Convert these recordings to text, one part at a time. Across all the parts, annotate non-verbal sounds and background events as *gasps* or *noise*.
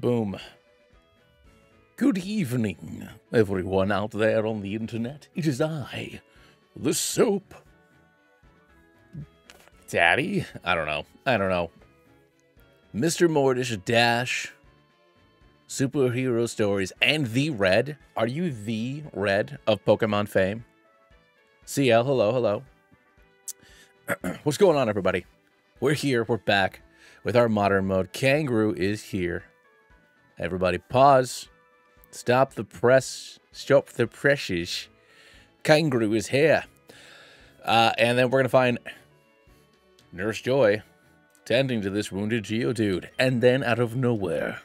Boom. Good evening, everyone out there on the internet. It is I, the soap. Daddy? I don't know. I don't know. Mr. Mortish Dash, superhero stories, and the Red. Are you the Red of Pokemon fame? CL, hello, hello. *clears throat* What's going on, everybody? We're here. We're back with our modern mode. Kangaroo is here. Everybody pause. Stop the press. Stop the presses. Kangaroo is here. Uh, and then we're going to find Nurse Joy tending to this wounded Geodude. And then out of nowhere,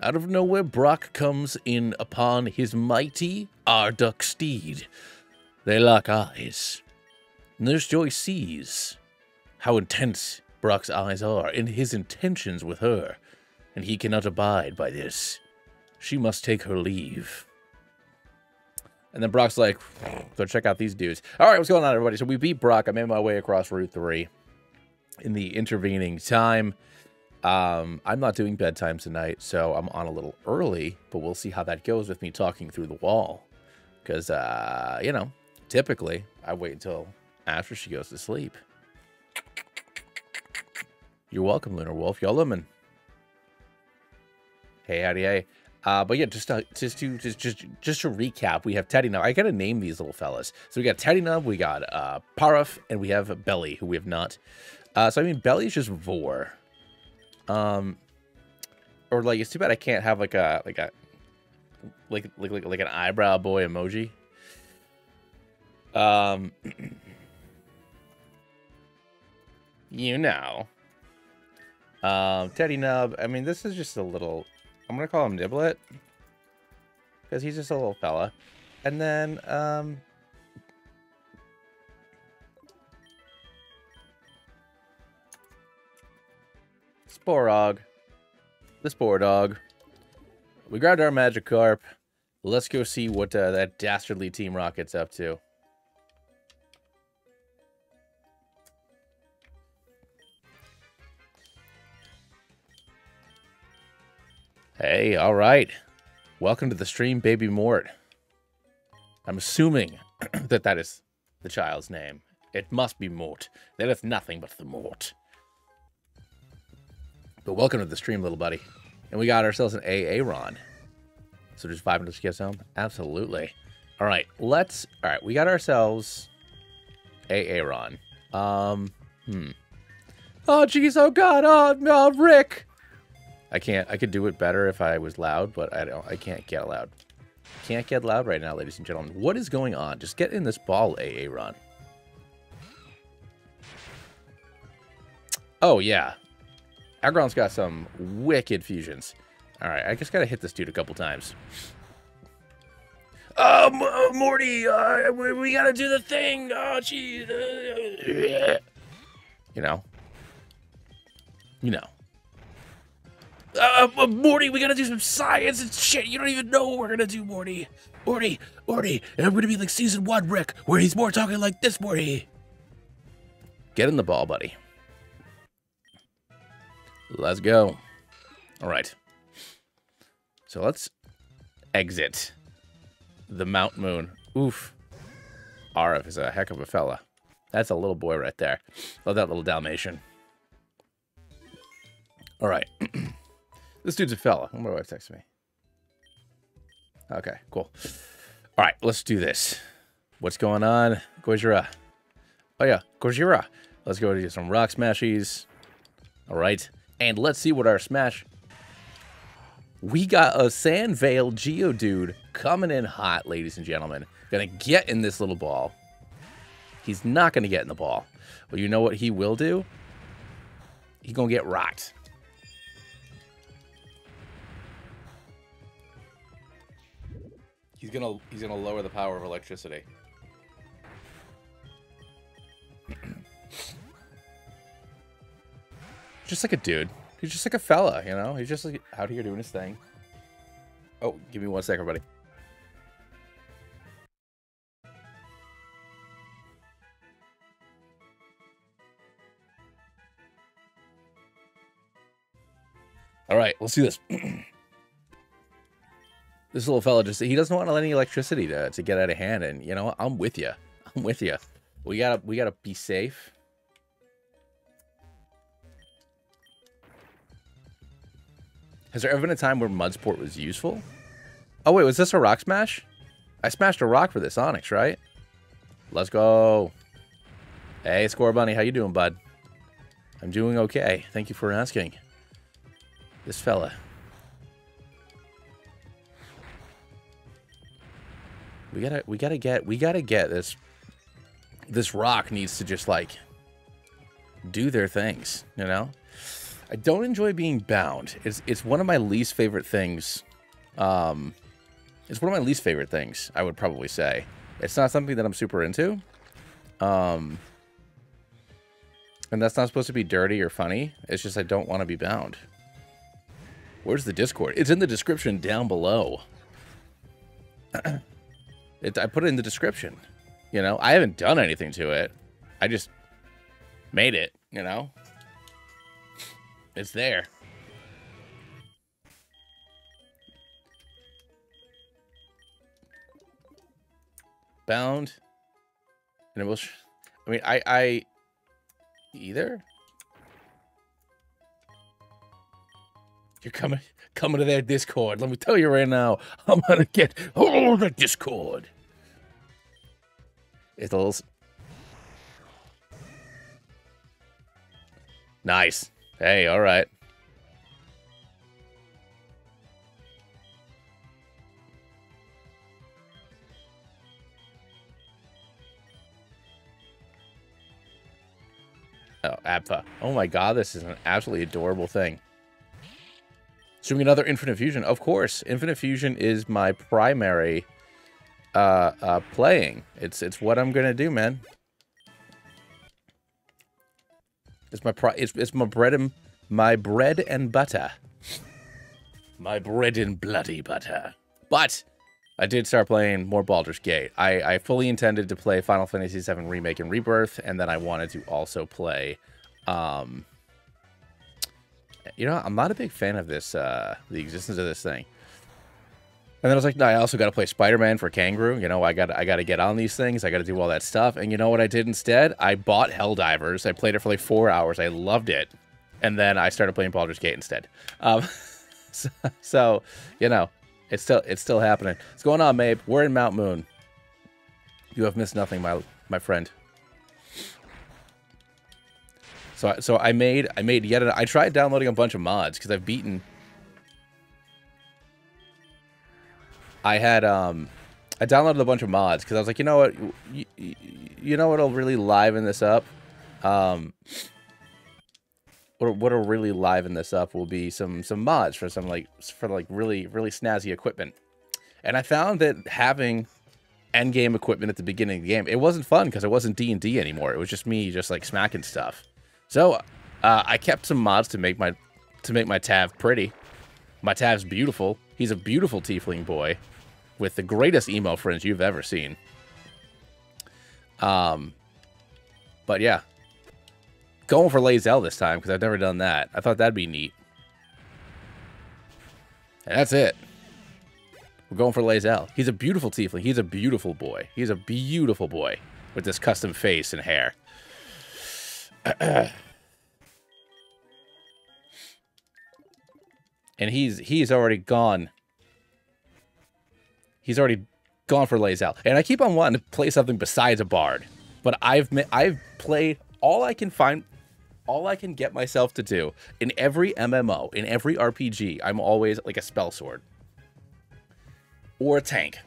out of nowhere, Brock comes in upon his mighty Arduk steed. They lock eyes. Nurse Joy sees how intense Brock's eyes are and his intentions with her, and he cannot abide by this. She must take her leave. And then Brock's like, go check out these dudes. All right, what's going on, everybody? So we beat Brock. I made my way across Route 3 in the intervening time. Um, I'm not doing bedtime tonight, so I'm on a little early, but we'll see how that goes with me talking through the wall. Because, uh, you know, typically I wait until after she goes to sleep. You're welcome, Lunar Wolf. Y'all, Yoloman. Hey, howdy, hey. Uh, but yeah, just to, just to just just just to recap, we have Teddy Nub. I gotta name these little fellas. So we got Teddy Nub, we got uh, Paraf, and we have Belly, who we have not. Uh, so I mean, Belly is just Vor. Um, or like it's too bad I can't have like a like a like like like, like an eyebrow boy emoji. Um, *clears throat* you know. Um, Teddy Nub. I mean, this is just a little. I'm gonna call him Niblet because he's just a little fella. And then, um, Sporog, the Spore Dog. We grabbed our Magikarp. Let's go see what uh, that dastardly Team Rocket's up to. Hey, all right. Welcome to the stream, Baby Mort. I'm assuming *clears throat* that that is the child's name. It must be Mort. There is nothing but the Mort. But welcome to the stream, little buddy. And we got ourselves an AA Ron. So just five minutes to get home? Absolutely. All right, let's... All right, we got ourselves AA Ron. Um, hmm. Oh, jeez, oh, God, oh, no, Rick. I can't. I could do it better if I was loud, but I don't. I can't get loud. Can't get loud right now, ladies and gentlemen. What is going on? Just get in this ball, AA Ron. Oh yeah, Aggron's got some wicked fusions. All right, I just gotta hit this dude a couple times. Oh, M uh, Morty, uh, we, we, gotta do the thing. Oh, jeez. You know. You know. Uh, uh, Morty, we gotta do some science and shit. You don't even know what we're gonna do, Morty. Morty, Morty, and I'm gonna be like season one Rick, where he's more talking like this, Morty. Get in the ball, buddy. Let's go. All right. So let's exit the Mount Moon. Oof. Arif is a heck of a fella. That's a little boy right there. Love that little Dalmatian. All right. *clears throat* This dude's a fella. My wife texted me. Okay, cool. All right, let's do this. What's going on? Gojira. Oh, yeah, Gojira. Let's go do some rock smashies. All right, and let's see what our smash... We got a Sand Veil Geodude coming in hot, ladies and gentlemen. Gonna get in this little ball. He's not gonna get in the ball. But you know what he will do? He's gonna get rocked. He's gonna he's gonna lower the power of electricity. *clears throat* just like a dude. He's just like a fella, you know? He's just like out here doing his thing. Oh, give me one second, buddy. All right, let's do this. *clears throat* This little fella just he doesn't want to let any electricity to, to get out of hand, and you know I'm with you. *laughs* I'm with you. We gotta we gotta be safe. Has there ever been a time where Mudsport was useful? Oh wait, was this a rock smash? I smashed a rock for this Onix, right? Let's go. Hey, Score Bunny, how you doing, bud? I'm doing okay. Thank you for asking. This fella. We gotta, we gotta get, we gotta get this. This rock needs to just like do their things, you know. I don't enjoy being bound. It's, it's one of my least favorite things. Um, it's one of my least favorite things. I would probably say. It's not something that I'm super into. Um, and that's not supposed to be dirty or funny. It's just I don't want to be bound. Where's the Discord? It's in the description down below. *clears throat* it, I put it in the description. You know, I haven't done anything to it. I just made it, you know? It's there. Bound. And it will... I mean, I, I either. You're coming coming to their Discord. Let me tell you right now, I'm gonna get all the Discord. It's a little nice. Hey, all right. Oh, Abfa. Oh my god, this is an absolutely adorable thing. Assuming another Infinite Fusion. Of course, Infinite Fusion is my primary uh, uh, playing. It's it's what I'm gonna do, man. It's my pri it's it's my bread and my bread and butter. my bread and bloody butter. But I did start playing more Baldur's Gate. I, I fully intended to play Final Fantasy VII Remake and Rebirth, and then I wanted to also play. Um, you know, I'm not a big fan of this, uh, the existence of this thing. And then I was like, no, I also got to play Spider-Man for Kangaroo. You know, I got I got to get on these things. I got to do all that stuff. And you know what I did instead? I bought Helldivers. I played it for like four hours. I loved it. And then I started playing Baldur's Gate instead. Um, *laughs* so, so, you know, it's still it's still happening. What's going on, Mabe? We're in Mount Moon. You have missed nothing, my my friend. So so I made I made yet I tried downloading a bunch of mods because I've beaten. I had um I downloaded a bunch of mods because I was like, you know what, you, you know what'll really liven this up. Um, what what'll really liven this up will be some some mods for some like for like really really snazzy equipment. And I found that having end game equipment at the beginning of the game, it wasn't fun because it wasn't D and D anymore. It was just me just like smacking stuff. So uh, I kept some mods to make my to make my Tav pretty. My Tav's beautiful. He's a beautiful tiefling boy with the greatest emo friends you've ever seen. Um, but yeah, going for Lae'zel this time because I've never done that. I thought that'd be neat. And that's it. We're going for Lae'zel. He's a beautiful tiefling. He's a beautiful boy. He's a beautiful boy with this custom face and hair. *clears throat* and he's he's already gone. He's already gone for Lae'zel. And I keep on wanting to play something besides a bard. But I've I've played all I can find all I can get myself to do in every MMO, in every RPG, I'm always like a spell sword or a tank.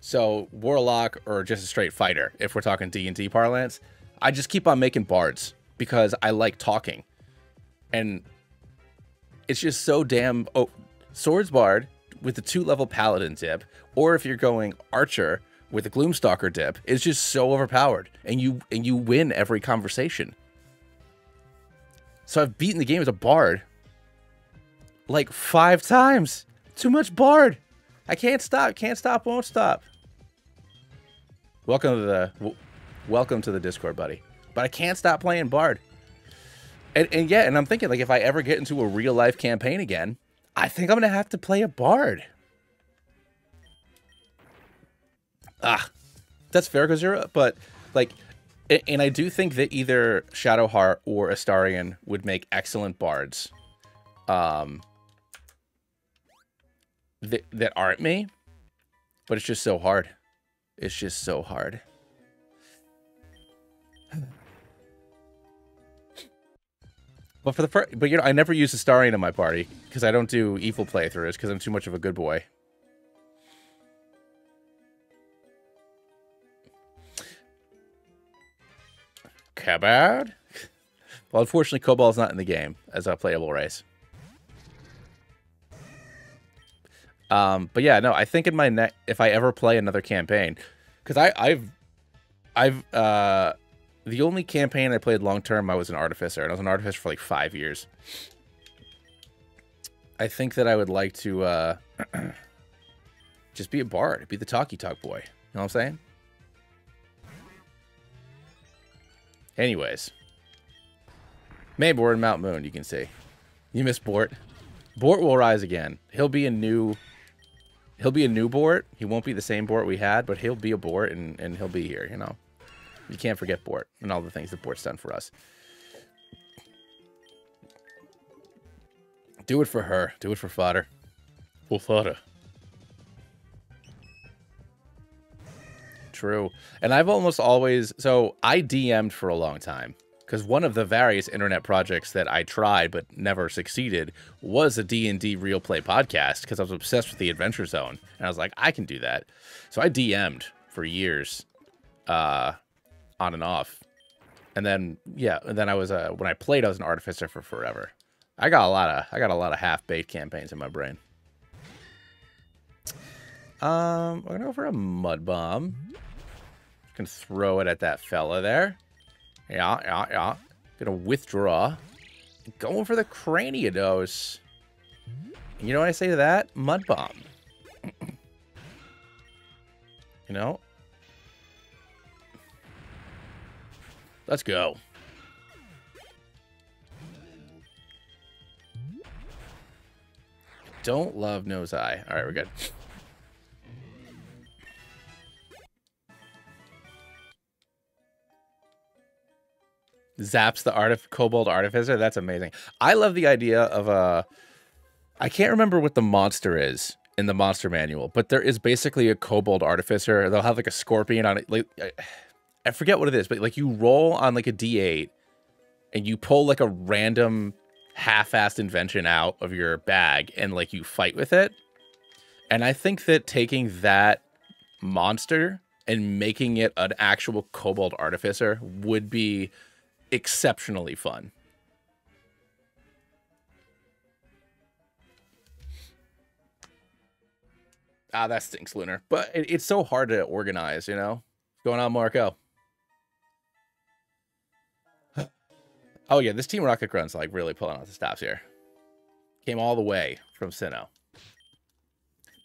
So warlock or just a straight fighter, if we're talking D&D parlance. I just keep on making bards because I like talking. And it's just so damn oh swords bard with the two level paladin dip, or if you're going archer with the gloomstalker dip, it's just so overpowered and you and you win every conversation. So I've beaten the game as a bard like five times. Too much bard. I can't stop. Can't stop. Won't stop. Welcome to the welcome to the Discord, buddy. But I can't stop playing bard. And, and yeah, and I'm thinking like if I ever get into a real life campaign again, I think I'm gonna have to play a bard. Ah, that's fair, Gazura, but like, and I do think that either Shadowheart or Astarion would make excellent bards. Um, that, that aren't me, but it's just so hard. It's just so hard. But for the first, but you know, I never use Astarion in my party because I don't do evil playthroughs because I'm too much of a good boy. Cabad? *laughs* Well, unfortunately, Kobold's not in the game as a playable race. Um, but yeah, no, I think in my next, if I ever play another campaign, because I, I've, I've, uh, the only campaign I played long term, I was an artificer, and I was an artificer for like five years. I think that I would like to uh, *clears throat* just be a bard, be the talky talk boy. You know what I'm saying? Anyways, we're in Mount Moon. You can see. You miss Bort. Bort will rise again. He'll be a new. He'll be a new Bort. He won't be the same Bort we had, but he'll be a Bort, and and he'll be here. You know. You can't forget Bort and all the things that Bort's done for us. Do it for her. Do it for fodder. For fodder. True. And I've almost always... So, I DM'd for a long time. Because one of the various internet projects that I tried but never succeeded was a D&D Real Play podcast because I was obsessed with the Adventure Zone. And I was like, I can do that. So I DM'd for years. Uh, on and off. And then yeah, and then I was uh when I played I was an artificer for forever. I got a lot of I got a lot of half baked campaigns in my brain. Um, we're gonna go for a mud bomb. Can throw it at that fella there. Yeah, yeah, yeah. Gonna withdraw. Going for the Cranidos. You know what I say to that? Mud bomb. you know, Let's go. Don't love Nose Eye. All right, we're good. Zaps the artif Kobold Artificer. That's amazing. I love the idea of a... I can't remember what the monster is in the monster manual, but there is basically a Kobold Artificer. They'll have like a scorpion on it. Like, I forget what it is, but like you roll on like a D8 and you pull like a random half-assed invention out of your bag and like you fight with it. And I think that taking that monster and making it an actual kobold artificer would be exceptionally fun. Ah, that stinks, Lunar. But it, it's so hard to organize, you know? What's going on, Marco? *gasps* Oh yeah, this Team Rocket Grunt's like really pulling out the stops here. Came all the way from Sinnoh.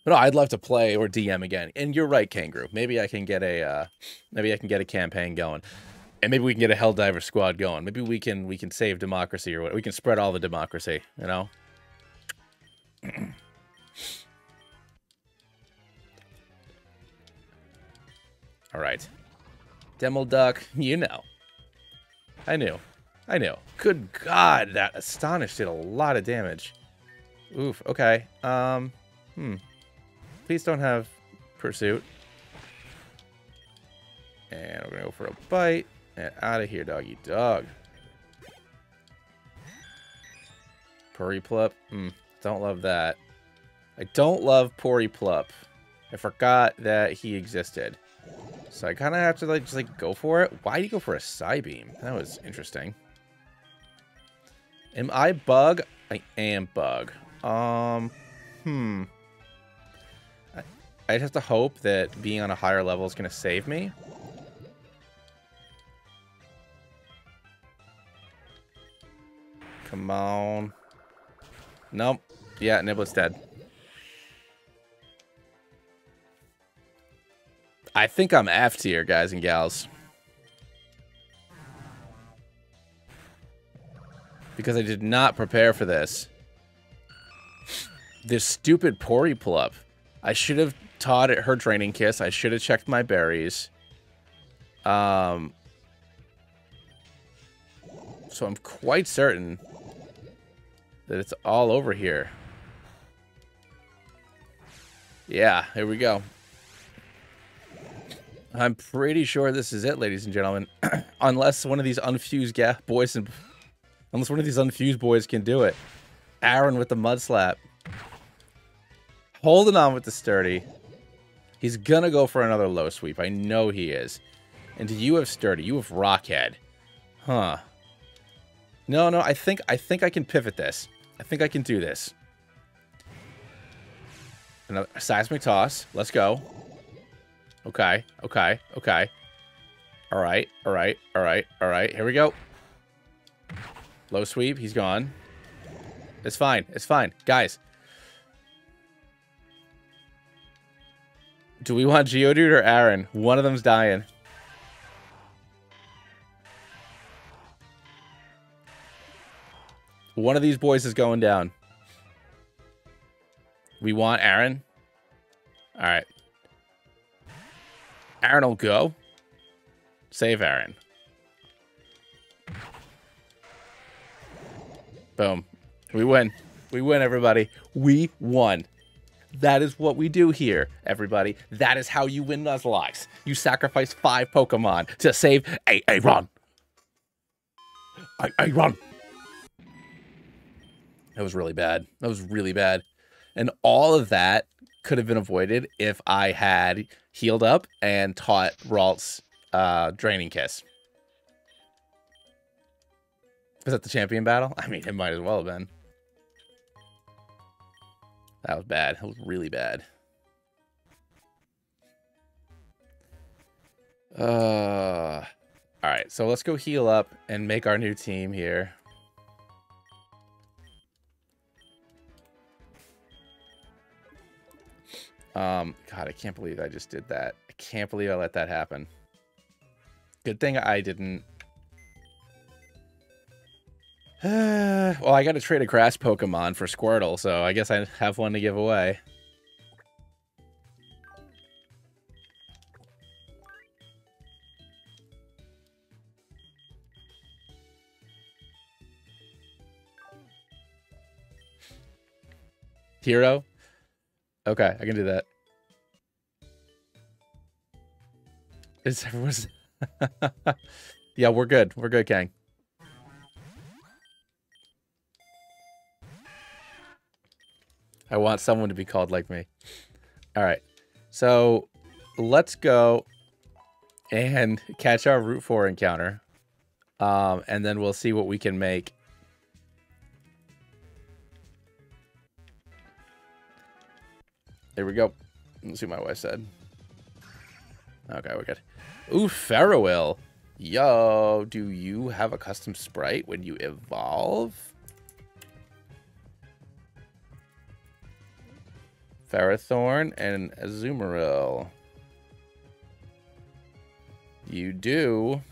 But no, I'd love to play or DM again. And you're right, Kangaroo. Maybe I can get a uh, maybe I can get a campaign going. And maybe we can get a Helldiver squad going. Maybe we can we can save democracy or what we can spread all the democracy, you know? *clears throat* all right. Demel Duck, you know. I knew. I knew. Good God, that Astonish did a lot of damage. Oof, okay. Um, hmm. Please don't have Pursuit. And we're gonna go for a bite. And out of here, doggy dog. Purryplup. Hmm, don't love that. I don't love Purryplup. I forgot that he existed. So I kind of have to like just like go for it. Why do you go for a Psybeam? That was interesting. Am I bug? I am bug. Um, hmm. I, I'd have to hope that being on a higher level is going to save me. Come on. Nope. Yeah, Niblet's dead. I think I'm F tier, guys and gals. because I did not prepare for this. This stupid Purryplup. I should have taught at her draining kiss. I should have checked my berries. Um, so I'm quite certain that it's all over here. Yeah, here we go. I'm pretty sure this is it, ladies and gentlemen. *clears throat* unless one of these unfused ga boys and unless one of these unfused boys can do it. Aaron with the mud slap. Holding on with the sturdy. He's gonna go for another low sweep. I know he is. And you have sturdy? You have rockhead. Huh. No, no, I think I think I can pivot this. I think I can do this. Another seismic toss. Let's go. Okay, okay, okay. All right, all right, all right, all right. Here we go. Low sweep. He's gone. It's fine. It's fine. Guys. Do we want Geodude or Aaron? One of them's dying. One of these boys is going down. We want Aaron. All right. Aaron will go. Save Aaron. Boom. We win. We win, everybody. We won. That is what we do here, everybody. That is how you win Nuzlocke. You sacrifice five Pokemon to save a Aaron. A a run. That was really bad. That was really bad. And all of that could have been avoided if I had healed up and taught Ralts uh, Draining Kiss. Was that the champion battle? *laughs* I mean, it might as well have been. That was bad. That was really bad. Uh, all right, so let's go heal up and make our new team here. Um, God, I can't believe I just did that. I can't believe I let that happen. Good thing I didn't. *sighs* well, I got to trade a grass Pokemon for Squirtle, so I guess I have one to give away. Hero? Okay, I can do that. Is *laughs* everyone's... yeah, we're good. We're good, Kang. I want someone to be called like me. All right. So let's go and catch our Route 4 encounter. Um, and then we'll see what we can make There we go. Let's see what my wife said. Okay, we're good. Ooh, Farewell. Yo, do you have a custom sprite when you evolve? Ferrothorn and Azumarill. You do.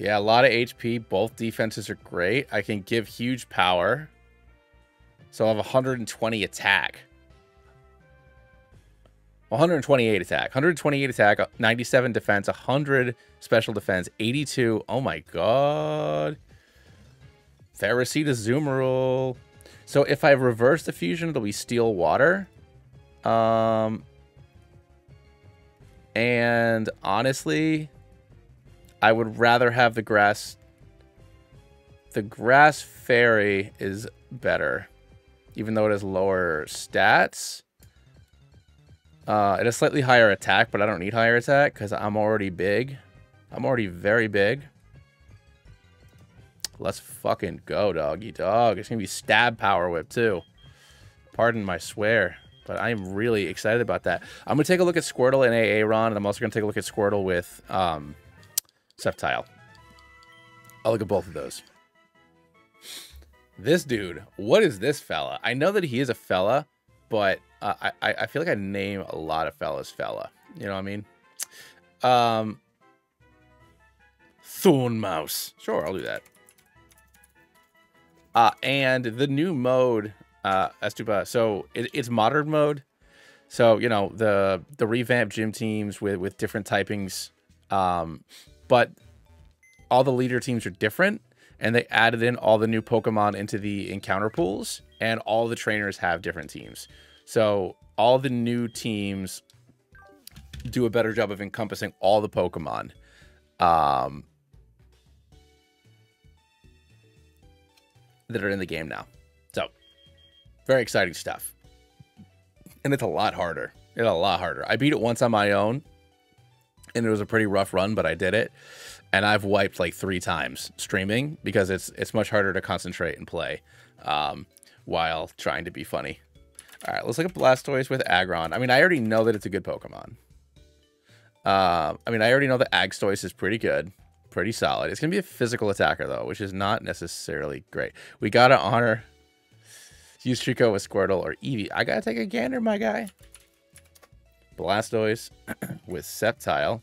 Yeah, a lot of HP. Both defenses are great. I can give huge power. So I have 120 attack. 128 attack. 128 attack, 97 defense, 100 special defense, 82. Oh my god. Ferrocita Azumarill. So if I reverse the fusion, it'll be Steel Water. Um, and honestly, I would rather have the grass. The grass fairy is better, even though it has lower stats. Uh, it has slightly higher attack, but I don't need higher attack because I'm already big. I'm already very big. Let's fucking go, doggy dog. It's going to be stab power whip, too. Pardon my swear, but I am really excited about that. I'm going to take a look at Squirtle and Aaron, and I'm also going to take a look at Squirtle with um, Sceptile. I'll look at both of those. This dude, what is this fella? I know that he is a fella, but uh, I, I feel like I name a lot of fellas fella. You know what I mean? Um, Thorn Mouse. Sure, I'll do that. Uh, and the new mode, uh, Estupa, so it, it's modern mode. So, you know, the the revamped gym teams with, with different typings. Um, but all the leader teams are different. And they added in all the new Pokemon into the encounter pools. And all the trainers have different teams. So all the new teams do a better job of encompassing all the Pokemon. Um, that are in the game now. So, very exciting stuff. And it's a lot harder. It's a lot harder. I beat it once on my own, and it was a pretty rough run, but I did it. And I've wiped like three times streaming because it's it's much harder to concentrate and play um, while trying to be funny. All right, let's look at Blastoise with Aggron. I mean, I already know that it's a good Pokemon. Uh, I mean, I already know that Agstoise is pretty good pretty solid. It's going to be a physical attacker, though, which is not necessarily great. We got to honor use Treecko with Squirtle or Eevee. I got to take a gander, my guy. Blastoise *clears throat* with Sceptile.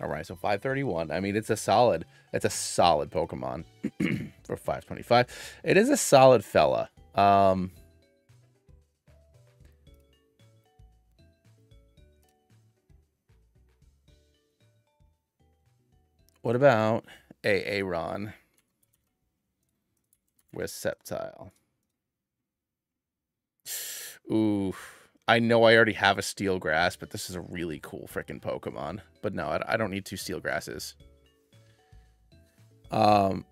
All right, so 531. I mean, it's a solid, it's a solid Pokemon *clears throat* for 525. It is a solid fella. Um, What about a Aaron with Sceptile? Ooh, I know I already have a Steel Grass, but this is a really cool freaking Pokemon. But no, I, don't need two Steel Grasses. Um,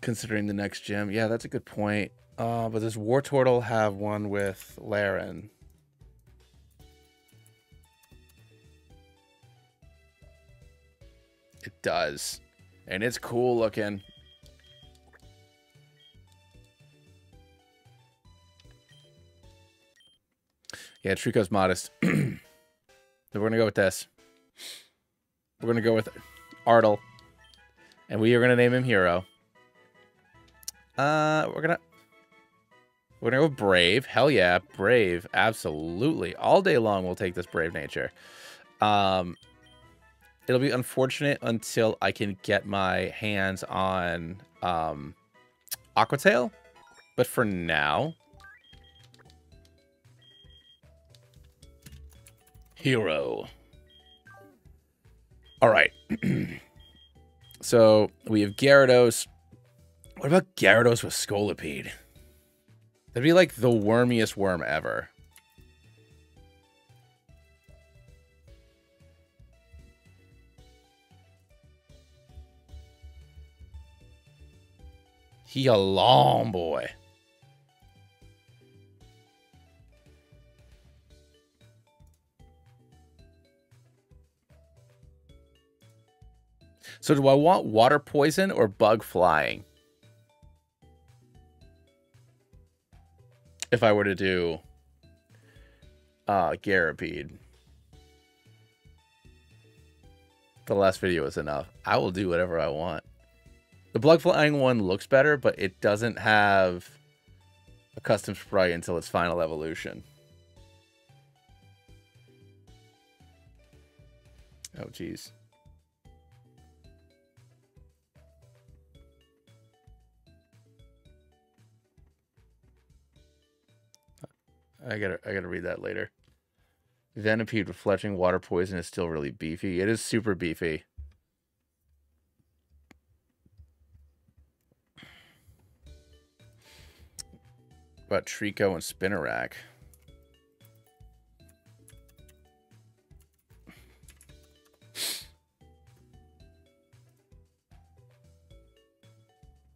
considering the next gym, yeah, that's a good point. Uh, but does Wartortle have one with Lairon? It does. And it's cool looking. Yeah, Treecko's modest. *clears throat* so we're going to go with this. We're going to go with Ardle. And we are going to name him Hero. Uh, we're going to... We're going to go Brave. Hell yeah, Brave. Absolutely. All day long we'll take this Brave nature. Um, it'll be unfortunate until I can get my hands on um, Aqua Tail. But for now, hero. All right. *clears throat* so we have Gyarados. What about Gyarados with Scolipede? That'd be like the wormiest worm ever. He a long boy. So do I want water poison or bug flying? If I were to do uh Garapede. The last video was enough. I will do whatever I want. The Bug Flying one looks better, but it doesn't have a custom sprite until its final evolution. Oh, jeez. I gotta I gotta read that later. Venipede with Fletchling water poison is still really beefy. It is super beefy. about Treecko and Spinarak?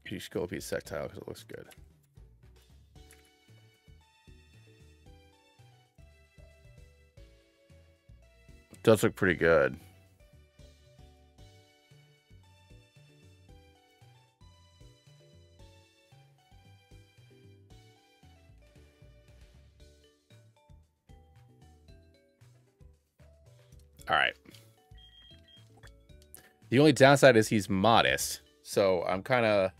You Scolipede Sceptile because it looks good. Does look pretty good. All right. The only downside is he's modest. So I'm kind of...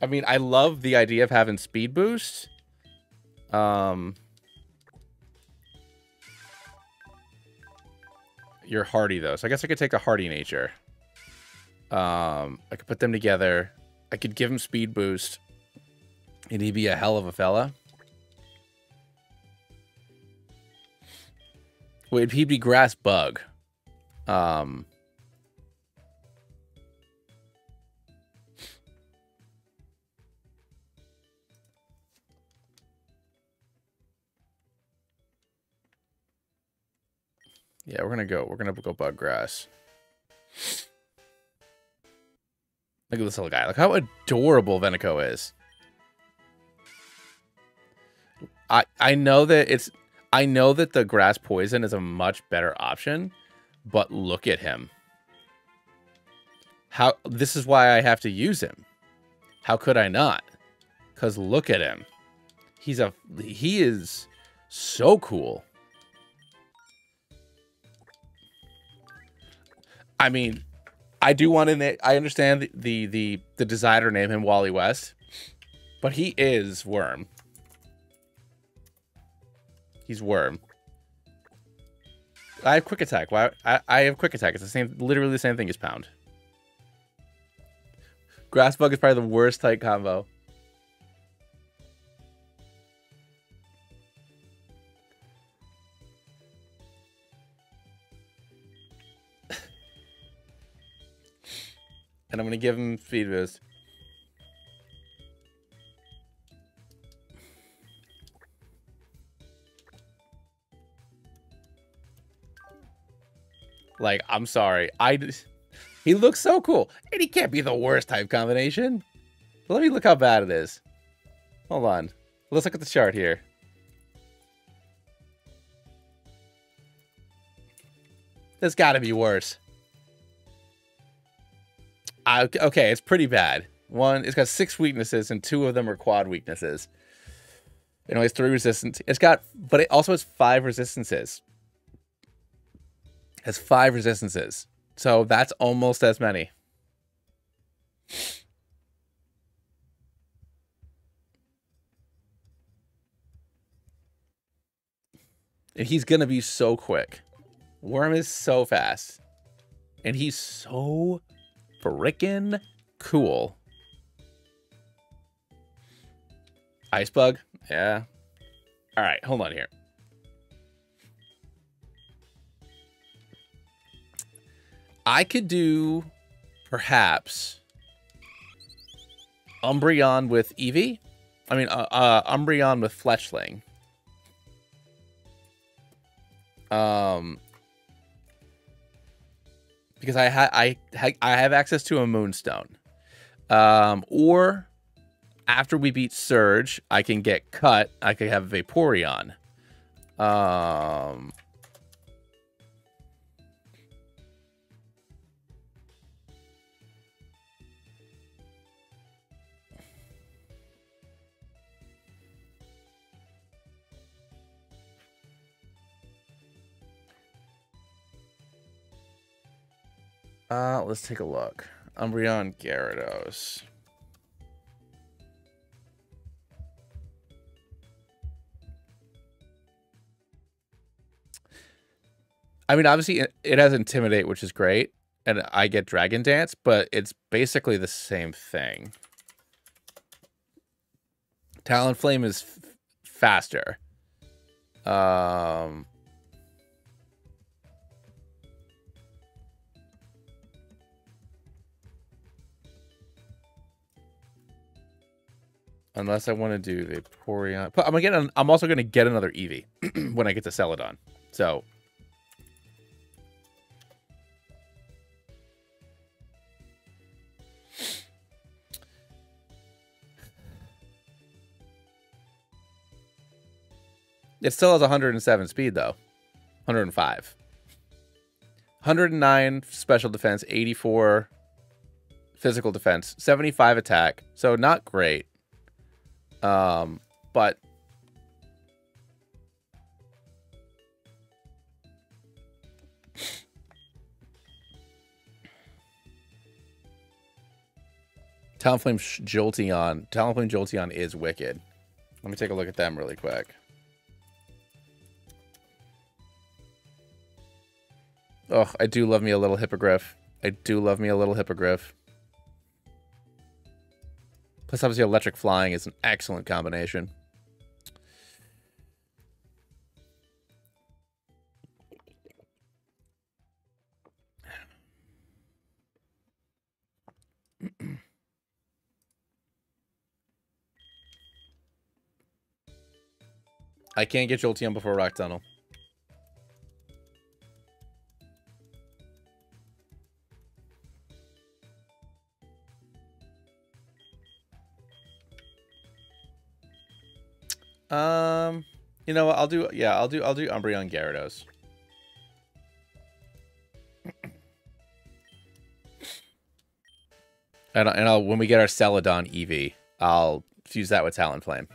I mean, I love the idea of having speed boost. Um... you're hardy though, so I guess I could take a hardy nature. Um, I could put them together. I could give him speed boost. And he'd be a hell of a fella. Wait, he'd be grass bug. Um, Yeah, we're gonna go. We're gonna go bug grass. Look at this little guy. Look how adorable Venico is. I I know that it's I know that the grass poison is a much better option, but look at him. How this is why I have to use him. How could I not? Cuz look at him. He's a he is so cool. I mean, I do want to. I understand the, the the desire to name him Wally West, but he is Worm. He's Worm. I have quick attack. Why? I, I have quick attack. It's the same, literally the same thing as pound. Grass bug is probably the worst type combo. And I'm going to give him speed boost. Like, I'm sorry. I he looks so cool. And he can't be the worst type combination. Let me look how bad it is. Hold on. Let's look at the chart here. There's got to be worse. I, okay, it's pretty bad. One, it's got six weaknesses, and two of them are quad weaknesses. It only has three resistance. It's got, but it also has five resistances. It has five resistances. So that's almost as many. And he's going to be so quick. Worm is so fast. And he's so freaking cool. Ice bug? Yeah. All right, hold on here. I could do perhaps Umbreon with Eevee. I mean, uh, uh, Umbreon with Fletchling. Um, because I ha I ha I have access to a Moonstone. Um, or after we beat Surge, I can get cut. I could have Vaporeon. Um, Uh, let's take a look. Umbreon Gyarados. I mean, obviously, it has Intimidate, which is great, and I get Dragon Dance, but it's basically the same thing. Talonflame is faster. Um, Unless I want to do the Vaporeon. But I'm gonna. I'm also gonna get another Eevee *clears throat* when I get to Celadon. So. It still has 107 speed though. 105. 109 special defense, 84 physical defense, 75 attack. So not great. Um, but Talonflame Jolteon. Talonflame Jolteon is wicked. Let me take a look at them really quick. Oh, I do love me a little hippogriff. I do love me a little hippogriff. Plus, obviously, electric flying is an excellent combination. I can't get Jolteon before Rock Tunnel. Um, you know what? I'll do. Yeah, I'll do. I'll do Umbreon Gyarados. and and I'll when we get our Celadon Eevee, I'll fuse that with Talonflame.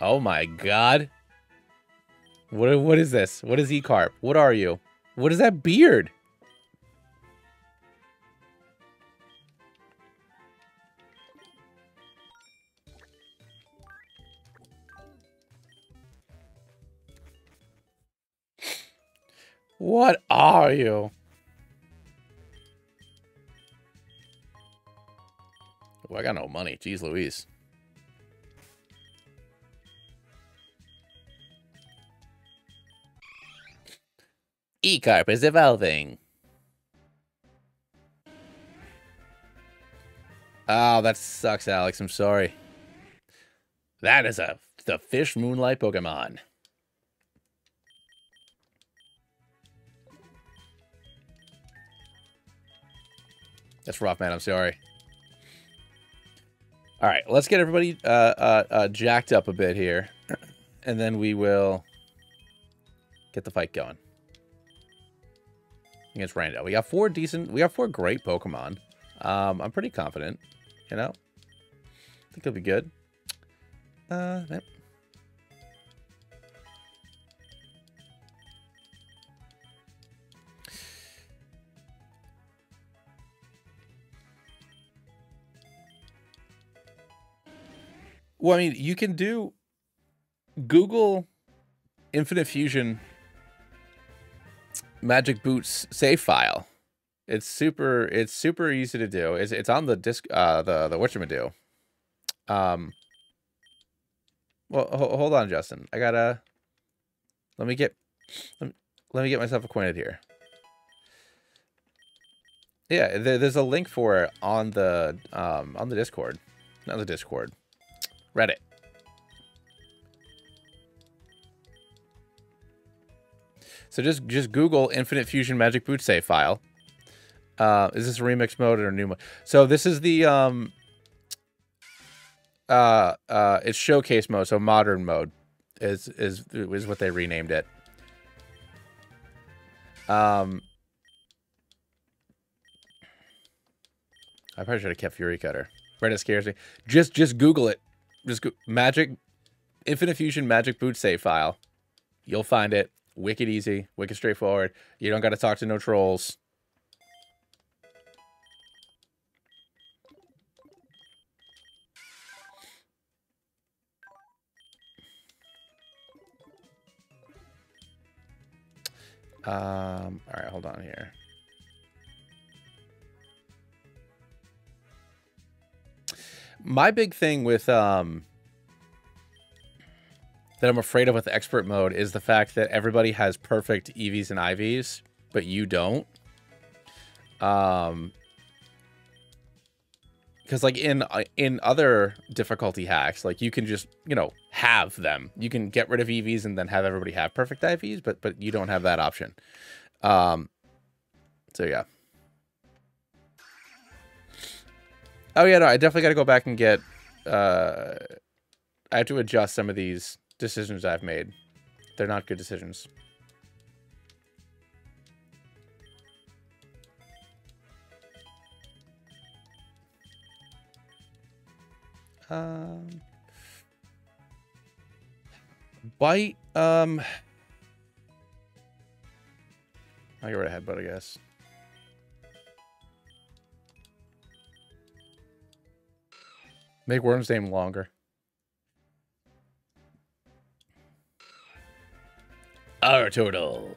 Oh my God! What what is this? What is E-Carp? What are you? What is that beard? What are you? Oh, I got no money. Jeez Louise. E-Carp is evolving. Oh, that sucks, Alex. I'm sorry. That is a the fish moonlight Pokemon. That's rough, man. I'm sorry. All right, let's get everybody uh, uh, uh, jacked up a bit here, and then we will get the fight going against Randall. We got four decent, we got four great Pokemon. Um, I'm pretty confident, you know. I think it'll be good. Uh, yep. Well, I mean, you can do Google Infinite Fusion Magic Boots save file. It's super. It's super easy to do. It's it's on the disk. Uh, the the you do. Um. Well, ho hold on, Justin. I gotta. Let me get. Let me, let me get myself acquainted here. Yeah, there, there's a link for it on the um on the Discord, not the Discord. Reddit. So just just Google Infinite Fusion Magic Boot save file. Uh, is this remix mode or a new mode? So this is the um uh uh it's showcase mode, so modern mode is is is what they renamed it. Um I probably should have kept Fury Cutter. Reddit scares me. Just just Google it just go magic infinite fusion magic boot save file. You'll find it. Wicked easy wicked straightforward. You don't got to talk to no trolls. Um all right hold on here My big thing with um that I'm afraid of with expert mode is the fact that everybody has perfect EVs and IVs, but you don't. Um because like in uh, in other difficulty hacks, like you can just you know have them. You can get rid of EVs and then have everybody have perfect IVs, but but you don't have that option. Um, so yeah. Oh yeah, no, I definitely got to go back and get. Uh, I have to adjust some of these decisions I've made. They're not good decisions. Um, bite. Um, I'll get right ahead, but I guess. Make Worm's name longer. Our turtle.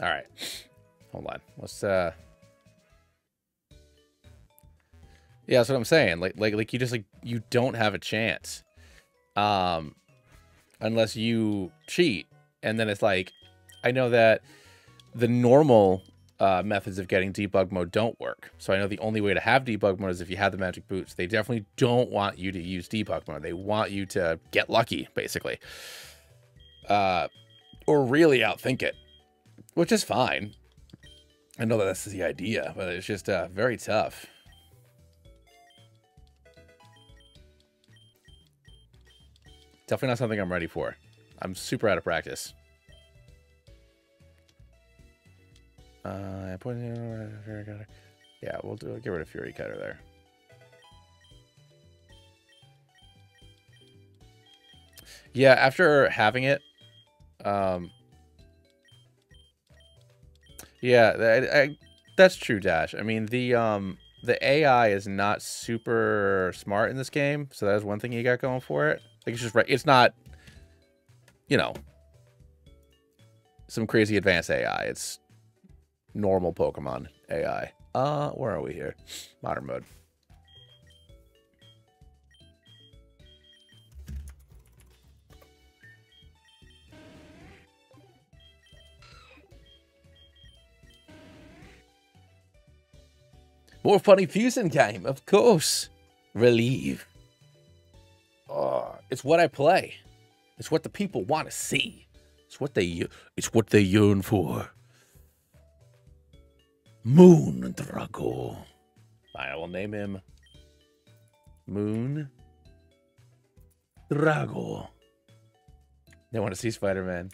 All right. Hold on. Let's, uh... Yeah, that's what I'm saying. Like, like, like you just, like, you don't have a chance. Um, unless you cheat. And then it's like, I know that the normal uh, methods of getting debug mode don't work. So I know the only way to have debug mode is if you have the magic boots. They definitely don't want you to use debug mode. They want you to get lucky, basically. Uh, or really outthink it, which is fine. I know that that's the idea, but it's just uh, very tough. Definitely not something I'm ready for. I'm super out of practice. Uh, yeah, we'll do. Get rid of Fury Cutter there. Yeah, after having it, um, yeah, I, I, that's true, Dash. I mean, the um, the AI is not super smart in this game, so that's one thing you got going for it. Like it's just right. It's not, you know, some crazy advanced AI. It's normal Pokemon AI. Uh, where are we here? Modern mode. More funny fusion game, of course. Relieve. Oh, it's what I play. It's what the people want to see. It's what they it's what they yearn for. Moon Drago. I will name him Moon Drago. They want to see Spider-Man.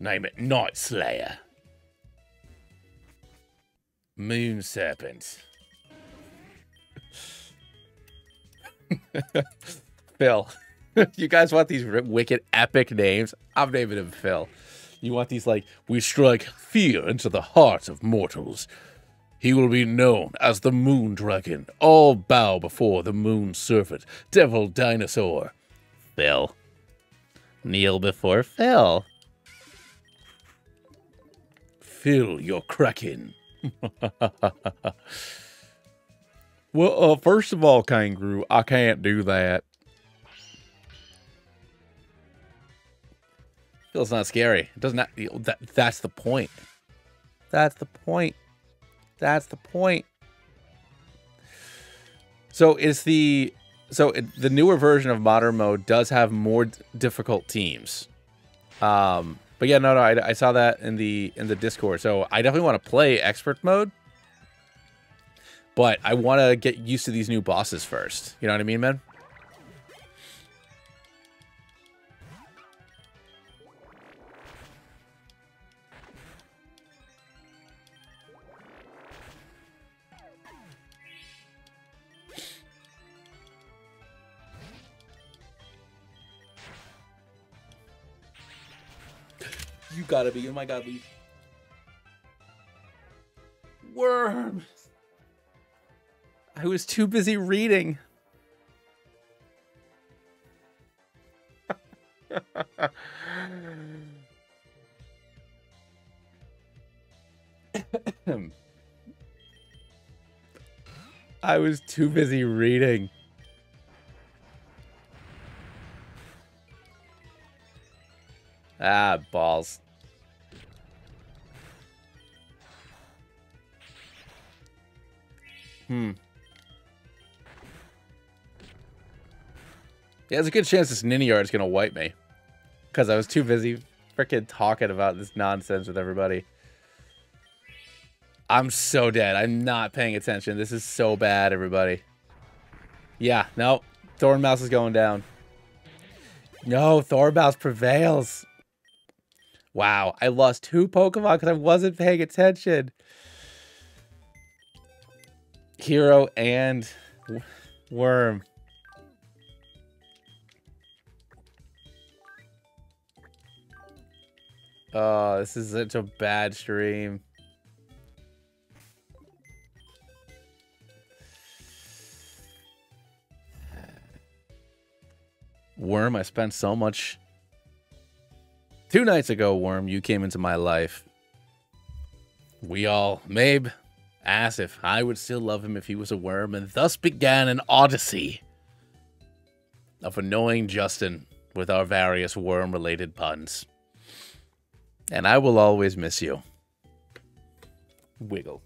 Name it Night Slayer. Moon Serpent. *laughs* Phil. *laughs* you guys want these wicked epic names? I'm naming him Phil. You want these like, we strike fear into the hearts of mortals. He will be known as the Moon Dragon. All bow before the Moon Serpent, Devil Dinosaur. Phil. Kneel before Phil. Phil, you're cracking. *laughs* well, uh, first of all, Kangaroo, I can't do that. Feels not scary. It doesn't. That, that's the point. That's the point. That's the point. So it's the so it, the newer version of modern mode does have more difficult teams. Um, but yeah, no, no, I, I saw that in the in the Discord. So I definitely want to play expert mode, but I want to get used to these new bosses first. You know what I mean, man? Gotta be. Oh my god, leave. Worms. I was too busy reading. *laughs* I was too busy reading. Ah, balls. Hmm. Yeah, there's a good chance this Niniard is going to wipe me. Because I was too busy freaking talking about this nonsense with everybody. I'm so dead. I'm not paying attention. This is so bad, everybody. Yeah, no. Thornmouse is going down. No, Thornmouse prevails. Wow, I lost two Pokemon because I wasn't paying attention. Hero and Worm. Oh, this is such a bad stream. Worm, I spent so much Two nights ago, Worm, you came into my life. We all, Mabe, asked if I would still love him if he was a worm, and thus began an odyssey of annoying Justin with our various worm-related puns. And I will always miss you. Wiggle.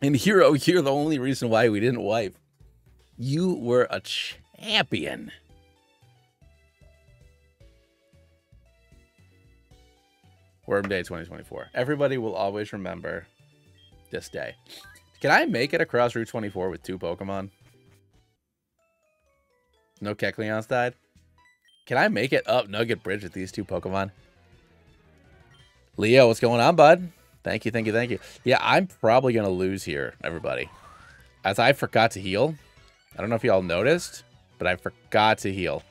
And Hero, you're the only reason why we didn't wipe. You were a champion. Worm Day 2024. Everybody will always remember this day. Can I make it across Route 24 with two Pokemon? No Kecleons died? Can I make it up Nugget Bridge with these two Pokemon? Leo, what's going on, bud? Thank you, thank you, thank you. Yeah, I'm probably going to lose here, everybody. As I forgot to heal. I don't know if y'all noticed, but I forgot to heal.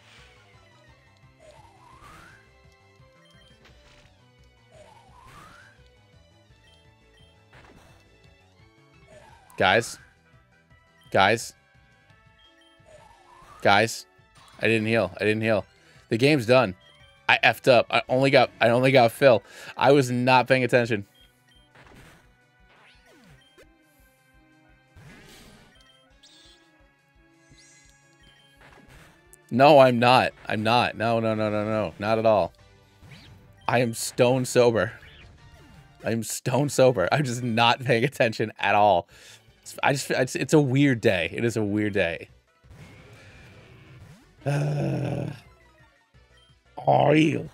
Guys. Guys. Guys. I didn't heal. I didn't heal. The game's done. I effed up. I only got I only got Phil. I was not paying attention. No, I'm not. I'm not. No, no, no, no, no. Not at all. I am stone sober. I'm stone sober. I'm just not paying attention at all. I just it's, it's a weird day. It is a weird day. Uh, you?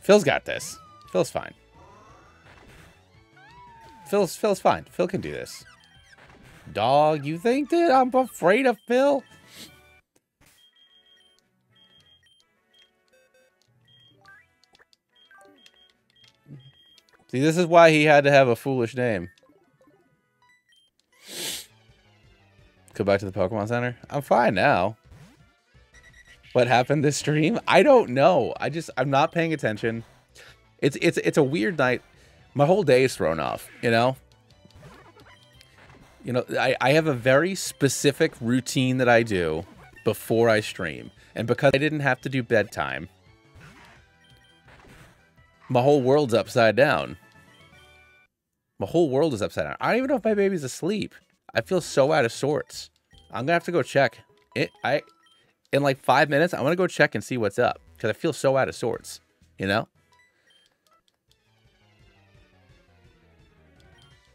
Phil's got this. Phil's fine. Phil's Phil's fine. Phil can do this. Dog, you think that I'm afraid of Phil? See, this is why he had to have a foolish name. Go back to the Pokemon Center. I'm fine now. What happened this stream? I don't know. I just I'm not paying attention. It's it's it's a weird night. My whole day is thrown off, you know? You know, I, I have a very specific routine that I do before I stream. And because I didn't have to do bedtime, my whole world's upside down. My whole world is upside down. I don't even know if my baby's asleep. I feel so out of sorts. I'm gonna have to go check. It I in like five minutes, I'm gonna go check and see what's up. Because I feel so out of sorts. You know?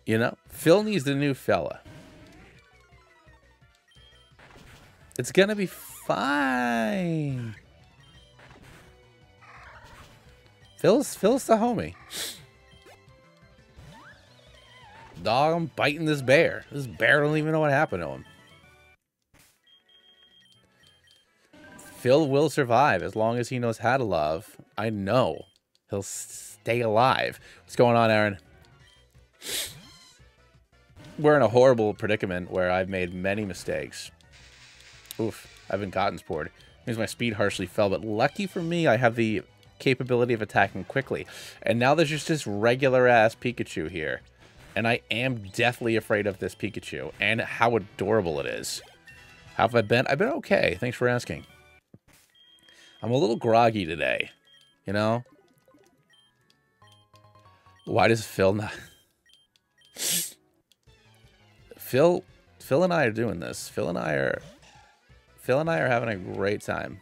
You know? Phil needs the new fella. It's gonna be fine. Phil's Phil's the homie. Dog, I'm biting this bear. This bear don't even know what happened to him. Phil will survive as long as he knows how to love. I know. He'll stay alive. What's going on, Aaron? We're in a horrible predicament where I've made many mistakes. Oof, I've been cotton spored. Means my speed harshly fell, but lucky for me, I have the capability of attacking quickly. And now there's just this regular-ass Pikachu here. And I am deathly afraid of this Pikachu and how adorable it is. How have I been? I've been okay. Thanks for asking. I'm a little groggy today. You know? Why does Phil not... *laughs* Phil... Phil and I are doing this. Phil and I are... Phil and I are having a great time.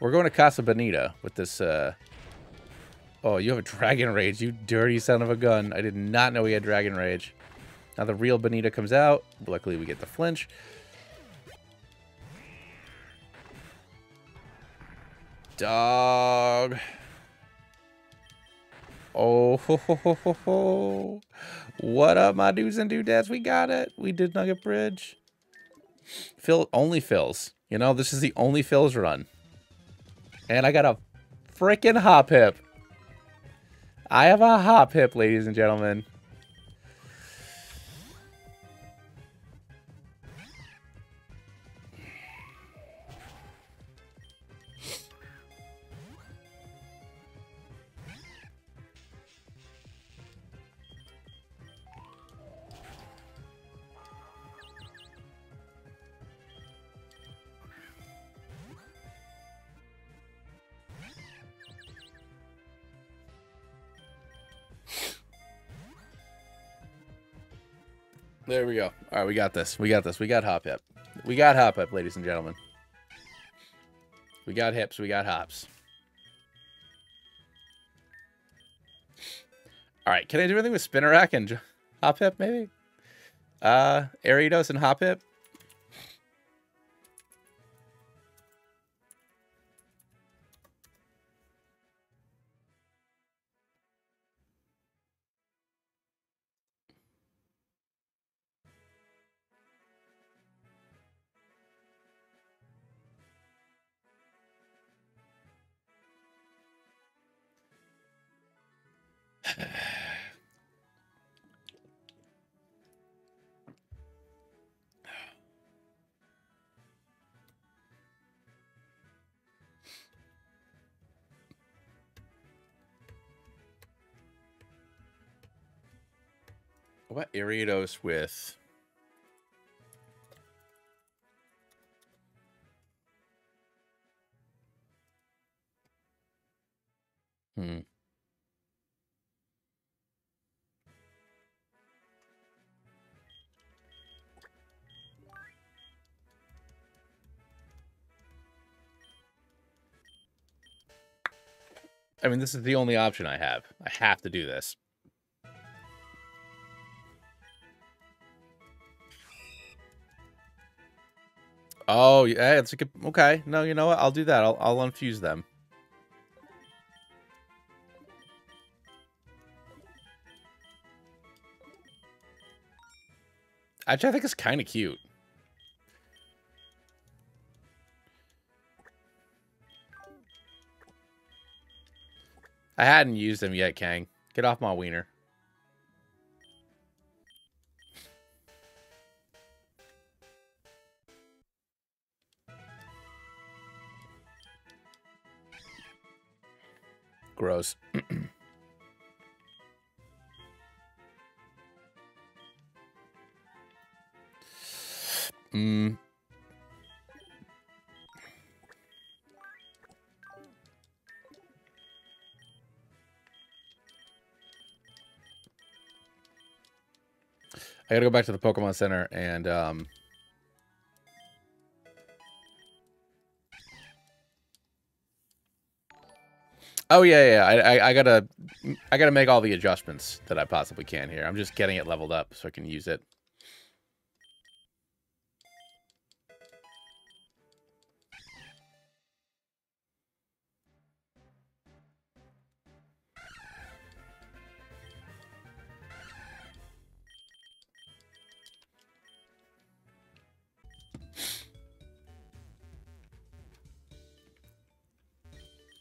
We're going to Casa Bonita with this, uh... Oh, you have a Dragon Rage, you dirty son of a gun. I did not know he had Dragon Rage. Now the real Bonita comes out. Luckily, we get the flinch. Dog. Oh, ho, ho, ho, ho, ho. What up, my dudes and dudettes? We got it. We did Nugget Bridge. Phil, only fills. You know, this is the only Phil's run. And I got a freaking Hoppip. I have a Hoppip, ladies and gentlemen. There we go. All right, we got this. We got this. We got Hoppip. We got Hoppip, ladies and gentlemen. We got hips. We got hops. All right, can I do anything with Spinarak and Hoppip, maybe? Uh, Ariados and Hoppip? What Ariados with? Hmm. I mean, this is the only option I have. I have to do this. Oh, yeah, it's a good... Okay, no, you know what? I'll do that. I'll, I'll unfuse them. Actually, I think it's kind of cute. I hadn't used them yet, Kang. Get off my wiener. Gross. *clears throat* mm. I gotta go back to the Pokemon Center and um, Oh yeah, yeah. I, I, I gotta, I gotta make all the adjustments that I possibly can here. I'm just getting it leveled up so I can use it.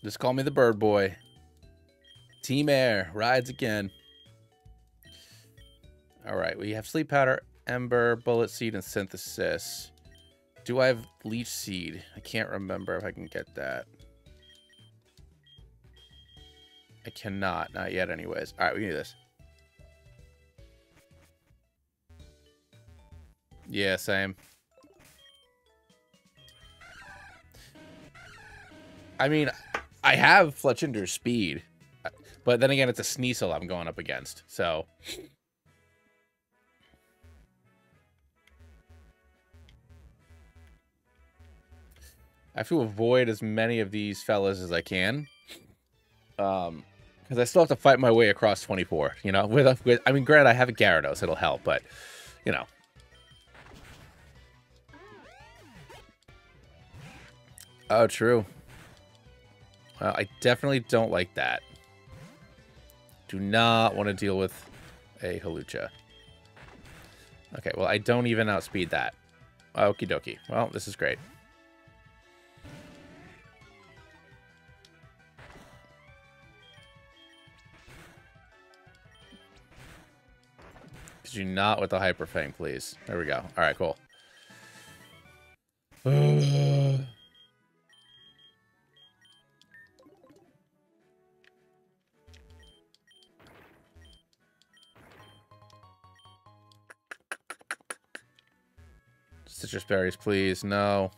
Just call me the bird boy. Team Air rides again. All right, we have Sleep Powder, Ember, Bullet Seed, and Synthesis. Do I have Leech Seed? I can't remember if I can get that. I cannot. Not yet, anyways. All right, we can do this. Yeah, same. I mean, I have Fletchinder's speed, but then again, it's a Sneasel I'm going up against, so. I have to avoid as many of these fellas as I can. Um, because I still have to fight my way across 24, you know, with, a, with I mean, granted, I have a Gyarados, it'll help, but, you know. Oh, true. Well, I definitely don't like that. Do not want to deal with a Hawlucha. Okay, well, I don't even outspeed that. Okie dokie. Well, this is great. Could you not with the Hyper Fang, please? There we go. All right, cool. *sighs* Uh, Sitrus berries, please. No.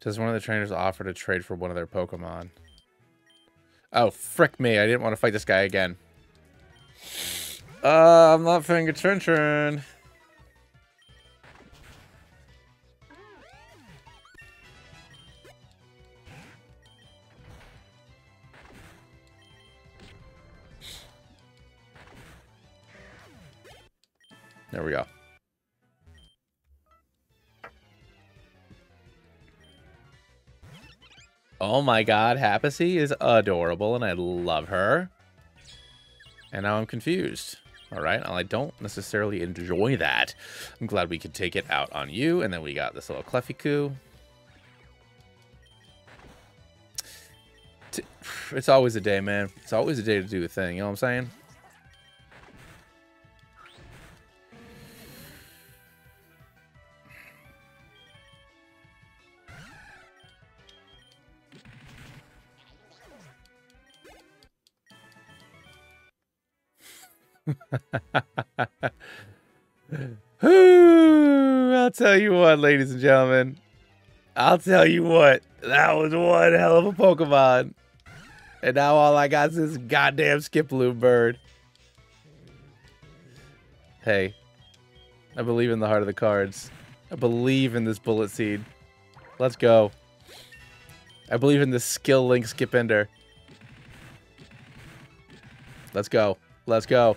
Does one of the trainers offer to trade for one of their Pokemon? Oh, frick me. I didn't want to fight this guy again. Uh, I'm not paying attention. There we go. Oh my god, Happy is adorable and I love her. And now I'm confused. Alright, well, I don't necessarily enjoy that. I'm glad we could take it out on you. And then we got this little Clefaiku. *sighs* It's always a day, man. It's always a day to do a thing, you know what I'm saying? *laughs* I'll tell you what, ladies and gentlemen. I'll tell you what. That was one hell of a Pokemon. And now all I got is this goddamn Skiploom bird. Hey, I believe in the heart of the cards. I believe in this bullet seed. Let's go. I believe in this skill link skip ender. Let's go. Let's go.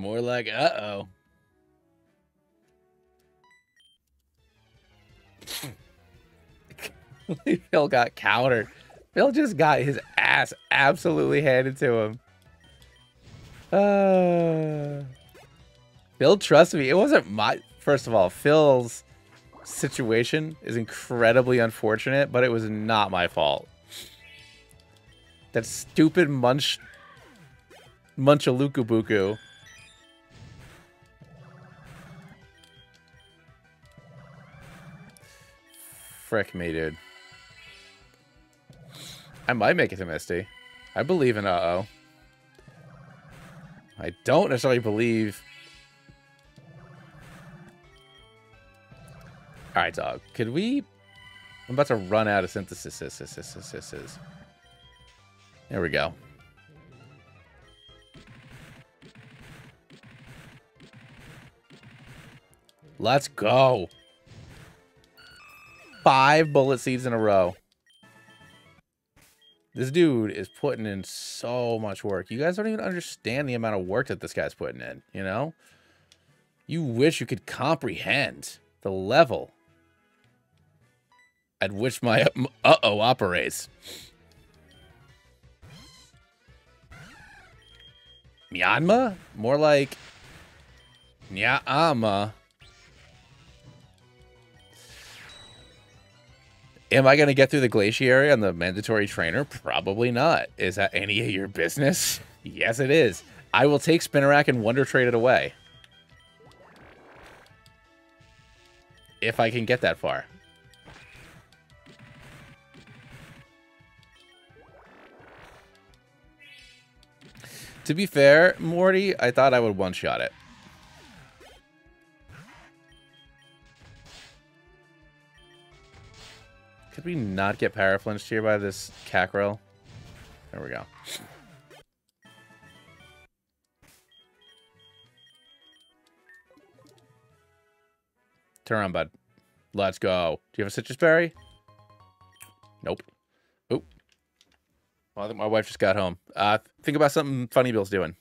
More like uh-oh. *laughs* Phil got countered. Phil just got his ass absolutely handed to him. Uh, Phil, trust me, it wasn't my... First of all, Phil's situation is incredibly unfortunate, but it was not my fault. That stupid munch... Munchalukubuku Frick me, dude. I might make it to Misty. I believe in uh-oh. I don't necessarily believe... Alright, dog. Could we... I'm about to run out of synthesis. There we go. Let's go five bullet seeds in a row. This dude is putting in so much work. You guys don't even understand the amount of work that this guy's putting in, you know? You wish you could comprehend the level at which my uh-oh operates. Myanmar? More like Nyama. Am I going to get through the glaciary on the mandatory trainer? Probably not. Is that any of your business? *laughs* Yes, it is. I will take Spinarak and Wonder Trade it away. If I can get that far. To be fair, Morty, I thought I would one-shot it. Could we not get power flinched here by this Cackrel? There we go. Turn around, bud. Let's go. Do you have a Sitrus berry? Nope. Oop. Well, I think my wife just got home. Uh, think about something funny Bill's doing.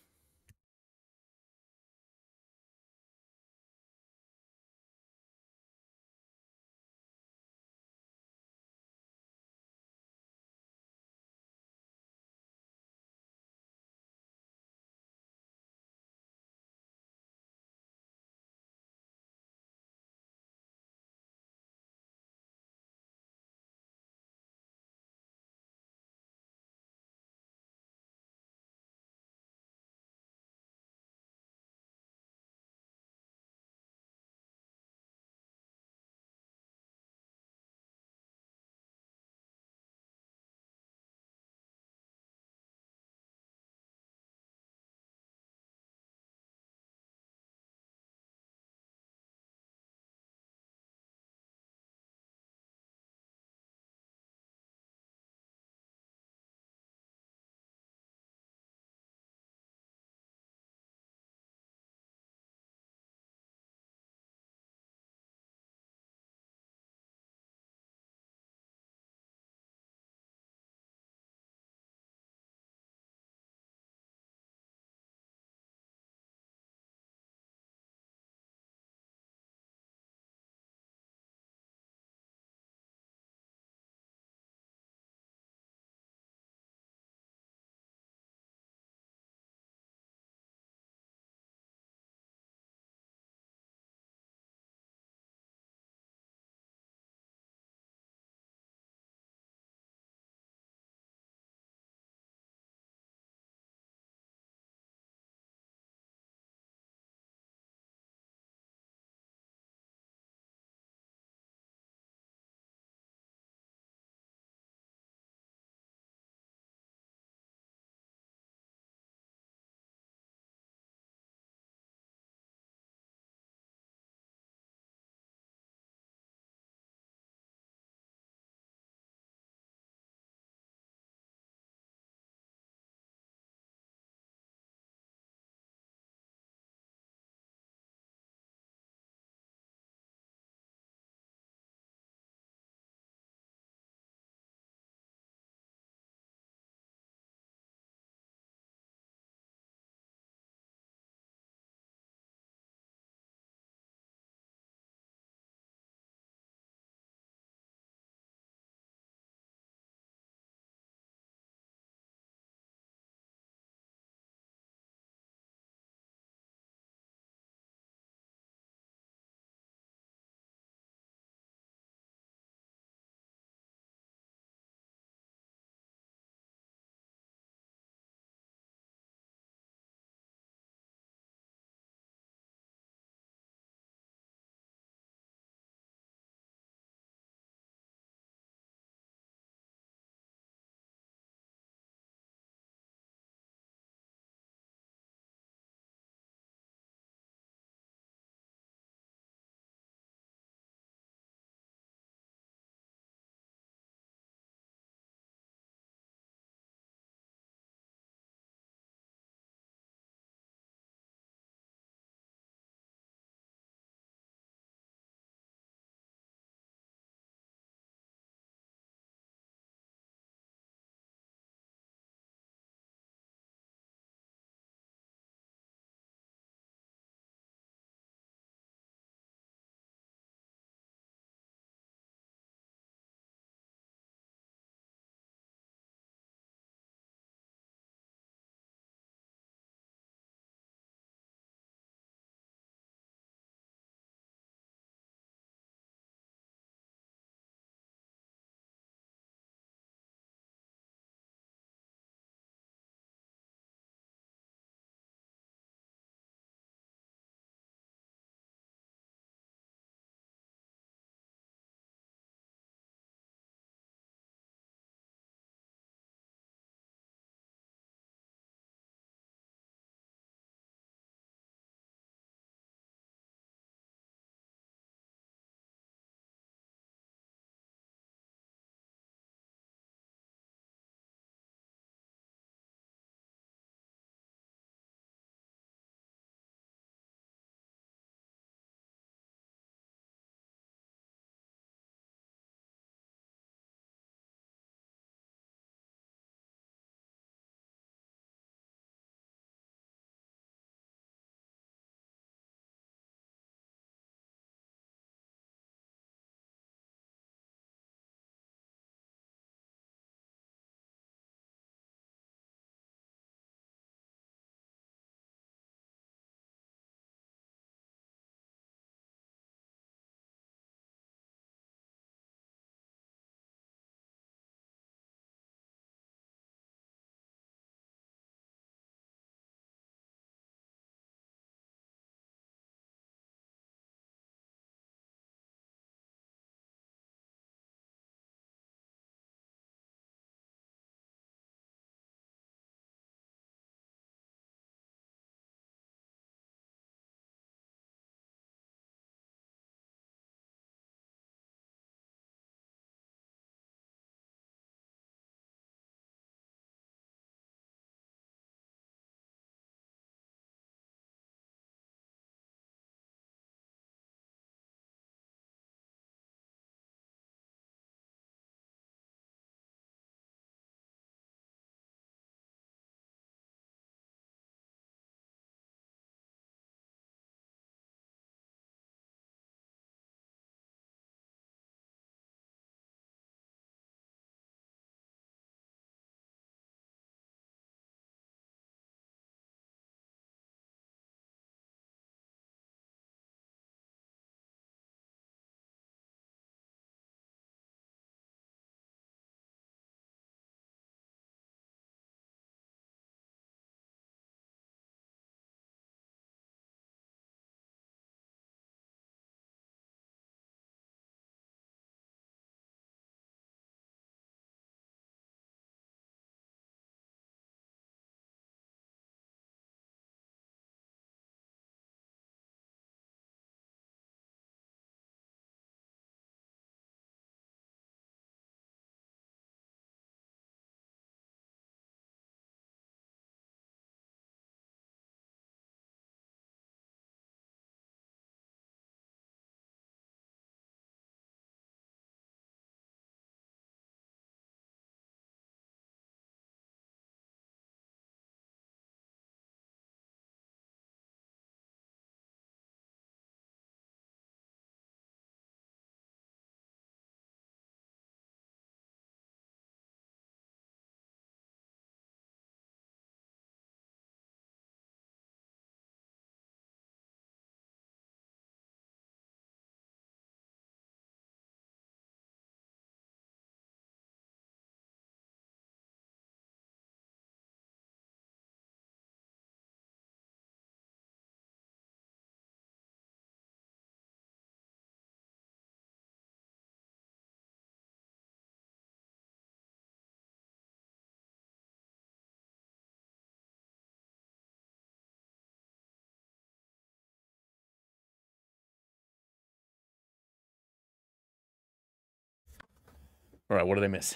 All right, what did I miss?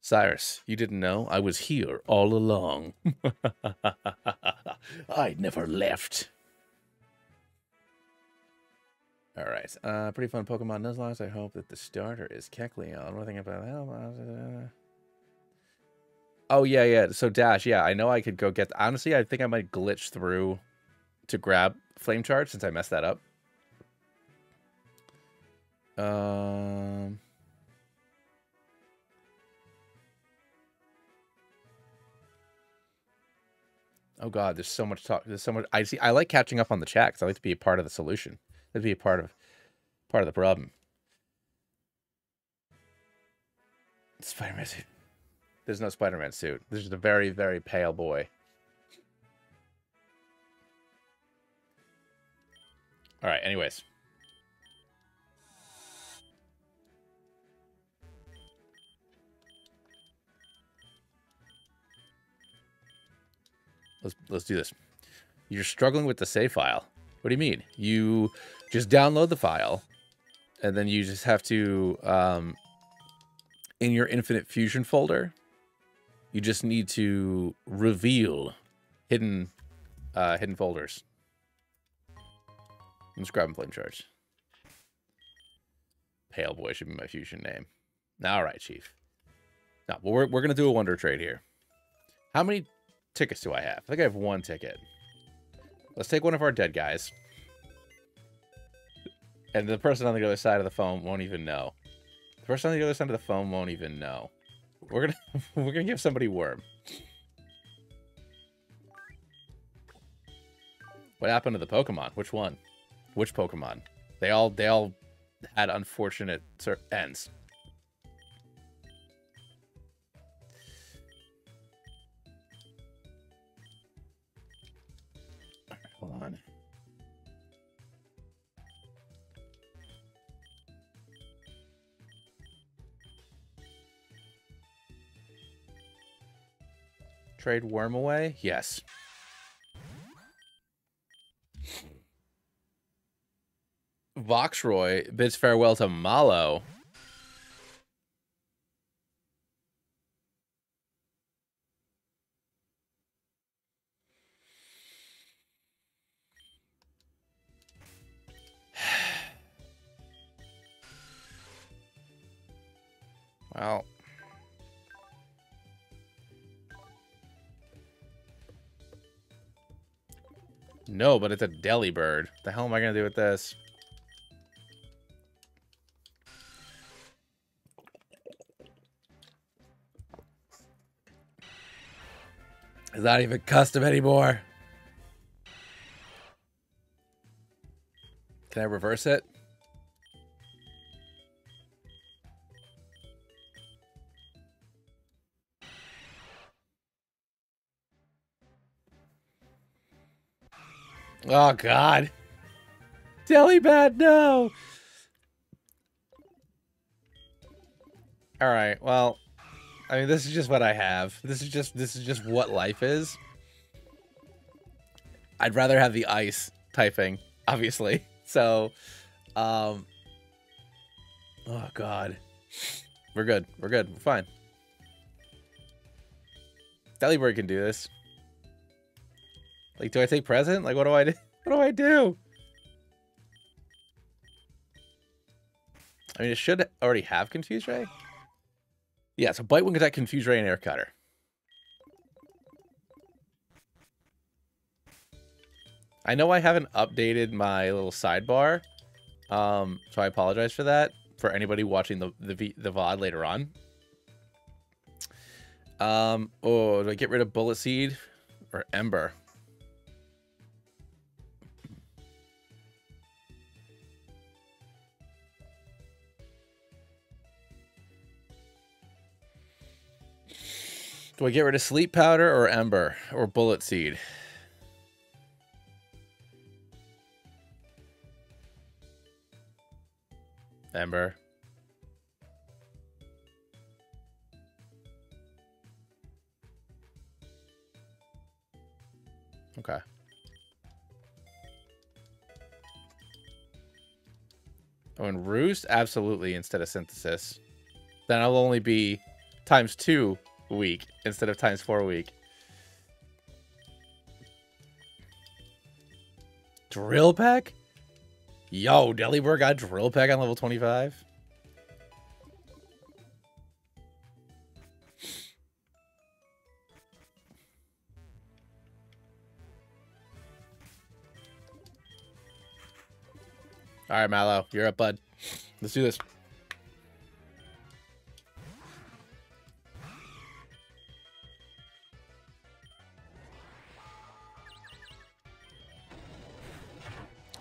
Cyrus, you didn't know I was here all along. *laughs* I never left. All right, uh, pretty fun Pokemon Nuzlocke. I hope that the starter is Kecleon. What think about that? Oh yeah, yeah. So Dash, yeah, I know I could go get. Honestly, I think I might glitch through to grab Flame Charge since I messed that up. Um. Oh God, there's so much talk. There's so much. I see. I like catching up on the chat because I like to be a part of the solution. To be a part of part of the problem. Spider-Man suit. There's no Spider-Man suit. This is a very, very pale boy. All right. Anyways. Let's let's do this. You're struggling with the save file. What do you mean? You just download the file, and then you just have to, um, in your Infinite Fusion folder, you just need to reveal hidden, uh, hidden folders. Let's grab Flame Charge. Pale Boy should be my fusion name. All right, Chief. No, but we're, we're to do a wonder trade here. How many tickets do I have? I think I have one ticket. Let's take one of our dead guys. And the person on the other side of the phone won't even know. The person on the other side of the phone won't even know. We're gonna *laughs* we're gonna give somebody worm. What happened to the Pokemon? Which one? Which Pokemon? They all they all had unfortunate ends. Trade Worm away? Yes. Voxroy bids farewell to Malo. *sighs* well. No, but it's a deli Delibird. The hell am I going to do with this? It's not even custom anymore. Can I reverse it? Oh, God. Delibird, no! All right, well, I mean, this is just what I have. This is just this is just what life is. I'd rather have the ice typing, obviously. *laughs* So, um, oh god, we're good. We're good. We're fine. Delibird can do this. Like, do I take present? Like, what do I do? *laughs* What do I do? I mean, it should already have Confuse Ray. Yeah, so Bite, Wing Attack, Confuse Ray, and Air Cutter. I know I haven't updated my little sidebar, um, so I apologize for that for anybody watching the the, v, the VOD later on. Um, oh, do I get rid of Bullet Seed or Ember? Do I get rid of sleep powder or ember or bullet seed? Ember. Okay. Oh, and Roost? Absolutely, instead of Synthesis. Then I'll only be times two week instead of times four week. Drill Peck? Yo, Delibird got Drill Peck on level 25? All right, Mallow, you're up, bud. Let's do this.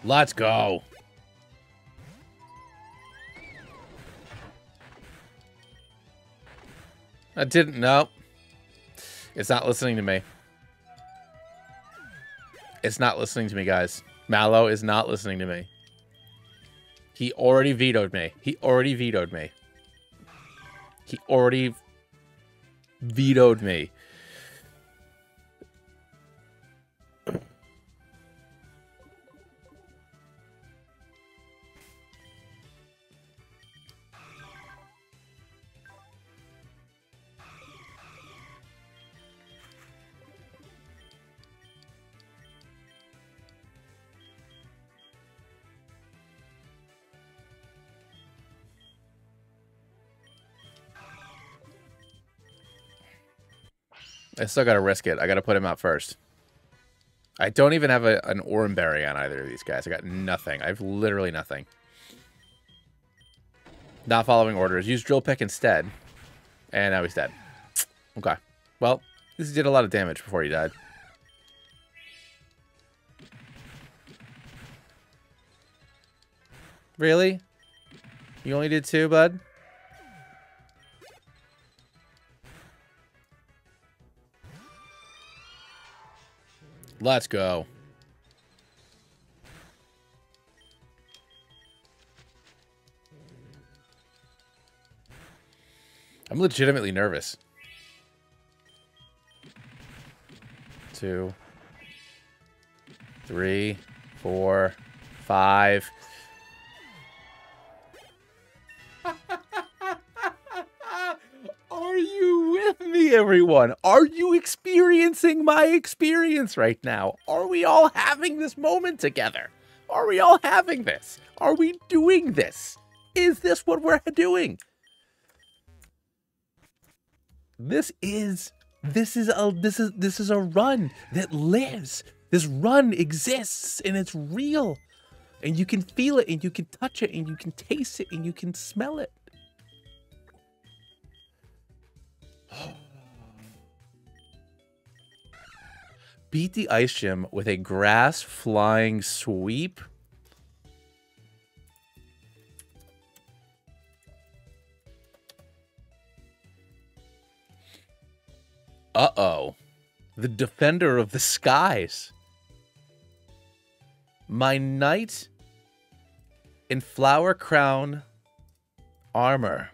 Let's go. I didn't know. It's not listening to me. It's not listening to me, guys. Mallow is not listening to me. He already vetoed me. He already vetoed me. He already vetoed me. Still gotta risk it. I gotta put him out first. I don't even have a, an Oranberry on either of these guys. I got nothing. I have literally nothing. Not following orders. Use Drill Peck instead. And now he's dead. Okay. Well, this did a lot of damage before he died. Really? You only did two, bud? Let's go. I'm legitimately nervous. Two, three, four, five. With me, everyone? Are you experiencing my experience right now? Are we all having this moment together? Are we all having this? Are we doing this? Is this what we're doing? This is this is a this is this is a run that lives. This run exists and it's real. And you can feel it and you can touch it and you can taste it and you can smell it. *gasps* Beat the ice gym with a grass flying sweep. Uh-oh. The defender of the skies. My knight in flower crown armor.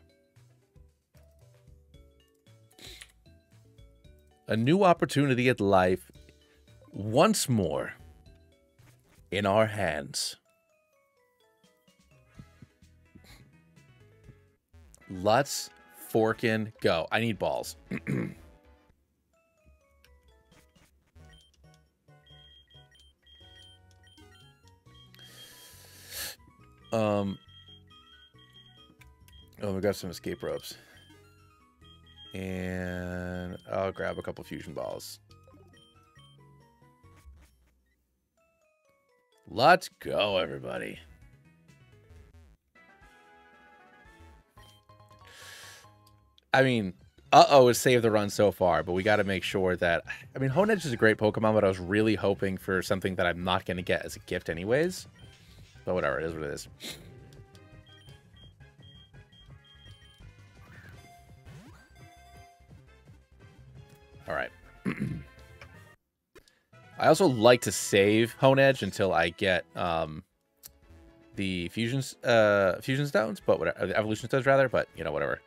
A new opportunity at life once more in our hands. Let's forkin' go. I need balls. *clears throat* um. Oh, we got some escape ropes. And I'll grab a couple fusion balls. Let's go, everybody. I mean, uh-oh has saved the run so far, but we got to make sure that... I mean, Honedge is a great Pokemon, but I was really hoping for something that I'm not going to get as a gift anyways. But whatever, it is what it is. All right. *clears throat* I also like to save Honedge until I get um, the fusions uh, fusion stones, but whatever the evolution stones rather. But you know whatever.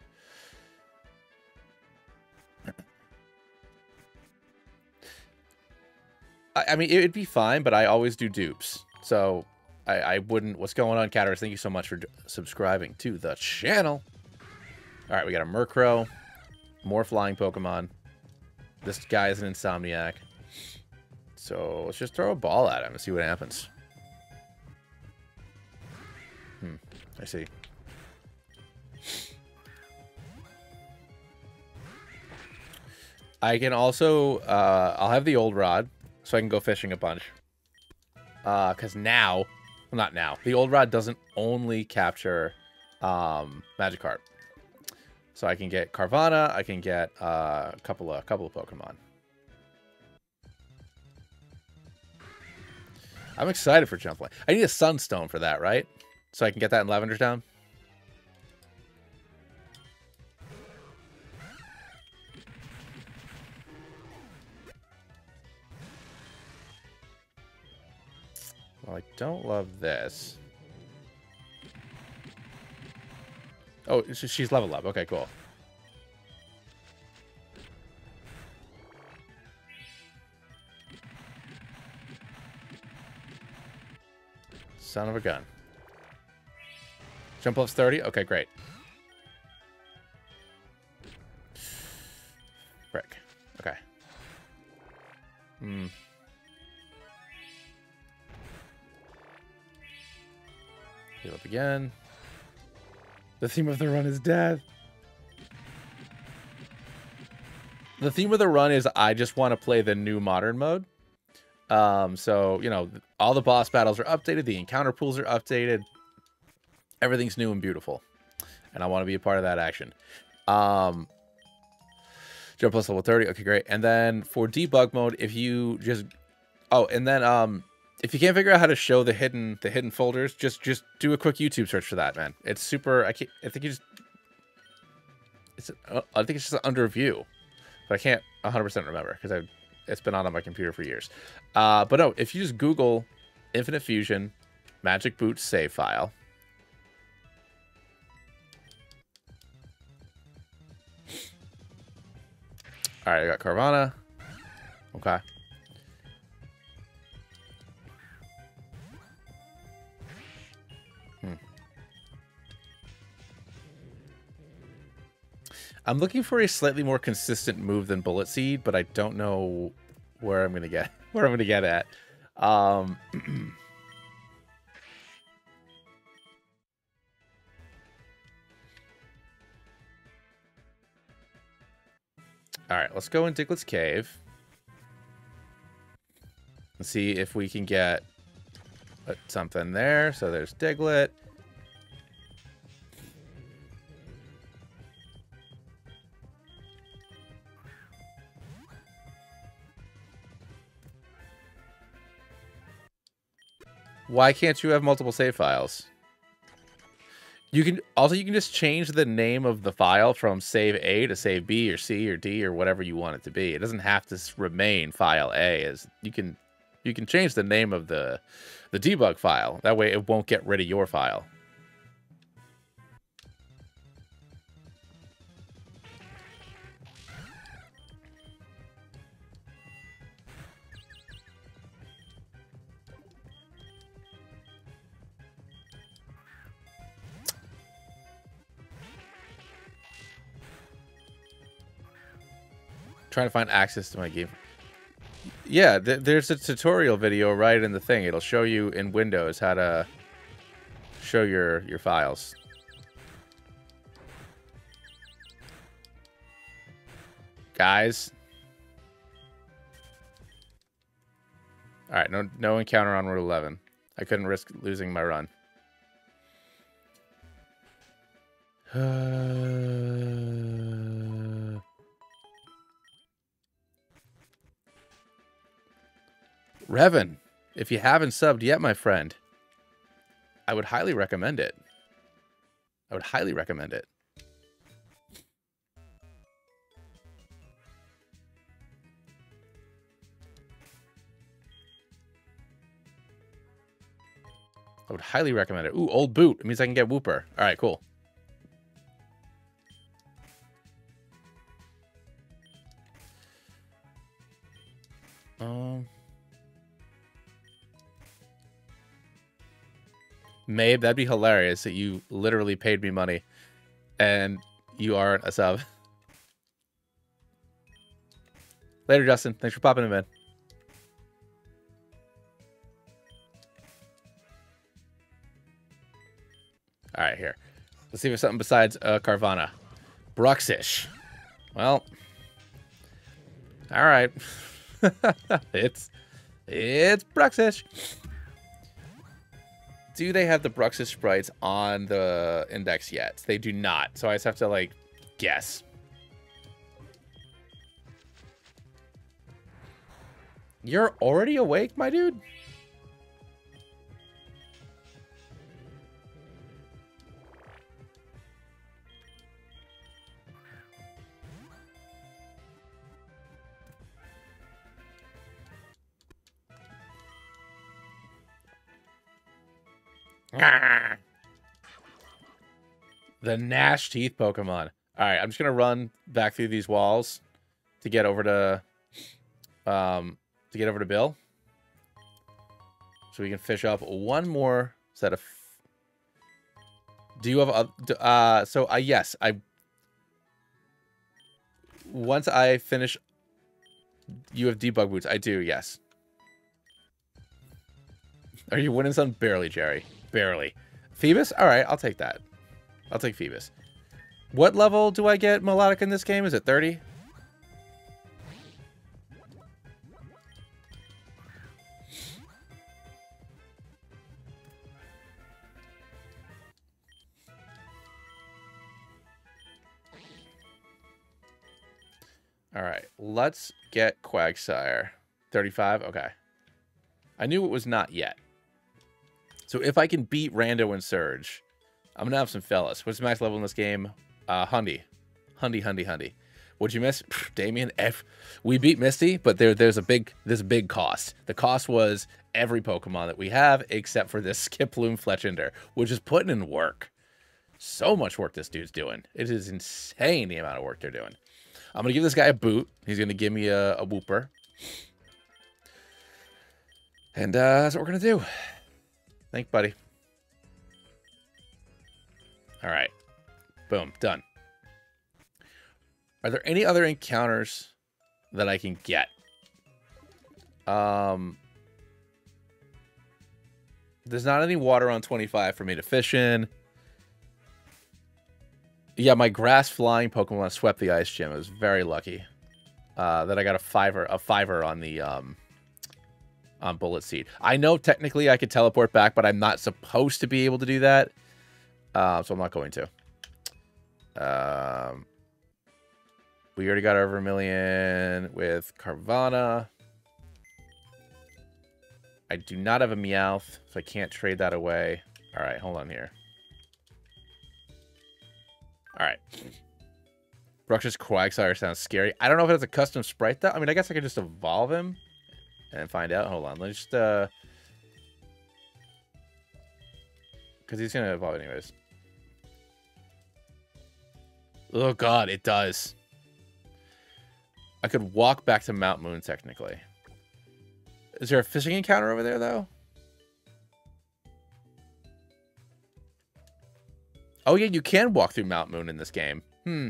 I, I mean, it'd be fine, but I always do dupes. So I, I wouldn't. What's going on, Caterers? Thank you so much for subscribing to the channel. All right, we got a Murkrow, more flying Pokemon. This guy is an Insomniac. So let's just throw a ball at him and see what happens. Hmm, I see. I can also, uh, I'll have the old rod, so I can go fishing a bunch. Because uh, now, well, not now, the old rod doesn't only capture um, Magikarp. So I can get Carvanha, I can get uh, a couple of a couple of Pokemon. I'm excited for Jump Jumpline. I need a Sunstone for that, right? So I can get that in Lavender Town? Well, I don't love this. Oh, she's level up. Okay, cool. Son of a gun. Jump level's 30? Okay, great. Frick. Okay. Hmm. Heal up again. The theme of the run is death. The theme of the run is I just want to play the new modern mode. Um, so, you know, all the boss battles are updated. The encounter pools are updated. Everything's new and beautiful. And I want to be a part of that action. Um, jump plus level 30. Okay, great. And then for debug mode, if you just... Oh, and then um, if you can't figure out how to show the hidden the hidden folders, just just do a quick YouTube search for that, man. It's super. I can't. I think you just. It's. Uh, I think it's just under view, but I can't 100 percent remember because I. It's been on on my computer for years. Uh, but no, if you just Google Infinite Fusion Magic Boots save file. All right, I got Carvanha. Okay. I'm looking for a slightly more consistent move than Bullet Seed, but I don't know where I'm gonna get *laughs* where I'm gonna get at. Um, *clears throat* All right, let's go in Diglett's cave. Let's see if we can get something there. So there's Diglett. Why can't you have multiple save files? You can also you can just change the name of the file from save A to save B or C or D or whatever you want it to be. It doesn't have to remain file A as you can you can change the name of the the debug file. That way it won't get rid of your file. Trying to find access to my game. Yeah, th there's a tutorial video right in the thing. It'll show you in Windows how to show your your files. Guys. All right, no no encounter on Route 11. I couldn't risk losing my run. *sighs* Uh, Revan, if you haven't subbed yet, my friend, I would highly recommend it. I would highly recommend it. I would highly recommend it. Ooh, old boot. It means I can get Wooper. All right, cool. Mabe, that'd be hilarious that you literally paid me money and you aren't a sub. *laughs* Later, Justin. Thanks for popping in, man. All right, here. Let's see if there's something besides uh, Carvanha. Bruxish. Well, all right. *laughs* it's it's Bruxish. Do they have the Bruxish sprites on the index yet? They do not. So I just have to like guess. You're already awake, my dude? The Gnash Teeth Pokemon. All right, I'm just gonna run back through these walls to get over to um to get over to Bill, so we can fish up one more set of. Do you have a uh? So uh, yes, I. Once I finish, you have debug boots. I do. Yes. Are you winning some? Barely, Jerry. Barely. Feebas? All right, I'll take that. I'll take Feebas. What level do I get Milotic in this game? Is it 30? All right, let's get Quagsire. 35? Okay. I knew it was not yet. So if I can beat Rando and Surge, I'm to have some fellas. What's the max level in this game? Uh, Hundy. Hundy, Hundy, Hundy. What'd you miss? Damien, F. We beat Misty, but there, there's a big, a big cost. The cost was every Pokemon that we have, except for this *laughs* Skiploom Fletchinder, which is putting in work. So much work this dude's doing. It is insane the amount of work they're doing. I'm to give this guy a boot. He's to give me a, a Wooper. And uh, that's what we're to do. Thank buddy. All right. Boom. Done. Are there any other encounters that I can get? Um, there's not any water on 25 for me to fish in. Yeah, my grass flying Pokemon swept the ice gym. I was very lucky uh, that I got a fiver, a fiver on the um, on Bullet Seed. I know technically I could teleport back, but I'm not supposed to be able to do that, uh, so I'm not going to. Um, we already got over a million with Carvanha. I do not have a Meowth, so I can't trade that away. All right, hold on here. All right. Bruxish Quagsire sounds scary. I don't know if it has a custom sprite, though. I mean, I guess I could just evolve him and find out. Hold on. Let's just, uh... Because he's going to evolve anyways. Oh, God, it does. I could walk back to Mount Moon, technically. Is there a fishing encounter over there, though? Oh, yeah, you can walk through Mount Moon in this game. Hmm.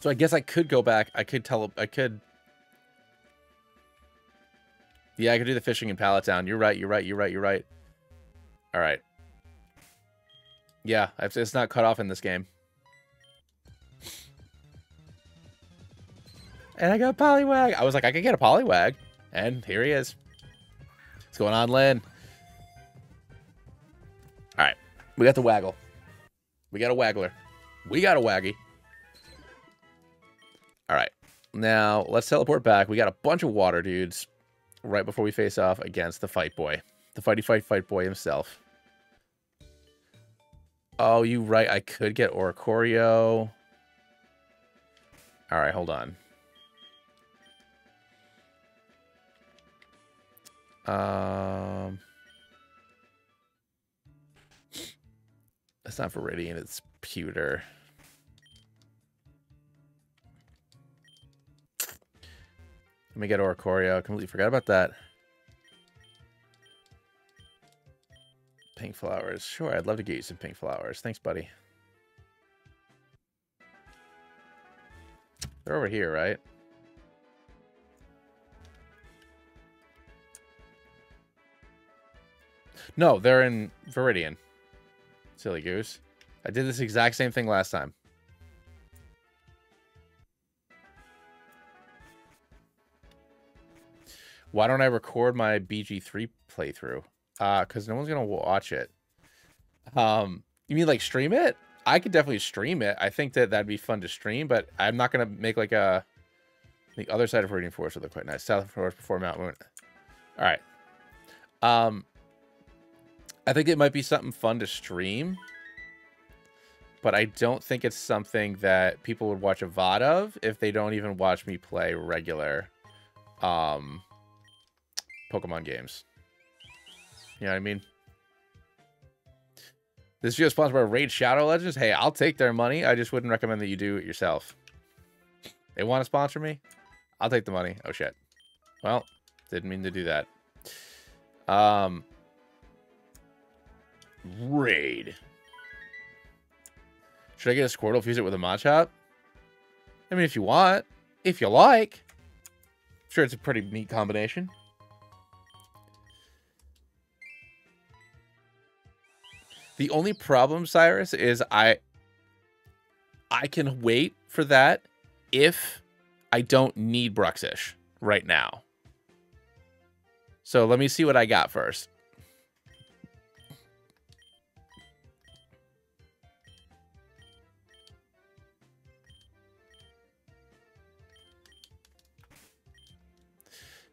So I guess I could go back. I could tell... I could... Yeah, I could do the fishing in Pallet Town. You're right, you're right, you're right, you're right. All right. Yeah, it's not cut off in this game. And I got a Poliwag. I was like, I could get a Poliwag. And here he is. What's going on, Lynn? All right. We got the Waggle. We got a Waggler. We got a Waggy. All right. Now, let's teleport back. We got a bunch of water dudes right before we face off against the Fight Boy. The Fighty Fight Fight Boy himself. Oh, you right. I could get Oricorio. All right, hold on. Um, it's not Viridian, it's Pewter. Let me get Oricorio. Completely forgot about that. Pink flowers. Sure, I'd love to get you some pink flowers. Thanks, buddy. They're over here, right? No, they're in Viridian. Silly goose. I did this exact same thing last time. Why don't I record my BG3 playthrough? Uh, because no one's gonna watch it. Um, you mean like stream it? I could definitely stream it. I think that that'd be fun to stream, but I'm not gonna make like a the other side of Viridian Forest would look quite nice. South Forest before Mount Moon. All right. Um, I think it might be something fun to stream, but I don't think it's something that people would watch a VOD of if they don't even watch me play regular um, Pokemon games. You know what I mean? This video is sponsored by Raid Shadow Legends. Hey, I'll take their money. I just wouldn't recommend that you do it yourself. They want to sponsor me? I'll take the money. Oh, shit. Well, didn't mean to do that. Um, Raid. Should I get a Squirtle, fuse it with a Machop? I mean, if you want. If you like. I'm sure it's a pretty neat combination. The only problem, Cyrus, is I I can wait for that if I don't need Bruxish right now. So let me see what I got first.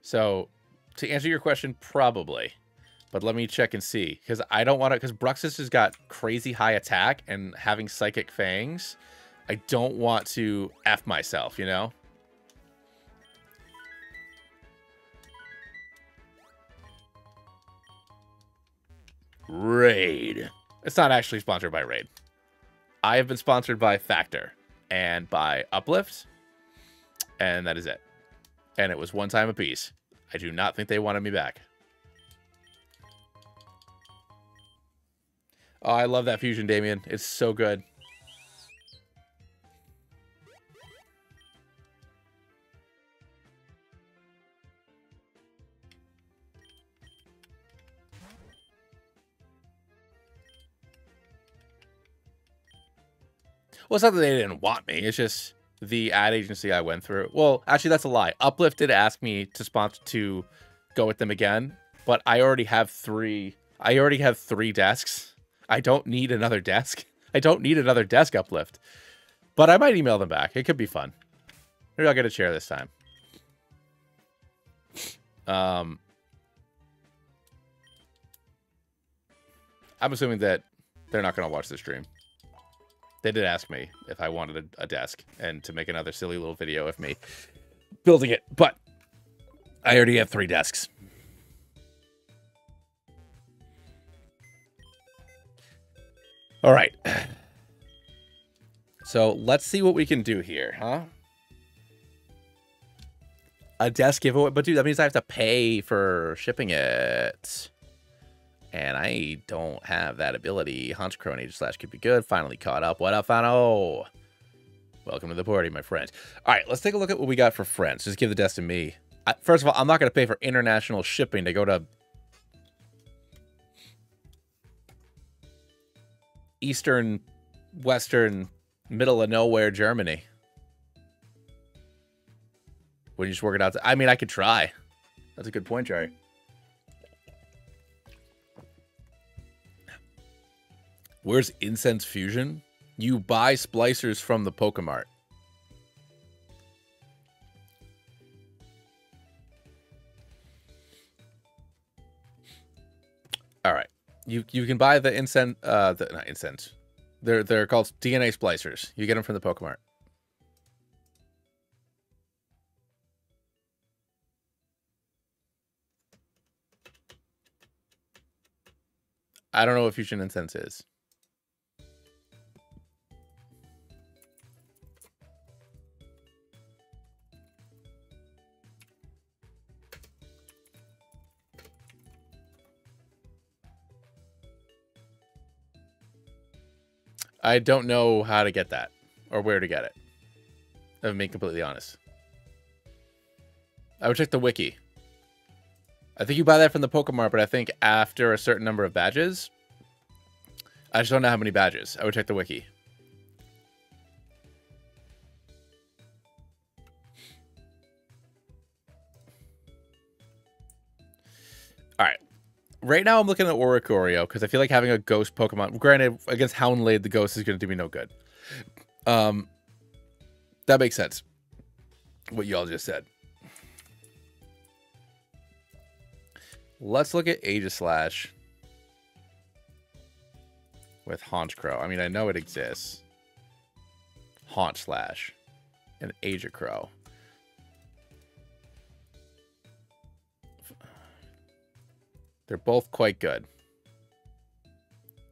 So to answer your question, probably. But let me check and see. Because I don't want to... Because Bruxish has got crazy high attack and having Psychic Fangs. I don't want to F myself, you know? Raid. It's not actually sponsored by Raid. I have been sponsored by Factor and by Uplift. And that is it. And it was one time a piece. I do not think they wanted me back. Oh, I love that fusion, Damien. It's so good. Well, it's not that they didn't want me. It's just the ad agency I went through. Well, actually, that's a lie. Uplift did ask me to sponsor to go with them again, but I already have three. I already have three desks. I don't need another desk. *laughs* I don't need another desk uplift. But I might email them back. It could be fun. Maybe I'll get a chair this time. Um, I'm assuming that they're not going to watch the stream. They did ask me if I wanted a, a desk and to make another silly little video of me building it, but I already have three desks. All right. So let's see what we can do here, huh? A desk giveaway, but dude, that means I have to pay for shipping it. And I don't have that ability. Hunch Crony slash could be good. Finally caught up. What up, Fano? Welcome to the party, my friend. All right, let's take a look at what we got for friends. Just give the desk to me. I, first of all, I'm not going to pay for international shipping to go to eastern, western, middle of nowhere Germany. Would you just work it out? I mean, I could try. That's a good point, Jerry. Where's Incense Fusion? You buy splicers from the Pokemart. All right. You you can buy the incense uh the not incense. They're they're called DNA splicers. You get them from the Pokemart. I don't know what fusion incense is. I don't know how to get that or where to get it. I'm being completely honest. I would check the wiki. I think you buy that from the Pokemart, but I think after a certain number of badges. I just don't know how many badges. I would check the wiki. All right. Right now, I'm looking at Oricorio because I feel like having a ghost Pokemon. Granted, against Houndlade, the ghost is going to do me no good. Um, that makes sense. What y'all just said. Let's look at Aegislash with Honchkrow. I mean, I know it exists. Haunch Slash and Crow. They're both quite good.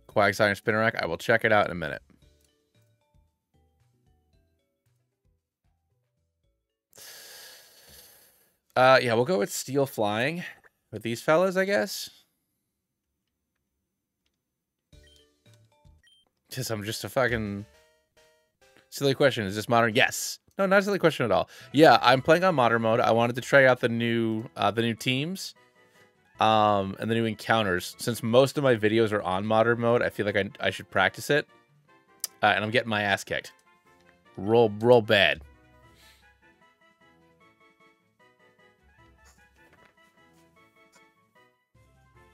Quagsire Spinarak. I will check it out in a minute. Uh, yeah, we'll go with Steel Flying with these fellas, I guess. Just, I'm just a fucking silly question. Is this modern? Yes. No, not a silly question at all. Yeah, I'm playing on modern mode. I wanted to try out the new, uh, the new teams um, and the new encounters. Since most of my videos are on modern mode, I feel like I, I should practice it. Uh, and I'm getting my ass kicked. Roll, roll bad.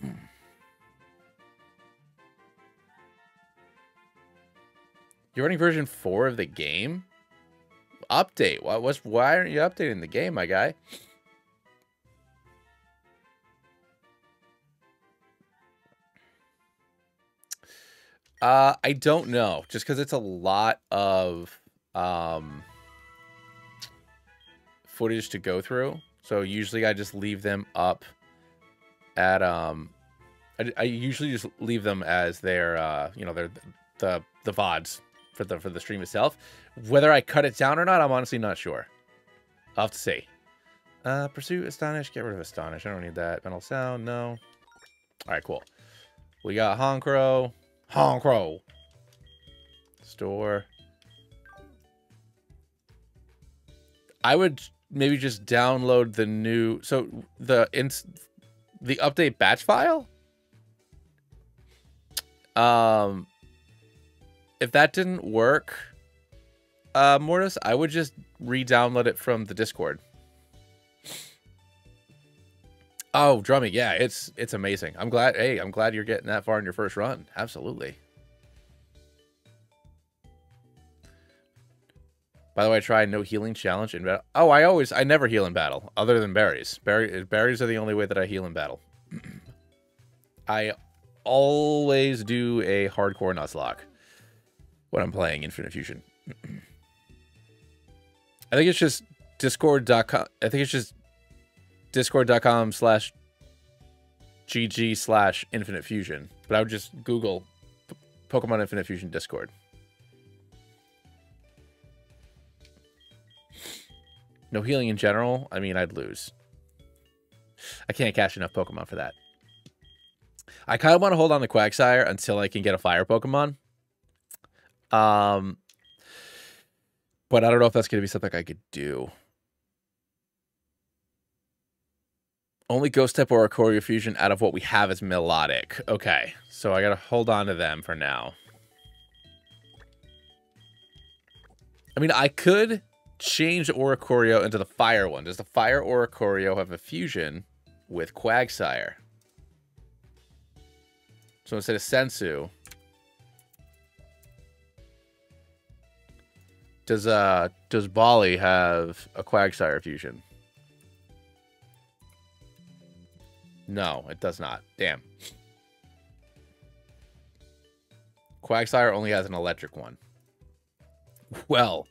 *clears throat* You're running version 4 of the game? Update. Why, what's, why aren't you updating the game, my guy? Uh, I don't know. Just because it's a lot of um, footage to go through. So usually I just leave them up at um, I, I usually just leave them as their uh, you know, they're the the vods for the for the stream itself. Whether I cut it down or not, I'm honestly not sure. I'll have to see. Uh, pursue astonish. Get rid of astonish. I don't need that. Metal Sound. No. All right, cool. We got Honchkrow. Honchkrow. Store. I would maybe just download the new so the ins the update batch file. Um if that didn't work, uh Mortis, I would just re-download it from the Discord. Oh, drumming, yeah, it's it's amazing. I'm glad. Hey, I'm glad you're getting that far in your first run. Absolutely. By the way, I tried no healing challenge in battle. Oh, I always, I never heal in battle, other than berries. Berry, berries are the only way that I heal in battle. *clears throat* I always do a hardcore Nuzlocke when I'm playing Infinite Fusion. *clears throat* I think it's just discord.com. I think it's just discord.com slash gg slash infinite fusion. But I would just Google Pokemon Infinite Fusion Discord. No healing in general. I mean, I'd lose. I can't catch enough Pokemon for that. I kind of want to hold on to Quagsire until I can get a fire Pokemon. Um, but I don't know if that's going to be something I could do. Only Ghost type or Oricorio Fusion out of what we have is Melodic. Okay, so I gotta hold on to them for now. I mean, I could change Oricorio into the Fire one. Does the Fire Oricorio have a fusion with Quagsire? So instead of Sensu, does uh does Baile have a Quagsire fusion? No, it does not. Damn. Quagsire only has an electric one. Well,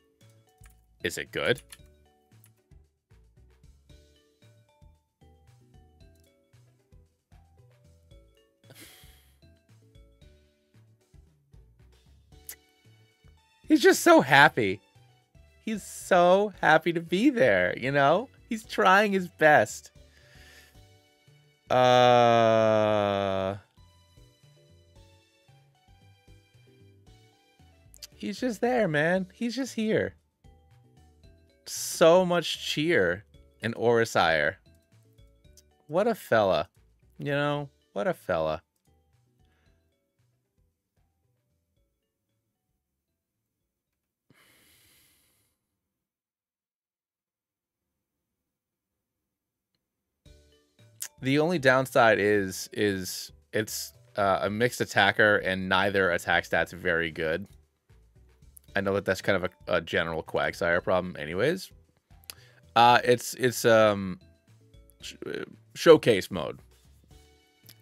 is it good? He's just so happy. He's so happy to be there, you know? He's trying his best. Uh. He's just there, man. He's just here. So much cheer in Orisire. What a fella. You know, what a fella. The only downside is is it's uh, a mixed attacker and neither attack stat's very good. I know that that's kind of a, a general Quagsire problem, anyways. Uh, it's it's um sh uh, showcase mode.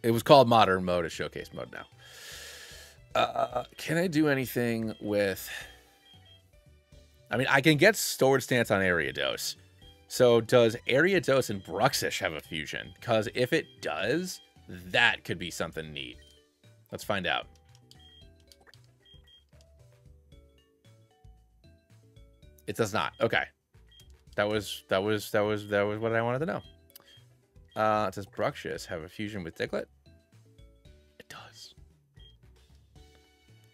It was called modern mode. It's showcase mode now. Uh, can I do anything with? I mean, I can get Swords Dance on Ariados. So does Ariados and Bruxish have a fusion? Because if it does, that could be something neat. Let's find out. It does not. Okay. That was that was that was that was what I wanted to know. Uh does Bruxish have a fusion with Diglett? It does.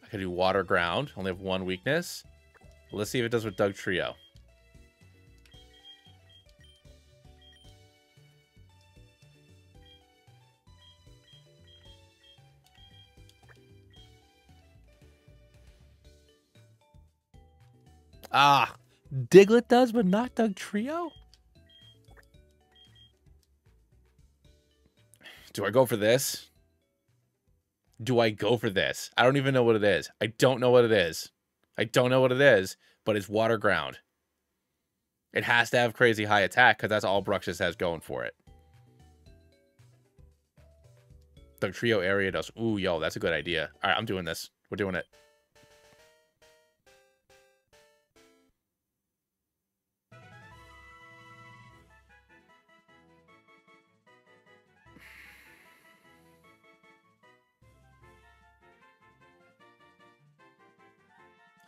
I could do water ground. Only have one weakness. Let's see if it does with Dugtrio. Ah, Diglett does, but not Dugtrio? Do I go for this? Do I go for this? I don't even know what it is. I don't know what it is. I don't know what it is, but it's water ground. It has to have crazy high attack because that's all Bruxish has going for it. Dugtrio does. Ooh, yo, that's a good idea. All right, I'm doing this. We're doing it.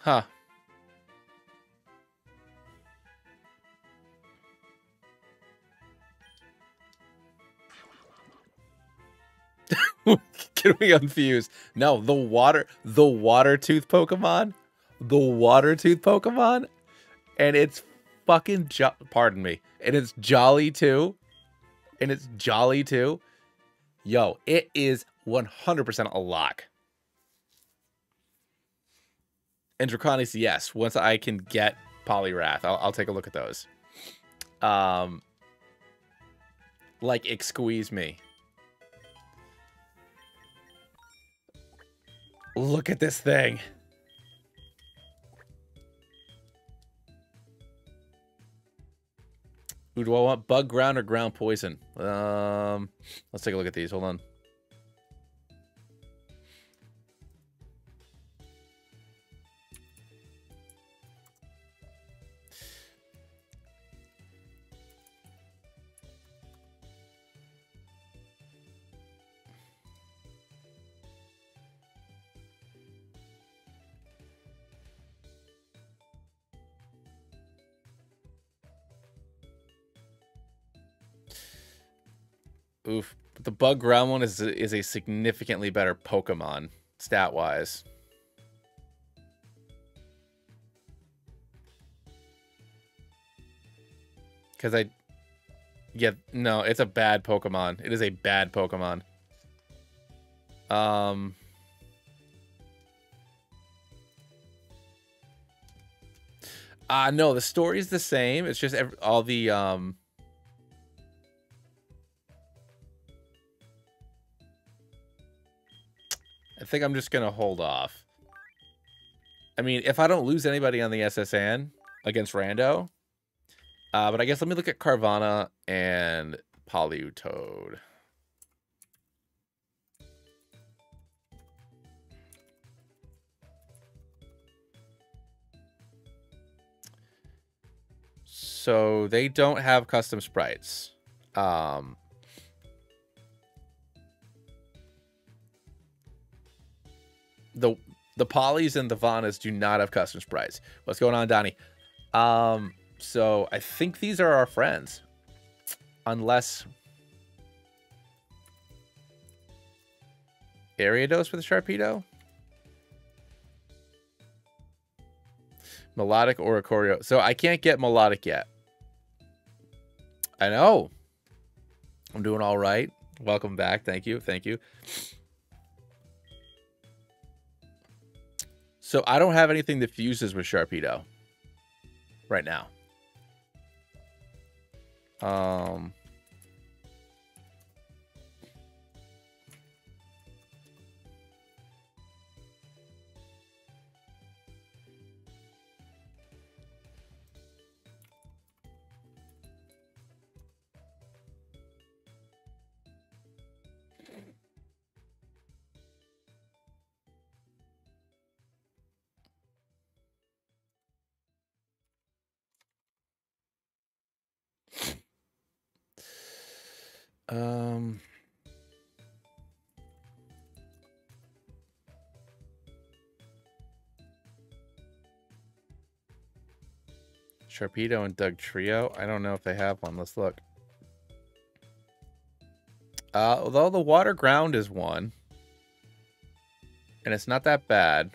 Huh. *laughs* Can we unfuse? No, the water, the water tooth Pokemon, the water tooth Pokemon, and it's fucking, jo pardon me, and it's jolly too, and it's jolly too. Yo, it is 100% a lock. And Draconis, yes. Once I can get Poliwrath, I'll, I'll take a look at those. Um, like, squeeze me. Look at this thing. Who do I want? Bug ground or ground poison? Um, let's take a look at these. Hold on. Oof. But the bug ground one is is a significantly better Pokemon stat wise. Cause I Yeah, no, it's a bad Pokemon. It is a bad Pokemon. Um Uh no, the story is the same. It's just every, all the um I think I'm just going to hold off. I mean, if I don't lose anybody on the S.S. Anne against Rando. Uh, but I guess let me look at Carvanha and Politoed. So they don't have custom sprites. Um, the the polys and the vanas do not have custom sprites. What's going on, Donnie? Um, so I think these are our friends. Unless Area Ariados with a Sharpedo? Melodic or a choreo. So I can't get melodic yet. I know. I'm doing all right. Welcome back. Thank you. Thank you. So I don't have anything that fuses with Sharpedo right now. Um, Um. Sharpedo and Dugtrio. I don't know if they have one. Let's look. Uh, although the water ground is one. And it's not that bad.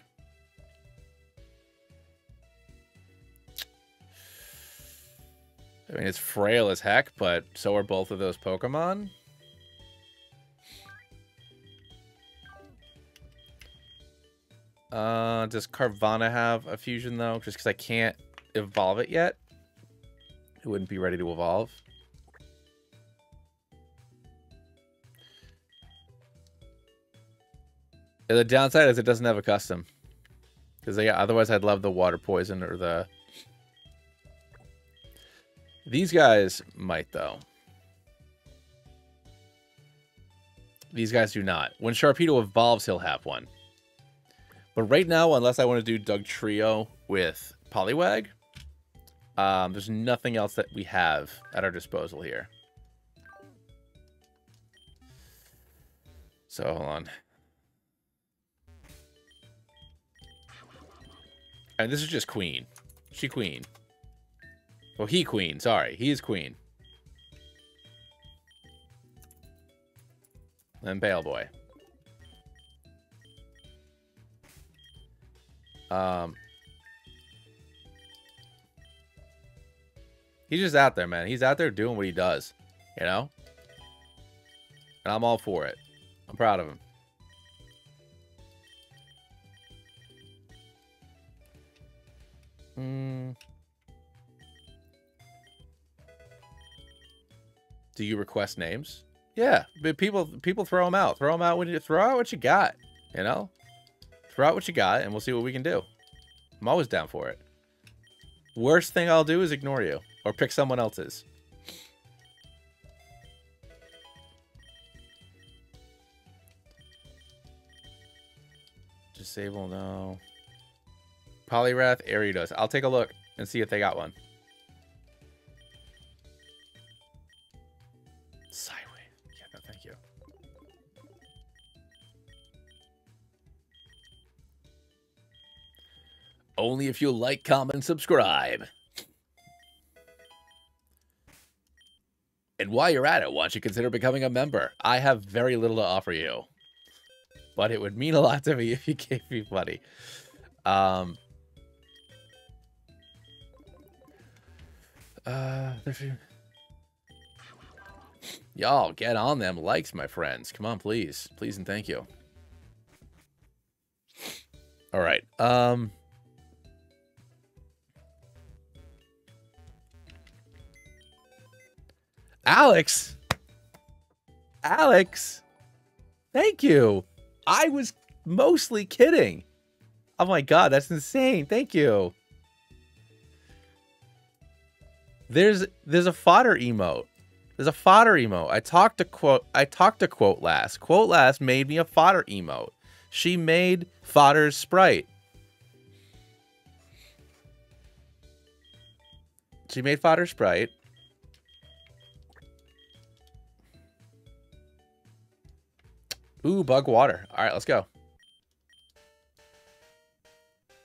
I mean, it's frail as heck, but so are both of those Pokemon. Uh, does Carvanha have a fusion, though? Just because I can't evolve it yet. It wouldn't be ready to evolve. the downside is it doesn't have a custom. Because yeah, otherwise I'd love the water poison or the these guys might, though. These guys do not. When Sharpedo evolves, he'll have one. But right now, unless I want to do Dugtrio with Poliwag, um, there's nothing else that we have at our disposal here. So, hold on. And this is just Queen. She Queen. Well, he queen. Sorry. He is queen. And Pale Boy. Um, he's just out there, man. He's out there doing what he does, you know? And I'm all for it. I'm proud of him. Hmm. Do you request names? Yeah, but people people throw them out. Throw them out when you throw out what you got. You know, throw out what you got, and we'll see what we can do. I'm always down for it. Worst thing I'll do is ignore you or pick someone else's. Disable no. Poliwrath, Ariados. I'll take a look and see if they got one. Only if you like, comment, subscribe. And while you're at it, why don't you consider becoming a member? I have very little to offer you. But it would mean a lot to me *laughs* if you gave me money. Um, uh, Y'all, get on them likes, my friends. Come on, please. Please and thank you. All right. Um... Alex. Alex. Thank you. I was mostly kidding. Oh my god, that's insane. Thank you. There's there's a fodder emote. There's a fodder emote. I talked to quote I talked to quote last. Quote last made me a fodder emote. She made fodder's sprite. She made fodder sprite. Ooh, bug water. All right, let's go.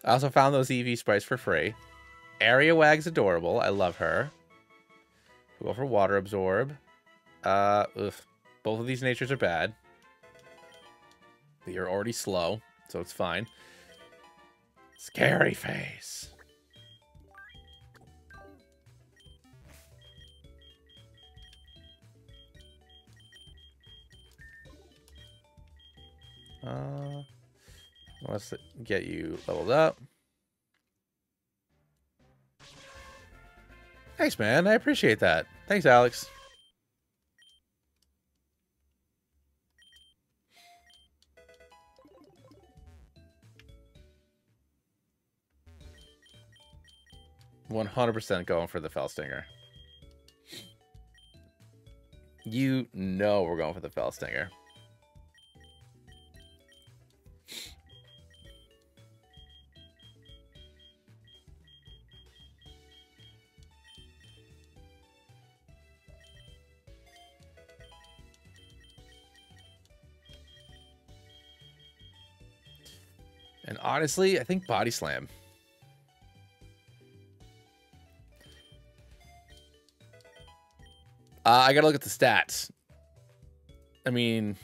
I also found those EV sprites for free. Area Wag's adorable. I love her. Go for water absorb. Uh, ugh. Both of these natures are bad. You're already slow, so it's fine. Scary face. Uh, let's get you leveled up. Thanks, man. I appreciate that. Thanks, Alex. One hundred percent going for the Fellstinger. You know we're going for the Fellstinger. Honestly, I think Body Slam. Uh, I gotta look at the stats. I mean,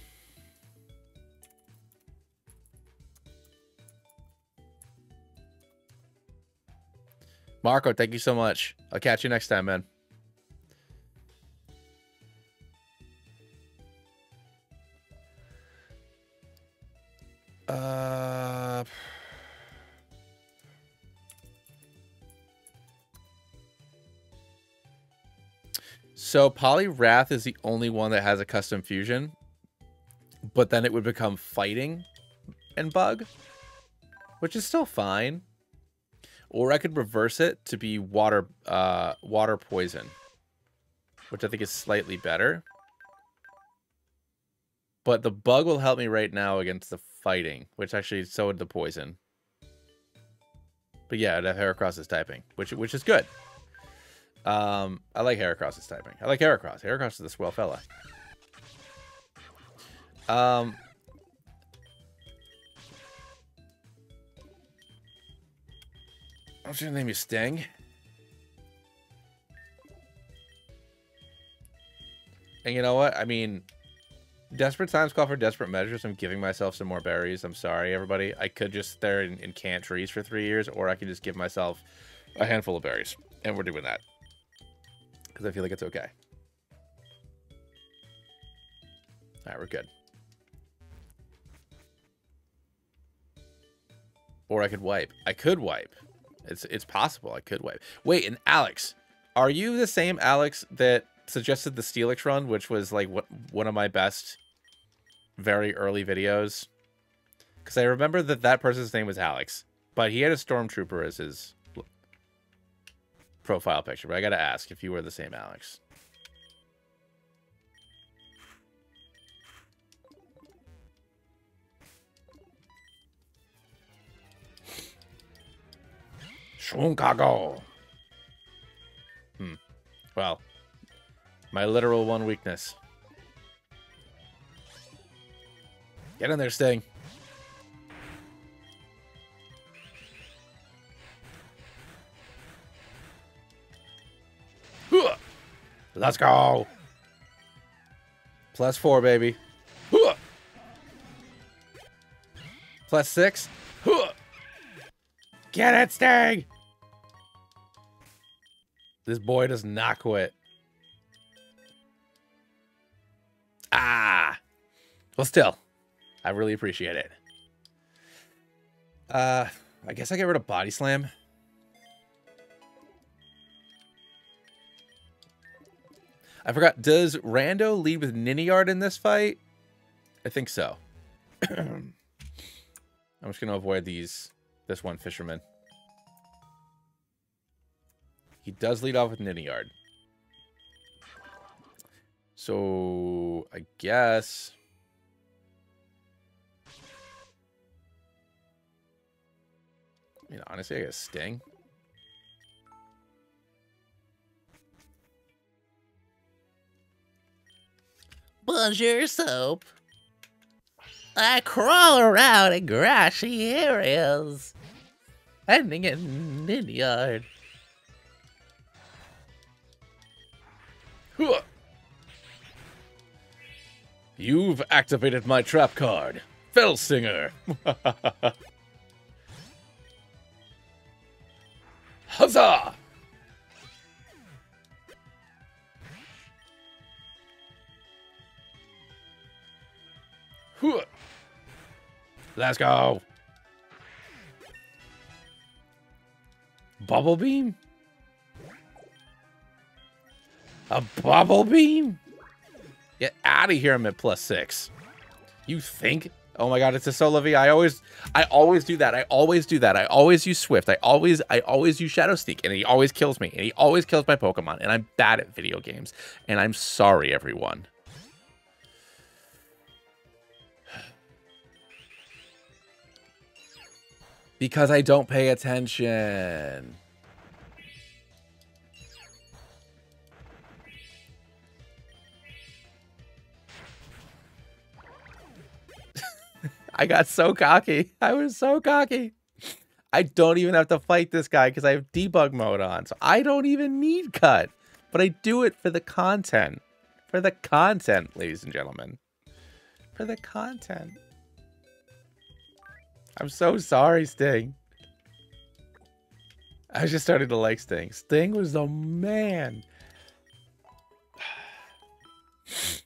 Marco, thank you so much. I'll catch you next time, man. Uh, so Poliwrath is the only one that has a custom fusion, but then it would become fighting and bug, which is still fine. Or I could reverse it to be water, uh, water poison, which I think is slightly better. But the bug will help me right now against the fighting, which actually so would the poison. But yeah, Heracross is typing, which which is good. Um, I like Heracross's typing. I like Heracross. Heracross is a swell fella. Um, I'm just name you Sting. And you know what? I mean, desperate times call for desperate measures. I'm giving myself some more berries. I'm sorry, everybody. I could just stare and, and can't trees for three years, or I could just give myself a handful of berries. And we're doing that. Because I feel like it's okay. Alright, we're good. Or I could wipe. I could wipe. It's it's possible I could wipe. Wait, and Alex, are you the same Alex that suggested the Steelix run, which was like what one of my best very early videos? Because I remember that that person's name was Alex, but he had a stormtrooper as his profile picture. But I gotta ask if you were the same Alex. Shunkago. Hmm. Well, my literal one weakness. Get in there, Sting. Let's go. Plus four, baby. Plus six. Get it, Sting! This boy does not quit. Ah. Well, still, I really appreciate it. Uh, I guess I get rid of Body Slam. I forgot. Does Rando lead with Niniard in this fight? I think so. *clears throat* I'm just going to avoid these, this one fisherman. He does lead off with Niniard. So, I guess... I mean, honestly, I guess Sting. Bonjour, Soap. I crawl around in grassy areas, ending in Niniard. You've activated my trap card, Fellstinger. *laughs* Huzzah! Let's go. Bubble beam? A bubble beam? Get out of here, I'm at plus six. You think? Oh my god, it's a solo V. I always I always do that. I always do that. I always use Swift. I always I always use Shadow Sneak and he always kills me. And he always kills my Pokemon. And I'm bad at video games. And I'm sorry, everyone. Because I don't pay attention. *laughs* I got so cocky. I was so cocky. I don't even have to fight this guy because I have debug mode on. So I don't even need cut. But I do it for the content. For the content, ladies and gentlemen. For the content. I'm so sorry, Sting. I just started to like Sting. Sting was the man. *sighs*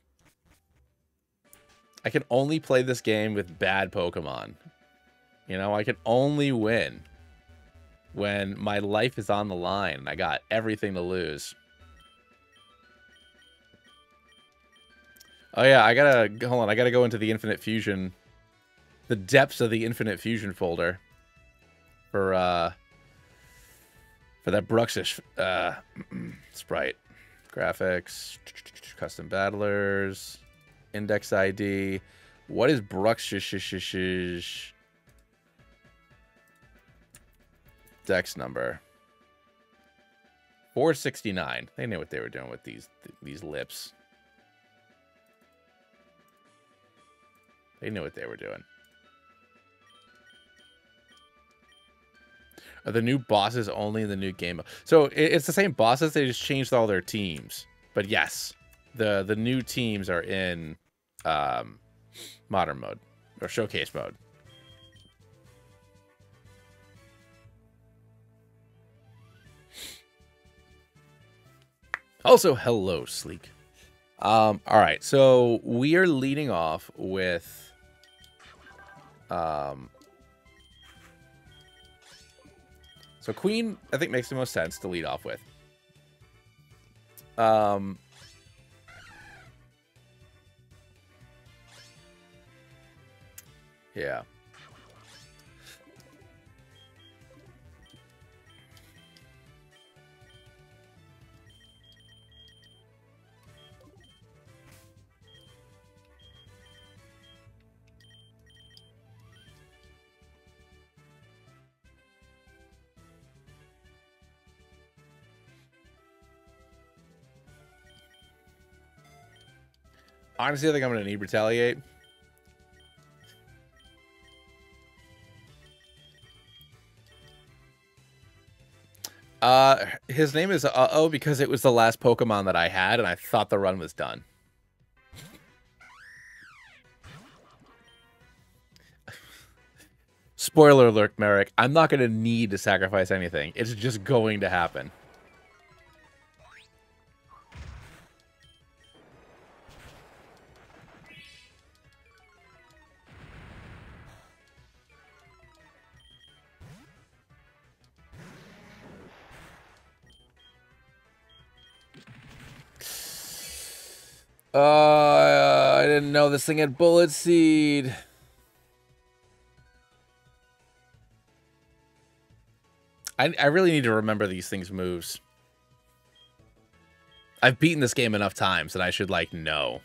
I can only play this game with bad Pokemon. You know, I can only win when my life is on the line and I got everything to lose. Oh yeah, I gotta, hold on, I gotta go into the Infinite Fusion, the depths of the Infinite Fusion folder for, uh, for that Bruxish, uh, *clears throat* sprite. Graphics, custom battlers, index ID. What is Bruxish dex number? 469. They knew what they were doing with these these lips. They knew what they were doing. The new bosses only in the new game? So it's the same bosses. They just changed all their teams. But yes, the the new teams are in um, modern mode or showcase mode. Also, hello, Sleek. Um, all right, so we are leading off with um, so Queen, I think makes the most sense to lead off with. Um, Yeah. Honestly, I think I'm going to need retaliate. Uh, his name is Uh-Oh because it was the last Pokemon that I had, and I thought the run was done. *laughs* Spoiler alert, Merrick. I'm not going to need to sacrifice anything. It's just going to happen. Uh, I didn't know this thing had bullet seed. I, I really need to remember these things' moves. I've beaten this game enough times that I should, like, know.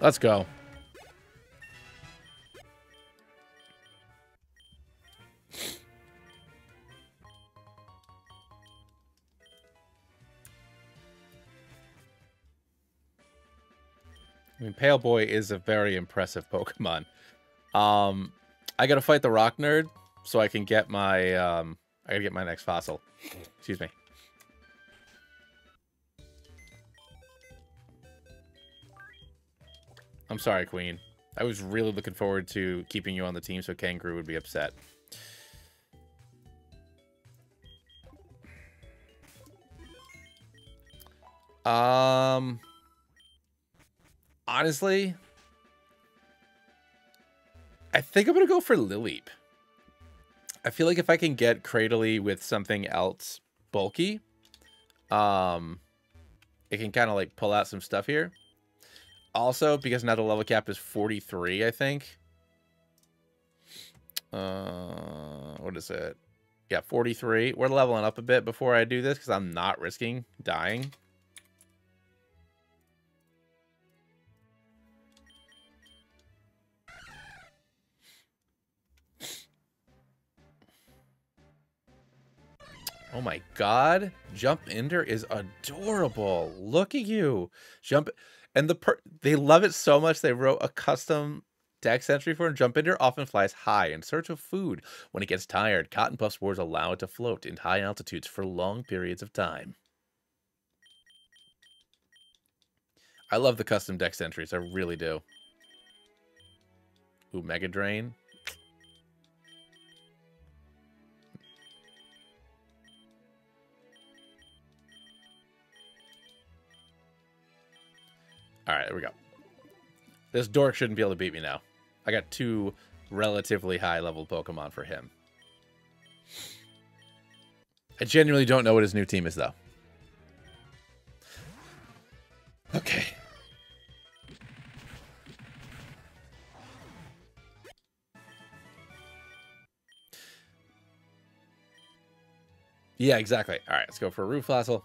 Let's go. I mean, Pale Boy is a very impressive *laughs* Pokemon. Um, I gotta fight the Rock Nerd so I can get my um, I gotta get my next fossil. Excuse me. I'm sorry, Queen. I was really looking forward to keeping you on the team so Kangaroo would be upset. Um, honestly, I think I'm going to go for Lileep. I feel like if I can get Cradily with something else bulky, um, it can kind of like pull out some stuff here. Also, because now the level cap is 43, I think. Uh, what is it? Yeah, 43. We're leveling up a bit before I do this because I'm not risking dying. Oh my god. Jump Ender is adorable. Look at you. Jump and the per they love it so much they wrote a custom dex entry for him. Jump Ender often flies high in search of food. When it gets tired, cotton puff spores allow it to float in high altitudes for long periods of time. I love the custom dex entries. I really do. Ooh, Mega Drain. All right, there we go. This dork shouldn't be able to beat me now. I got two relatively high level Pokemon for him. I genuinely don't know what his new team is, though. Okay. Yeah, exactly. All right, let's go for a Root Fossil.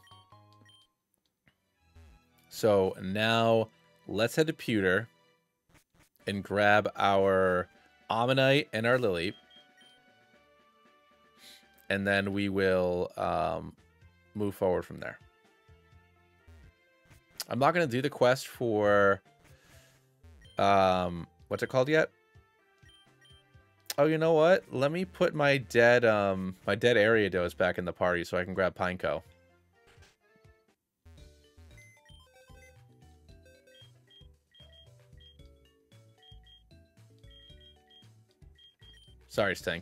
So now let's head to Pewter and grab our Omanyte and our Lily. And then we will um, move forward from there. I'm not going to do the quest for... Um, what's it called yet? Oh, you know what? Let me put my dead um my dead Ariados back in the party so I can grab Pineco. Sorry, Sting.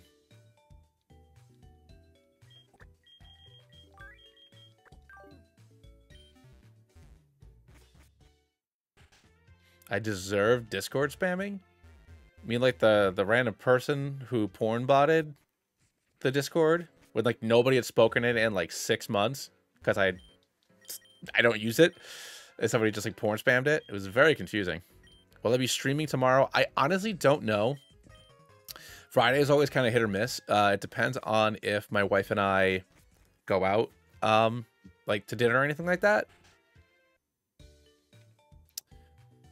I deserve Discord spamming? I mean like the the random person who porn botted the Discord when like nobody had spoken it in like six months because I I don't use it. And somebody just like porn spammed it. It was very confusing. Will I be streaming tomorrow? I honestly don't know. Friday is always kind of hit or miss. Uh, it depends on if my wife and I go out, um, like to dinner or anything like that.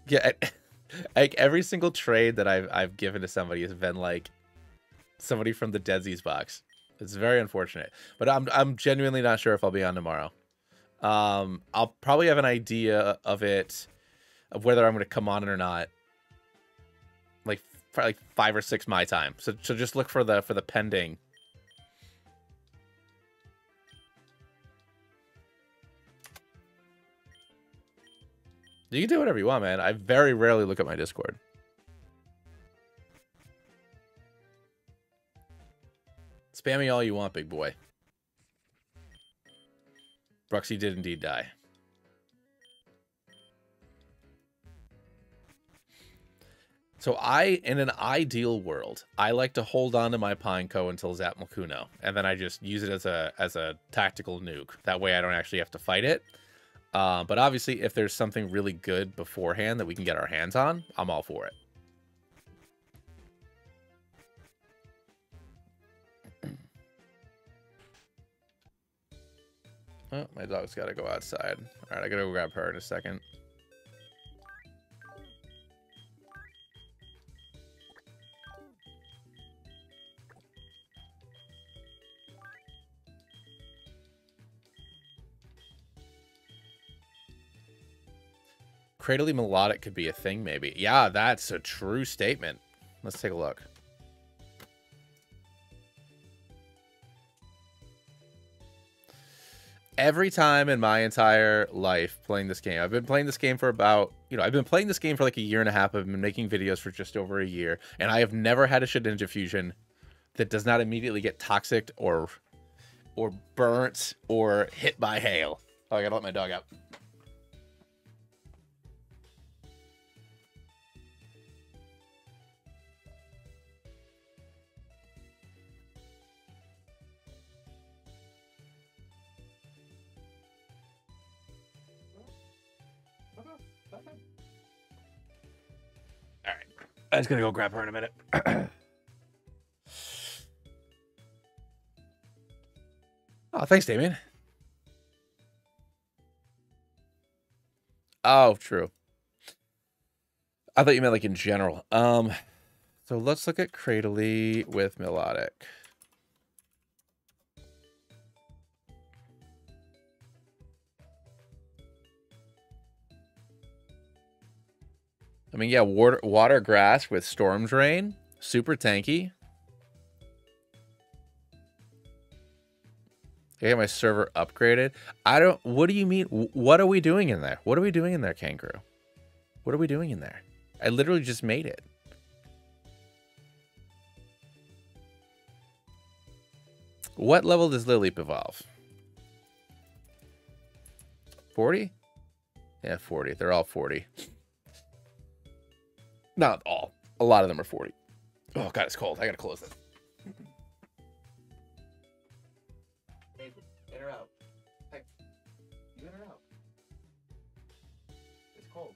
Yeah, *laughs* like every single trade that I've I've given to somebody has been like somebody from the Deadsies box. It's very unfortunate, but I'm I'm genuinely not sure if I'll be on tomorrow. Um, I'll probably have an idea of it, of whether I'm going to come on it or not, like five or six my time. So so just look for the for the pending. You can do whatever you want, man. I very rarely look at my Discord. Spam me all you want, big boy. Bruxy did indeed die. So I, in an ideal world, I like to hold on to my Pineco until Zapmolcuno, and then I just use it as a as a tactical nuke. That way I don't actually have to fight it. Uh, but obviously, if there's something really good beforehand that we can get our hands on, I'm all for it. *clears throat* oh, my dog's got to go outside. All right, I got to go grab her in a second. Cradily melodic could be a thing, maybe. Yeah, that's a true statement. Let's take a look. Every time in my entire life playing this game, I've been playing this game for about, you know, I've been playing this game for like a year and a half. I've been making videos for just over a year, and I have never had a Shedinja fusion that does not immediately get toxic or or burnt or hit by hail. Oh, I gotta let my dog out. I was gonna go grab her in a minute. *clears throat* oh, thanks, Damien. Oh, true. I thought you meant like in general. Um, so let's look at Cradily with Melodic. Mean, yeah, water, water grass with storm drain, super tanky. I got my server upgraded. I don't. What do you mean? What are we doing in there? What are we doing in there, Kangaroo? What are we doing in there? I literally just made it. What level does Lileep evolve? 40? Yeah, 40. They're all 40. Not all. A lot of them are 40. Oh, God, it's cold. I gotta close this. Hey, in or out? Hey, you in or out? It's cold.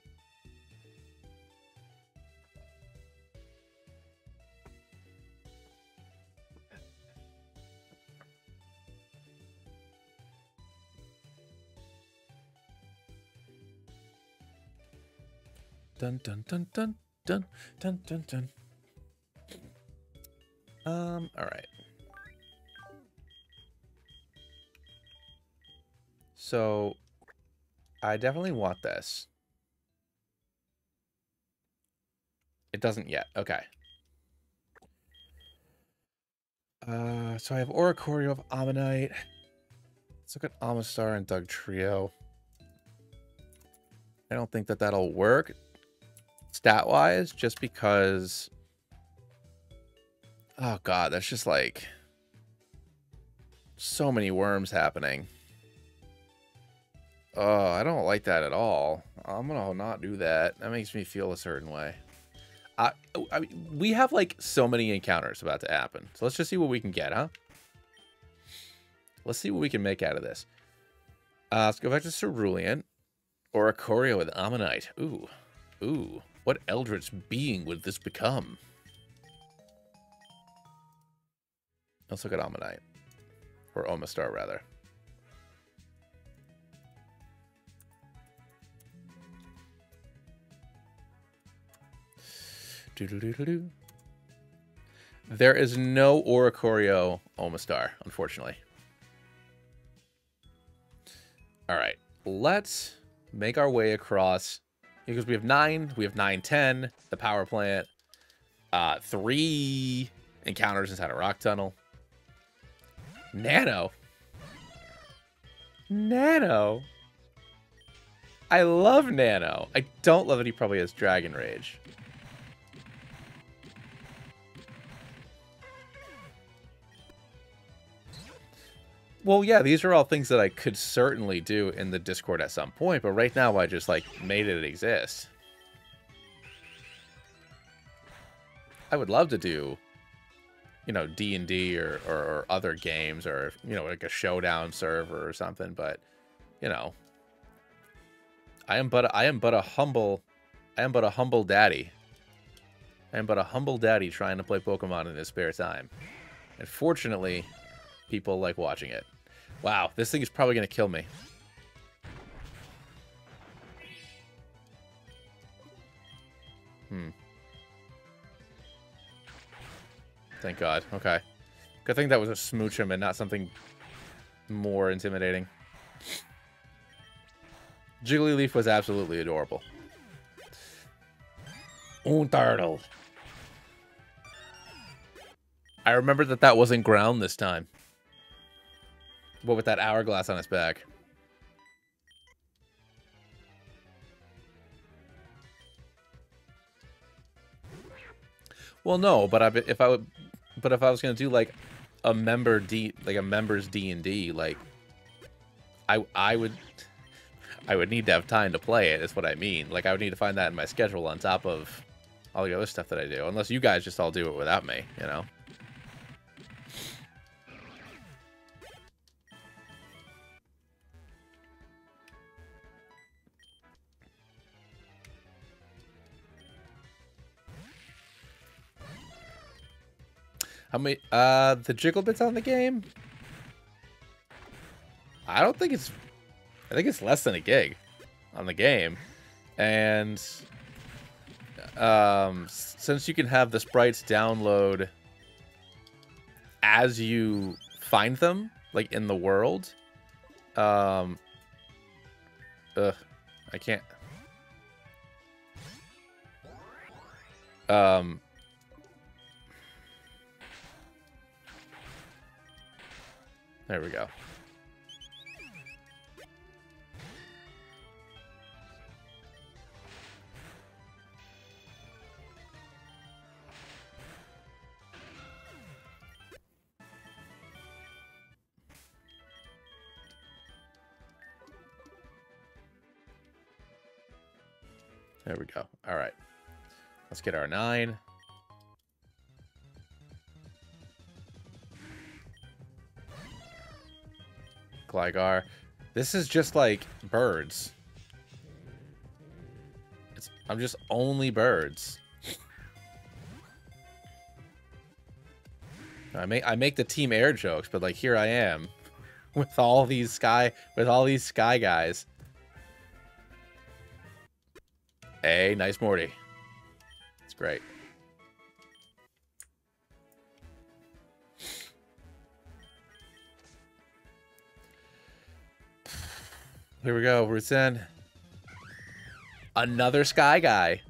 Dun dun dun dun dun dun dun dun. Um, all right. So I definitely want this. It doesn't yet. Okay. Uh, so I have Oricorio of Omanyte. Let's look at Omastar and Dugtrio. I don't think that that'll work stat-wise, just because... Oh god, that's just like... So many worms happening. Oh, I don't like that at all. I'm gonna not do that. That makes me feel a certain way. I, I we have like so many encounters about to happen. So let's just see what we can get, huh? Let's see what we can make out of this. Uh, let's go back to Cerulean. Oricorio with Omanyte. Ooh. Ooh. What eldritch being would this become? Let's look at Omanyte. Or Omastar, rather. There is no Oricorio Omastar, unfortunately. All right, let's make our way across because we have nine, we have nine, ten, the power plant, uh, three encounters inside a rock tunnel. Nano. Nano. I love Nano. I don't love that he probably has Dragon Rage. Well, yeah, these are all things that I could certainly do in the Discord at some point, but right now I just, like, made it exist. I would love to do, you know, D&D or, or, or other games or, you know, like a showdown server or something, but, you know, I am but a, I am but a humble, I am but a humble daddy. I am but a humble daddy trying to play Pokemon in his spare time. And fortunately, people like watching it. Wow, this thing is probably going to kill me. Hmm. Thank God. Okay. Good thing that was a smoochum and not something more intimidating. Jigglyleaf was absolutely adorable. Un turtle. I remember that that wasn't ground this time. What with that hourglass on its back? Well, no, but I, if I would, but if I was gonna do like a member D, like a members D and D, like I, I would, I would need to have time to play it. Is what I mean. Like I would need to find that in my schedule on top of all the other stuff that I do. Unless you guys just all do it without me, you know. How many? Uh, the jiggle bits on the game? I don't think it's. I think it's less than a gig on the game, and um, since you can have the sprites download as you find them, like in the world, um, ugh, I can't. Um, There we go. There we go. All right. Let's get our nine. Gligar. This is just like birds. It's, I'm just only birds. I make I make the team air jokes, but like here I am *laughs* with all these sky with all these sky guys. Hey, nice Morty. It's great. Here we go. Roots in. Another sky guy.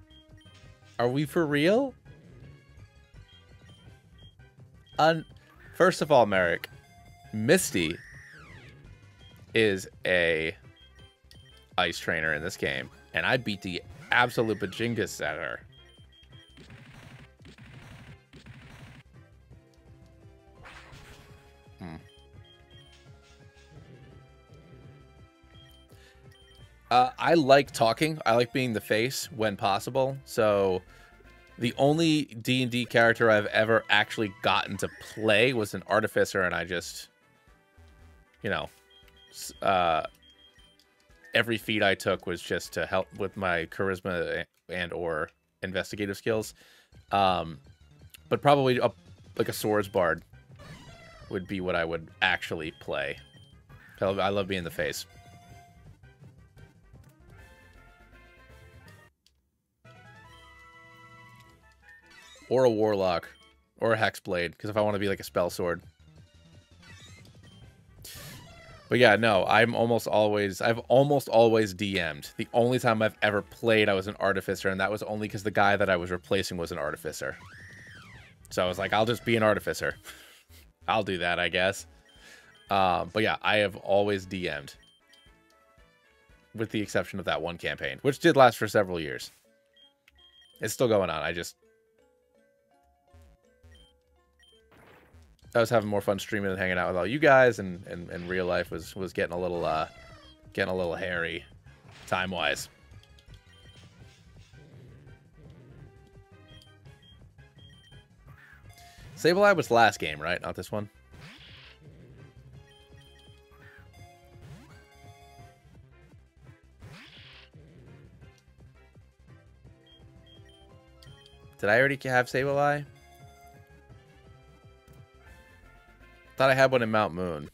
Are we for real? Un First of all, Merrick, Misty is a ice trainer in this game, and I beat the absolute bajingus at her. Uh, I like talking. I like being the face when possible. So the only D&D character I've ever actually gotten to play was an artificer and I just you know uh, every feat I took was just to help with my charisma and or investigative skills. Um, but probably a, like a swords bard would be what I would actually play. I love, I love being the face. Or a warlock or a hexblade because if I want to be like a spell sword. But yeah, no, I'm almost always I've almost always DM'd. The only time I've ever played I was an artificer and that was only because the guy that I was replacing was an artificer. So I was like, I'll just be an artificer. *laughs* I'll do that, I guess. Um, but yeah, I have always DM'd. With the exception of that one campaign, which did last for several years. It's still going on. I just I was having more fun streaming and hanging out with all you guys, and, and, and real life was was getting a little uh, getting a little hairy, time wise. Sableye was last game, right? Not this one. Did I already have Sableye? Thought I had one in Mount Moon.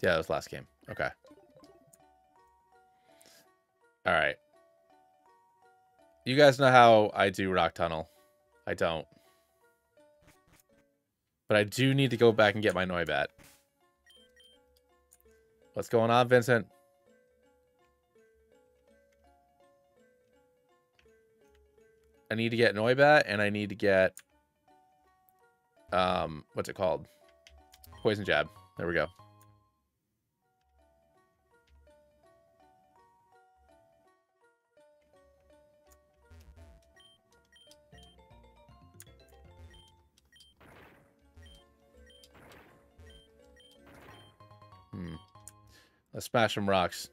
Yeah, that was last game. Okay. All right. You guys know how I do Rock Tunnel. I don't. But I do need to go back and get my Noibat. What's going on, Vincent? I need to get Noibat and I need to get um what's it called? Poison jab. There we go. Hmm. Let's smash some rocks.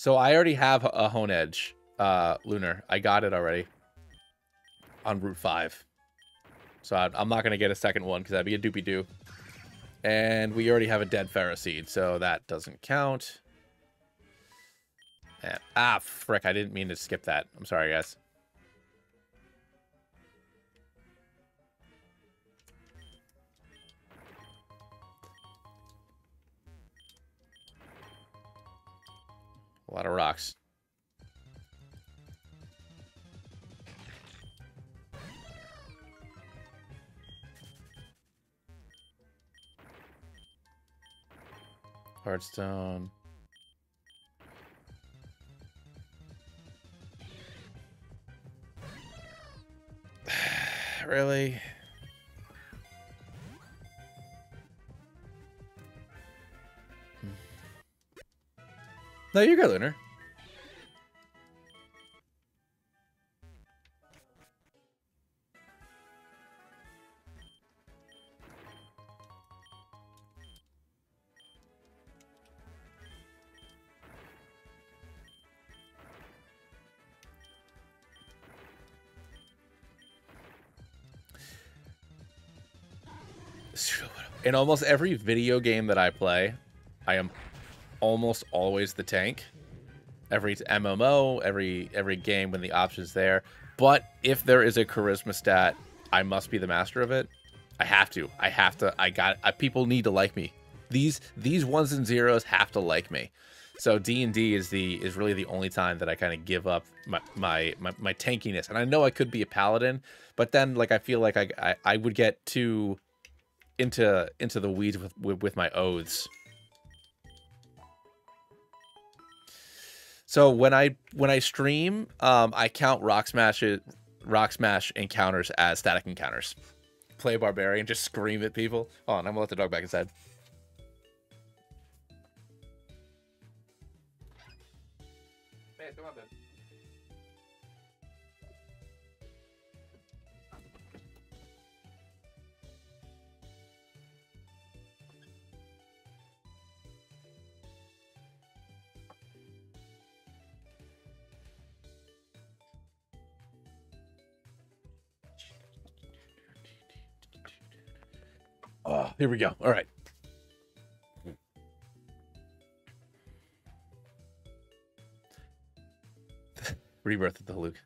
So I already have a Honedge, uh, Lunar. I got it already on Route 5. So I, am not going to get a second one because that'd be a doopy-doo. And we already have a dead Ferroseed, so that doesn't count. And, ah, frick, I didn't mean to skip that. I'm sorry, guys. A lot of rocks. Heartstone. *sighs* really? No, you're good, Lunar. *laughs* In almost every video game that I play, I am almost always the tank. Every MMO, every every game when the option's there. But if there is a charisma stat, I must be the master of it. I have to. I have to. I got. I, people need to like me. These these ones and zeros have to like me. So D and D is the is really the only time that I kind of give up my, my, my my tankiness. And I know I could be a paladin, but then like I feel like I I, I would get too into into the weeds with, with with my oaths So when I when I stream, um, I count rock smash rock smash encounters as static encounters. Play barbarian, just scream at people. Oh, and I'm gonna let the dog back inside. Oh, here we go. All right. *laughs* Rebirth of the Luke.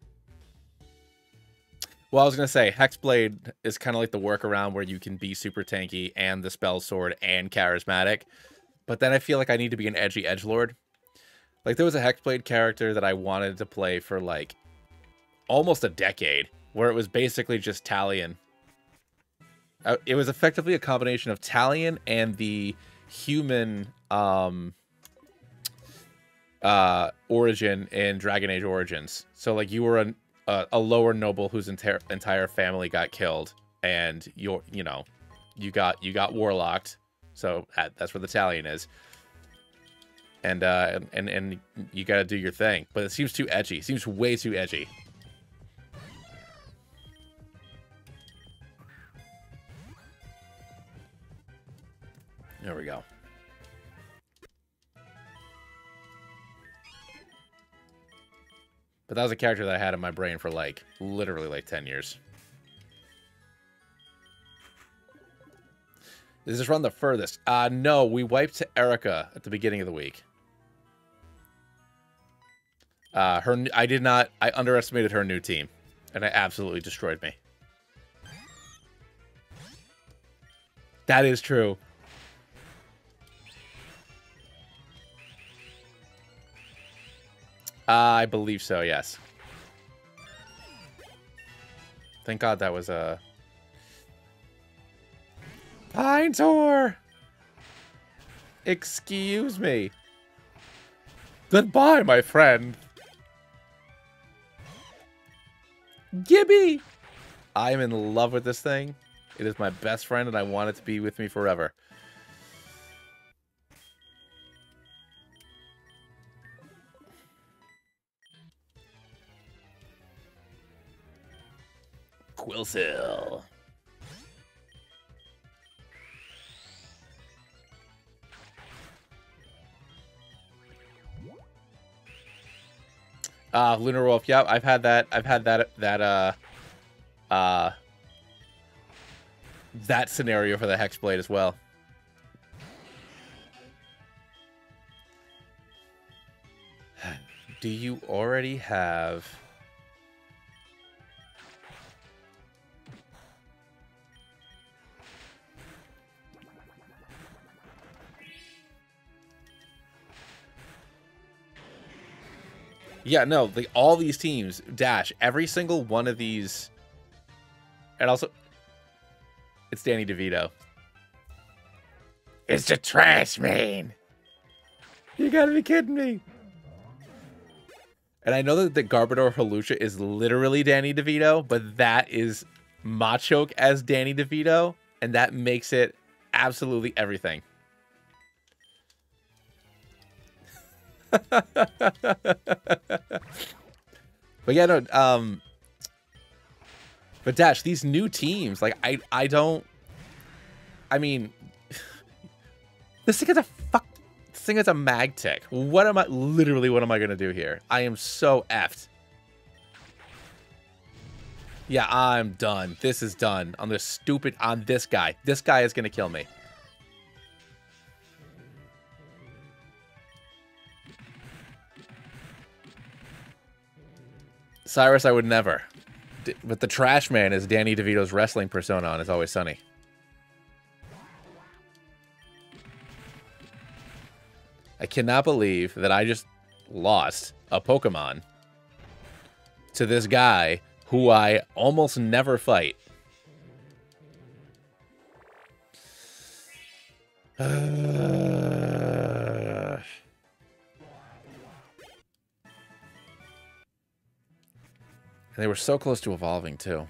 Well, I was gonna say Hexblade is kind of like the workaround where you can be super tanky and the spell sword and charismatic, but then I feel like I need to be an edgy edge lord. Like there was a Hexblade character that I wanted to play for like almost a decade, where it was basically just Talion it was effectively a combination of Talion and the human um, uh, origin in Dragon Age Origins. So like you were a, a, lower noble whose entire entire family got killed, and you're you know you got you got warlocked. So that's where the Talion is. And uh, and and you got to do your thing, but it seems too edgy. It seems way too edgy. There we go. But that was a character that I had in my brain for like, literally like 10 years. Does this run the furthest? Uh, no, we wiped to Erika at the beginning of the week. Uh, her, I did not, I underestimated her new team. And it absolutely destroyed me. That is true. Uh, I believe so, yes. Thank God that was a... Pine Tor! Excuse me. Goodbye, my friend. Gibby! I am in love with this thing. It is my best friend, and I want it to be with me forever. Quilcil. Uh, Lunar Wolf. Yep, I've had that. I've had that. That uh, uh, that scenario for the Hexblade as well. *sighs* Do you already have? Yeah, no, the, all these teams, Dash, every single one of these, and also, it's Danny DeVito. It's the trash man. You gotta be kidding me. And I know that the Garbodor Hawlucha is literally Danny DeVito, but that is Machoke as Danny DeVito, and that makes it absolutely everything. But yeah, no, um, but Dash, these new teams, like I, I don't, I mean, *laughs* this thing is a fuck, this thing is a Magtic. What am I, literally, what am I gonna do here? I am so effed. Yeah, I'm done. This is done on this stupid, on this guy. This guy is gonna kill me. Cyrus, I would never. D but the trash man is Danny DeVito's wrestling persona on It's Always Sunny. I cannot believe that I just lost a Pokemon to this guy who I almost never fight. *sighs* And they were so close to evolving, too.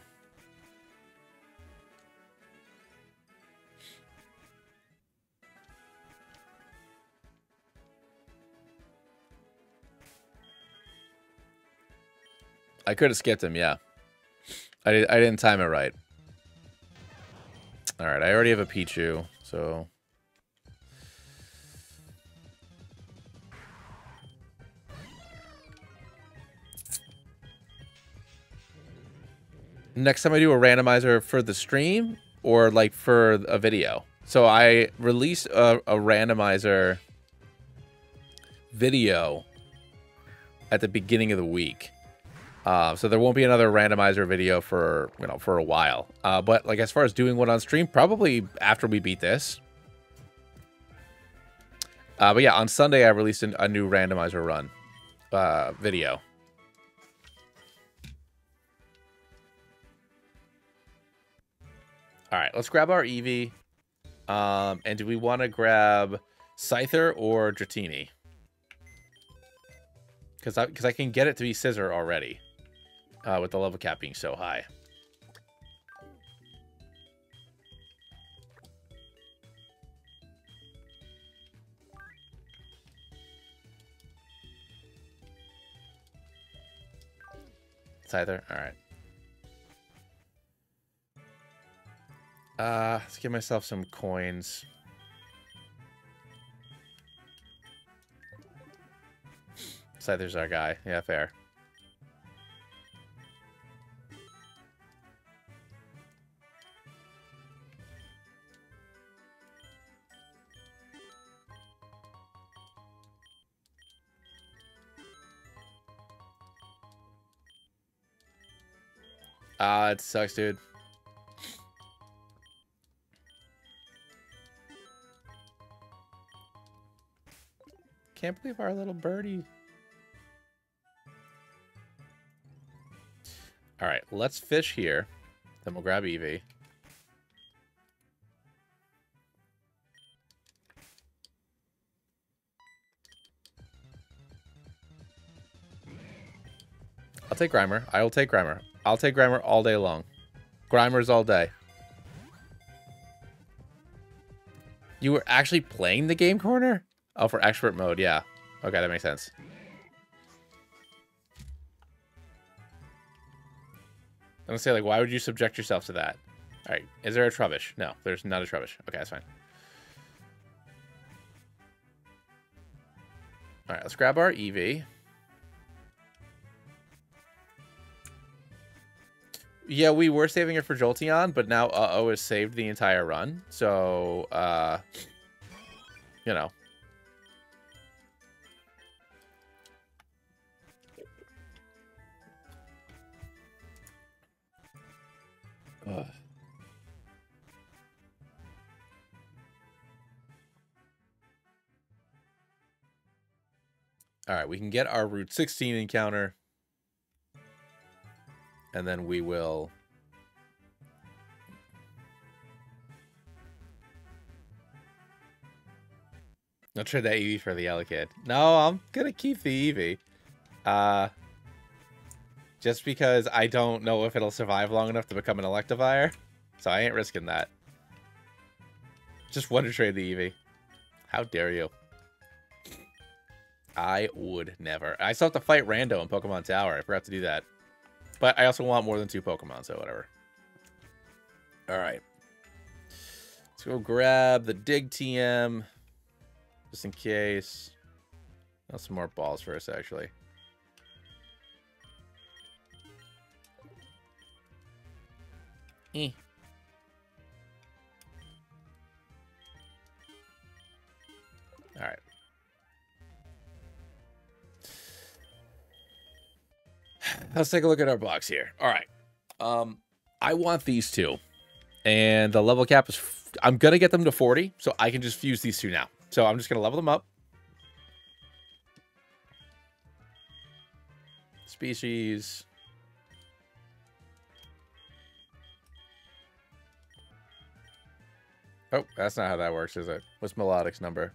I could have skipped him, yeah. I, I didn't time it right. Alright, I already have a Pichu, so... next time I do a randomizer for the stream or like for a video. So I released a, a randomizer video at the beginning of the week. Uh, so there won't be another randomizer video for you know for a while. Uh, but like as far as doing one on stream, probably after we beat this. Uh, but yeah, on Sunday I released an, a new randomizer run uh, video. All right, let's grab our Eevee. Um, and do we want to grab Scyther or Dratini? Because I, cause I can get it to be Scizor already. Uh, with the level cap being so high. Scyther? Alright. Uh, let's give myself some coins. Scyther's our guy. Yeah, fair. Ah, it sucks, dude. Can't believe our little birdie. All right, let's fish here. Then we'll grab Eevee. I'll take Grimer. I will take Grimer. I'll take Grimer all day long. Grimers all day. You were actually playing the game corner? Oh, for expert mode, yeah. Okay, that makes sense. I'm gonna say, like, why would you subject yourself to that? All right, is there a Trubbish? No, there's not a Trubbish. Okay, that's fine. All right, let's grab our Eevee. Yeah, we were saving it for Jolteon, but now Uh-Oh has saved the entire run. So, uh, you know. Ugh. All right, we can get our Route 16 encounter. And then we will... I'll trade that Eevee for the Elekid. No, I'm going to keep the Eevee. Uh, just because I don't know if it'll survive long enough to become an Electivire. So I ain't risking that. Just to trade the Eevee. How dare you. I would never. I still have to fight Rando in Pokemon Tower. I forgot to do that. But I also want more than two Pokemon, so whatever. All right. Let's go grab the Dig TM. Just in case. Oh, some more balls for us, actually. Eh. All right. *sighs* Let's take a look at our box here. All right. Um, I want these two. And the level cap is... I'm going to get them to 40, so I can just fuse these two now. So I'm just going to level them up. Species. Oh, that's not how that works, is it? What's Milotic's number?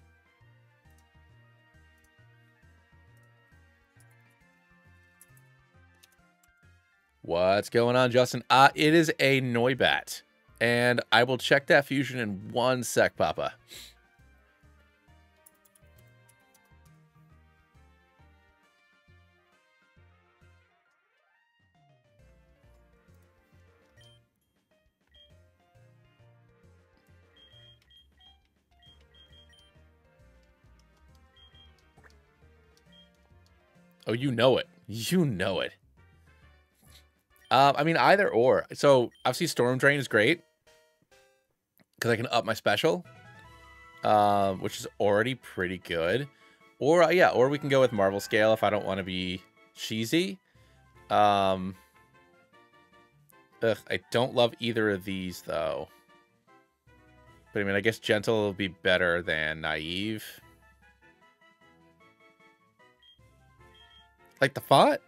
What's going on, Justin? Uh, it is a Noibat. And I will check that fusion in one sec, Papa. Oh, you know it. You know it. Um, I mean, either or. So, obviously, Storm Drain is great. Because I can up my special. Um, which is already pretty good. Or, uh, yeah, or we can go with Marvel Scale if I don't want to be cheesy. Um, ugh, I don't love either of these, though. But, I mean, I guess Gentle will be better than Naive. Like the font?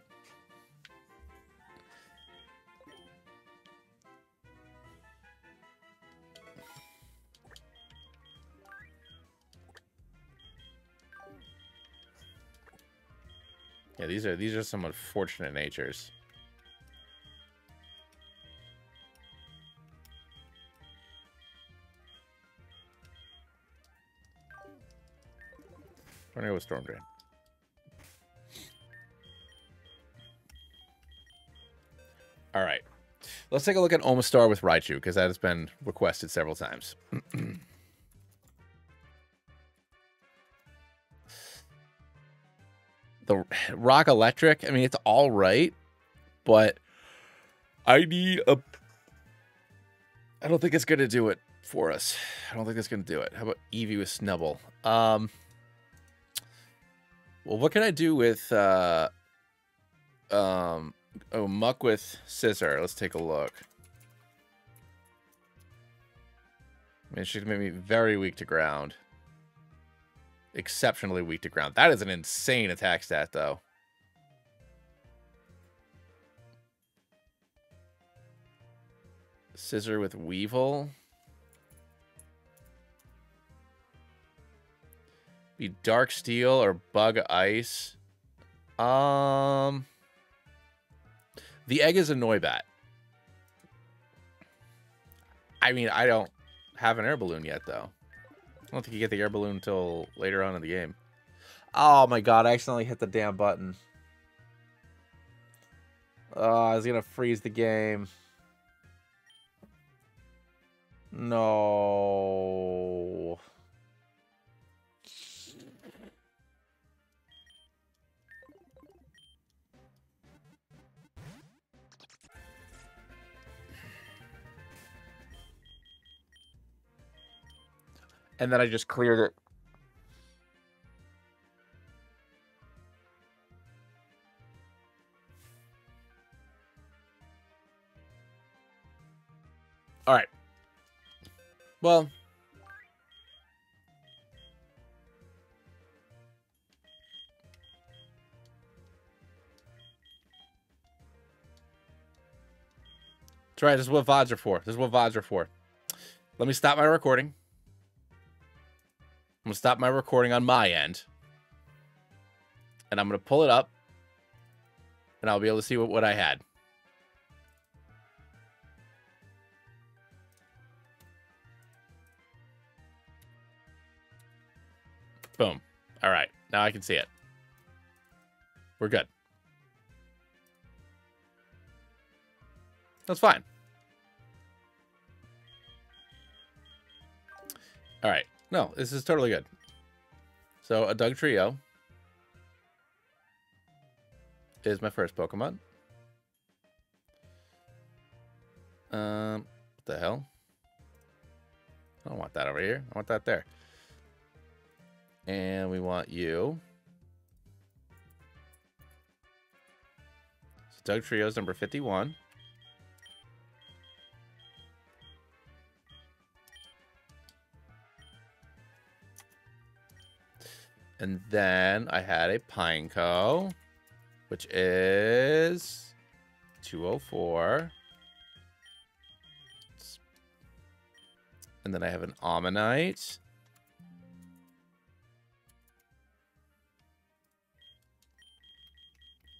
Yeah, these are these are some unfortunate natures. With Storm Drain. All right. Let's take a look at Omastar with Raichu, because that has been requested several times. *clears throat* the Rock Electric, I mean, it's all right, but I need a... I don't think it's going to do it for us. I don't think it's going to do it. How about Eevee with Snubbull? Um, well, what can I do with... Uh, um, Oh, Muk with Scizor. Let's take a look. I mean, she's to be very weak to ground. Exceptionally weak to ground. That is an insane attack stat, though. Scizor with Weavile. Be Dark Steel or Bug Ice. Um, the egg is a Noibat. I mean, I don't have an air balloon yet, though. I don't think you get the air balloon until later on in the game. Oh my god, I accidentally hit the damn button. Oh, I was gonna freeze the game. No. And then I just cleared it. All right. Well, That's right. This is what VODs are for. This is what VODs are for. Let me stop my recording. I'm going to stop my recording on my end. And I'm going to pull it up. And I'll be able to see what, what I had. Boom. All right. Now I can see it. We're good. That's fine. All right. No, this is totally good. So a Dugtrio is my first Pokemon. Um, what the hell? I don't want that over here. I want that there. And we want you. So Dugtrio's number 51. And then I had a Pineco, which is 204. And then I have an Omanyte.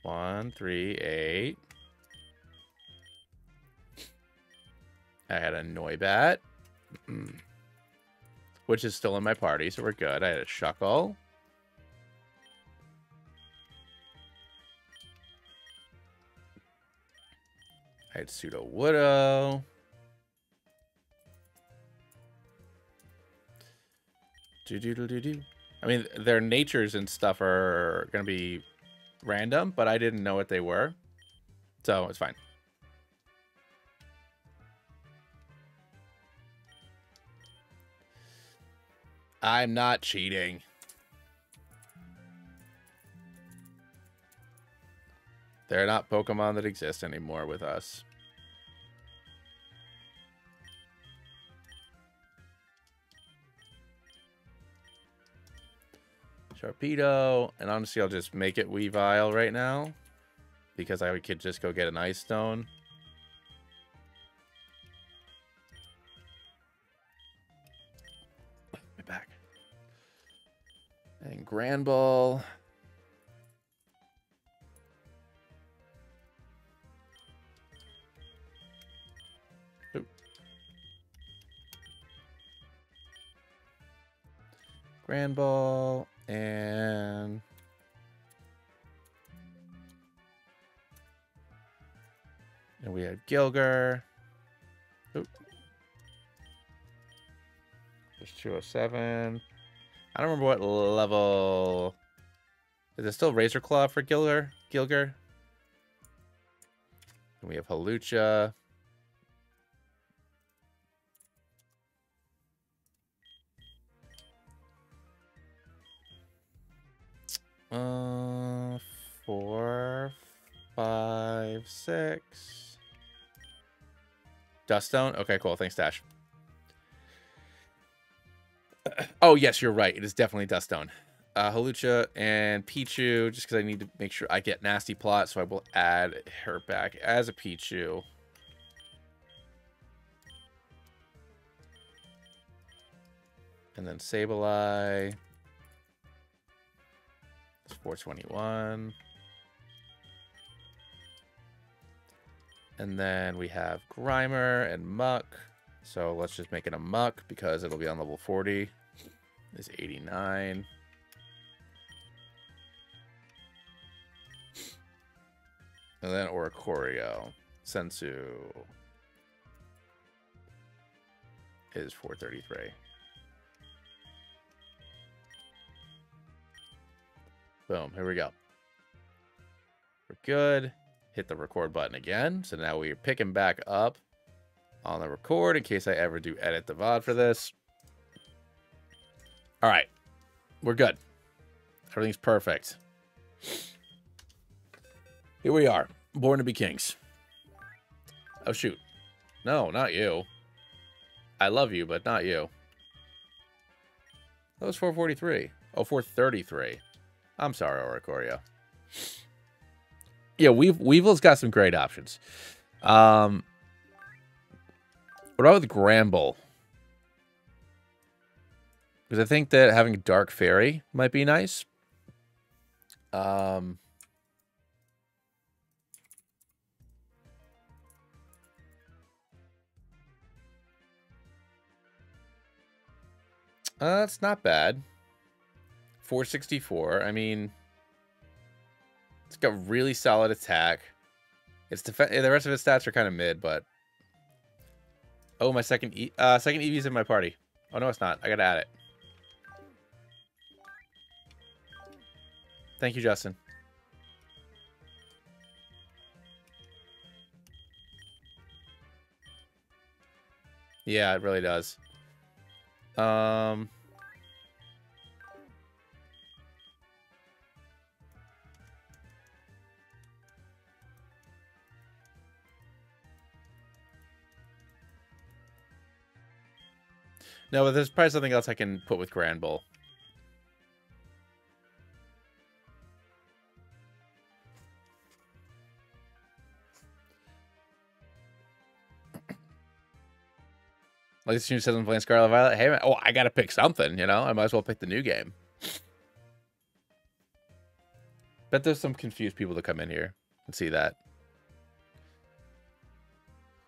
One, three, eight. I had a Noibat, which is still in my party, so we're good. I had a Shuckle. I had Sudowoodo. Do do do do do. I mean, their natures and stuff are gonna be random, but I didn't know what they were, so it's fine. I'm not cheating. They're not Pokemon that exist anymore with us. Sharpedo, and honestly, I'll just make it Weavile right now because I could just go get an Ice Stone. My back. And Granbull. Oop. Granbull and and we have Gligar. Oop. There's 207. I don't remember what level. Is it still Razor Claw for Gligar? Gligar? And we have Hawlucha. Uh, four, five, six. Duststone? Okay, cool. Thanks, Dash. *coughs* Oh, yes, you're right. It is definitely Duststone. Uh, Hawlucha and Pichu, just because I need to make sure I get Nasty Plot, so I will add her back as a Pichu. And then Sableye. It's 421. And then we have Grimer and Muk. So let's just make it a Muk because it'll be on level 40. Is 89. And then Oricorio. Sensu is 433. Boom, here we go. We're good. Hit the record button again. So now we're picking back up on the record in case I ever do edit the VOD for this. All right, we're good. Everything's perfect. Here we are, born to be kings. Oh, shoot. No, not you. I love you, but not you. That was 443. Oh, 433. I'm sorry, Oricorio. Yeah, Weave Weavile's got some great options. Um, what about with Granbull? Because I think that having a Dark Fairy might be nice. Um, Uh, that's not bad. 464. I mean, it's got really solid attack. It's the rest of its stats are kind of mid, but oh, my second e uh, second Eevee's in my party. Oh no, it's not. I gotta add it. Thank you, Justin. Yeah, it really does. Um. No, but there's probably something else I can put with Granbull. Like the says I'm playing Scarlet Violet. Hey man, oh I gotta pick something, you know? I might as well pick the new game. Bet there's some confused people that come in here and see that.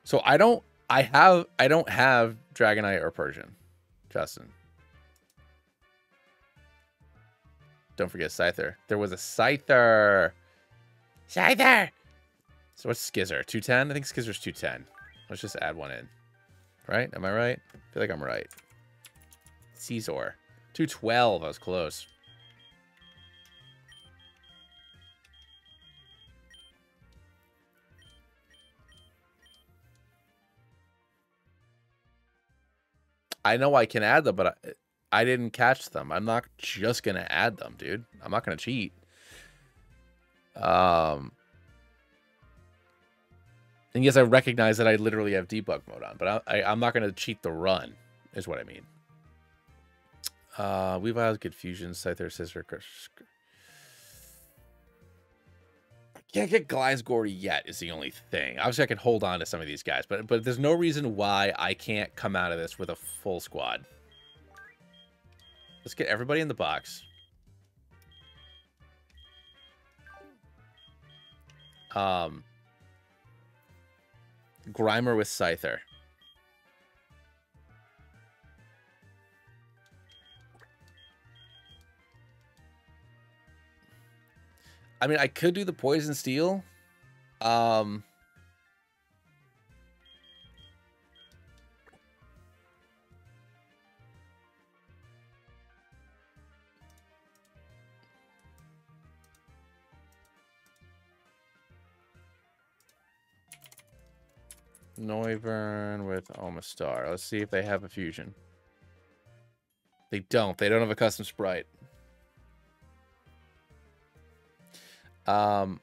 So I don't I have I don't have Dragonite or Persian, Justin. Don't forget Scyther. There was a Scyther. Scyther! So what's Scizor? 210? I think Scizor's 210. Let's just add one in. Right? Am I right? I feel like I'm right. Caesar. 212. I was close. I know I can add them, but I, I didn't catch them. I'm not just going to add them, dude. I'm not going to cheat. Um, and yes, I recognize that I literally have debug mode on, but I, I, am not going to cheat the run, is what I mean. Uh, Weavile has good fusion, Scyther, Scizor. Can't get Gliscor yet is the only thing. Obviously, I can hold on to some of these guys, but but there's no reason why I can't come out of this with a full squad. Let's get everybody in the box. Um, Grimer with Scyther. I mean, I could do the Poison Steel. Um... Noivern with Omastar. Let's see if they have a fusion. They don't. They don't have a custom sprite. Um,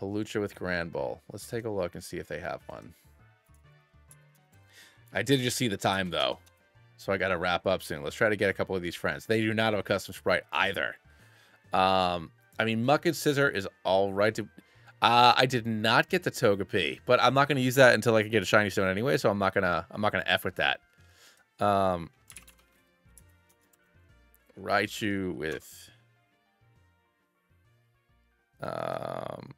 Hawlucha with Granbull. Let's take a look and see if they have one. I did just see the time, though. So I got to wrap up soon. Let's try to get a couple of these friends. They do not have a custom sprite either. Um, I mean, Muk and Scizor is all right to... Uh, I did not get the Togepi, but I'm not going to use that until I can get a shiny stone anyway, so I'm not going to I'm not going to F with that. Um, Raichu with um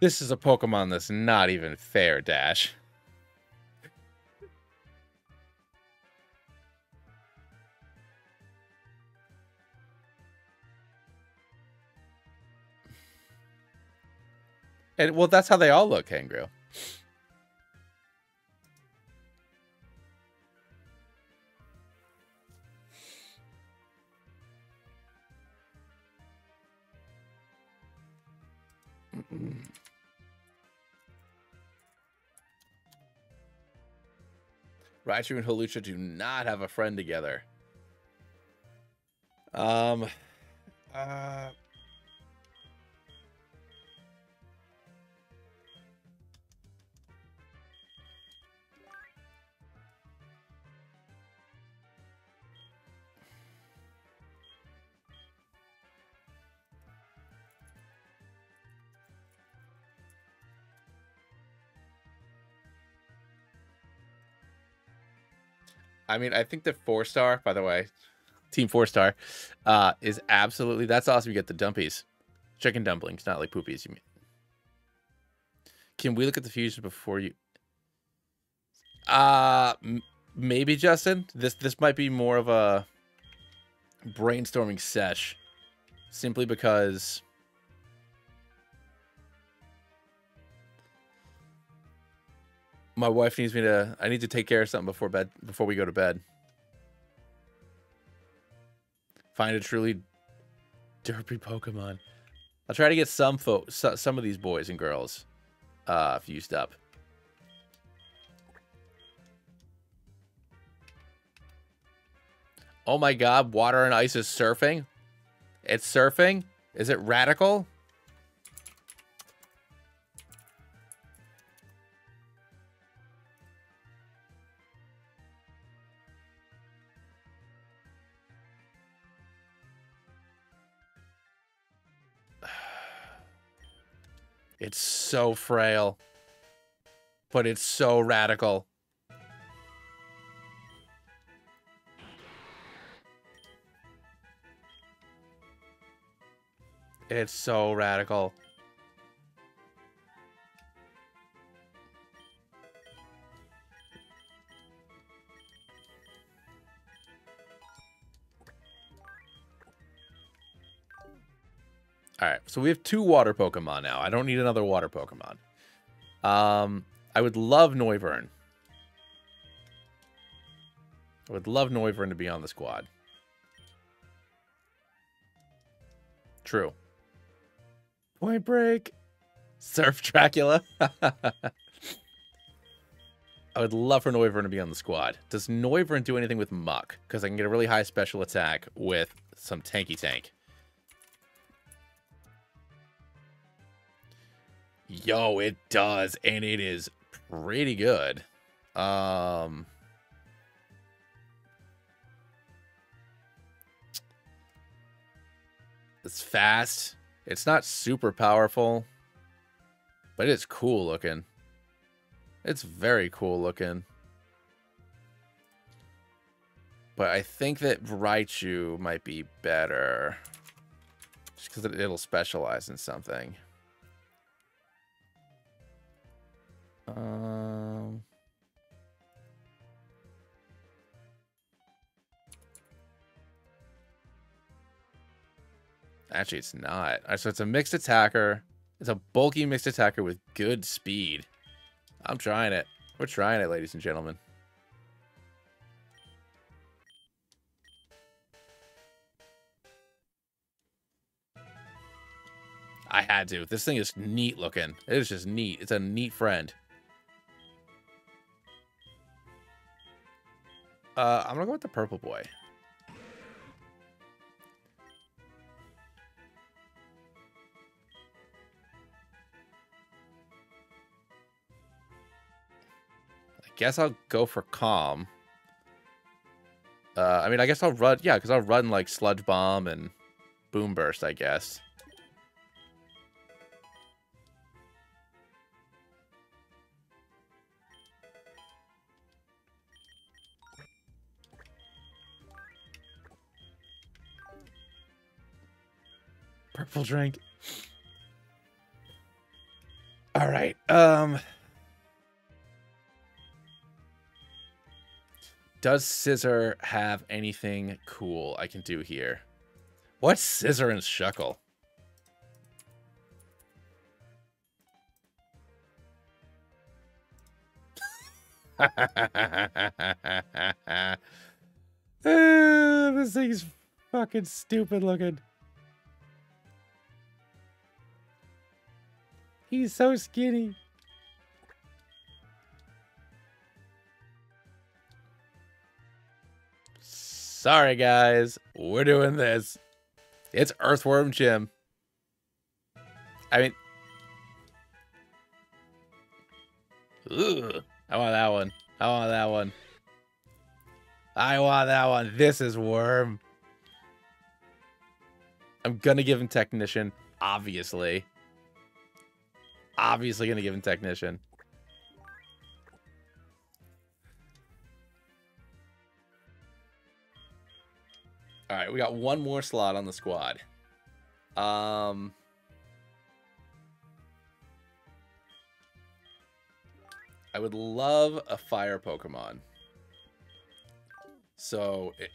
This is a Pokemon that's not even fair, Dash. And well, that's how they all look, Kangaroo. Raichu and Hawlucha do not have a friend together. Um, uh, I mean, I think the four star, by the way, team four star, uh, is absolutely that's awesome. You get the dumpies, chicken dumplings, not like poopies. You mean? Can we look at the fusion before you? Uh maybe Justin. This this might be more of a brainstorming sesh, simply because. My wife needs me to. I need to take care of something before bed. Before we go to bed. Find a truly derpy Pokemon. I'll try to get some fo- so- some of these boys and girls uh fused up. Oh my god, water and ice is surfing? It's surfing? Is it radical? It's so frail. But it's so radical. It's so radical. All right, so we have two water Pokemon now. I don't need another water Pokemon. Um, I would love Noivern. I would love Noivern to be on the squad. True. Point Break. Surf Dracula. *laughs* I would love for Noivern to be on the squad. Does Noivern do anything with Muk? Because I can get a really high special attack with some tanky tank. Yo, it does, and it is pretty good. Um It's fast. It's not super powerful, but it's cool looking. It's very cool looking. But I think that Raichu might be better. Just because it'll specialize in something. Um... Actually, it's not. So it's a mixed attacker. It's a bulky mixed attacker with good speed. I'm trying it. We're trying it, ladies and gentlemen. I had to. This thing is neat looking. It is just neat. It's a neat friend. Uh, I'm gonna go with the purple boy. I guess I'll go for calm. Uh, I mean, I guess I'll run. Yeah, because I'll run like sludge bomb and boom burst. I guess. Purple drink. All right. Um. Does Scizor have anything cool I can do here? What's Scizor and Shuckle? Ah, *laughs* this thing's fucking stupid looking. He's so skinny. Sorry, guys. We're doing this. It's Earthworm Jim. I mean... Ugh. I want that one. I want that one. I want that one. This is Worm. I'm gonna give him Technician, obviously. Obviously gonna give him Technician. All right, we got one more slot on the squad. Um, I would love a fire Pokemon. So, it,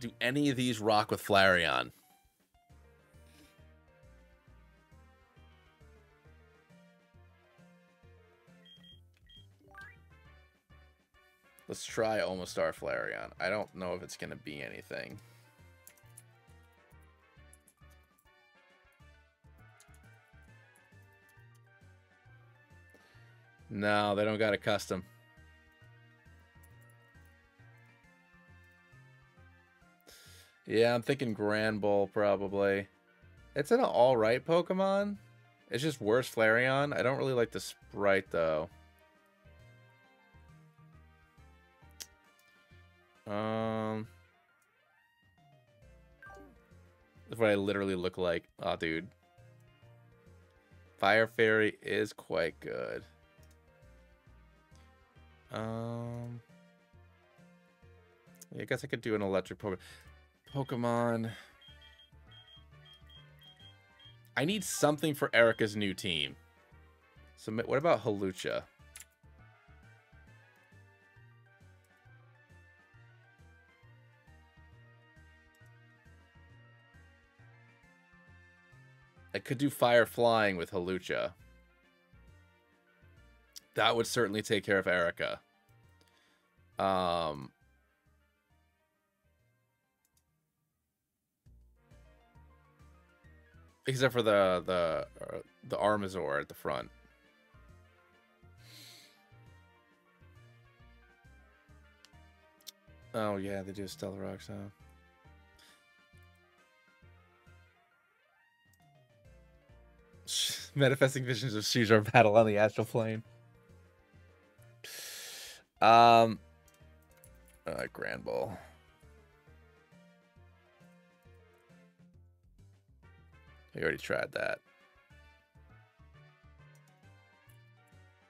do any of these rock with Flareon? Let's try Omastar Flareon. I don't know if it's going to be anything. No, they don't got a custom. Yeah, I'm thinking Granbull probably. It's an alright Pokemon. It's just worse Flareon. I don't really like the sprite though. Um, That's what I literally look like. Oh, dude. Fire Fairy is quite good. Um, yeah, I guess I could do an electric Pokemon. Pokemon. I need something for Erika's new team. So what about Hawlucha? I could do Fire Flying with Hawlucha. That would certainly take care of Erika. Um, except for the the uh, the Armazor at the front. Oh yeah, they do Stealth Rocks now. *laughs* Manifesting visions of Caesar battle on the astral plane. Um, uh, Granbull. I already tried that.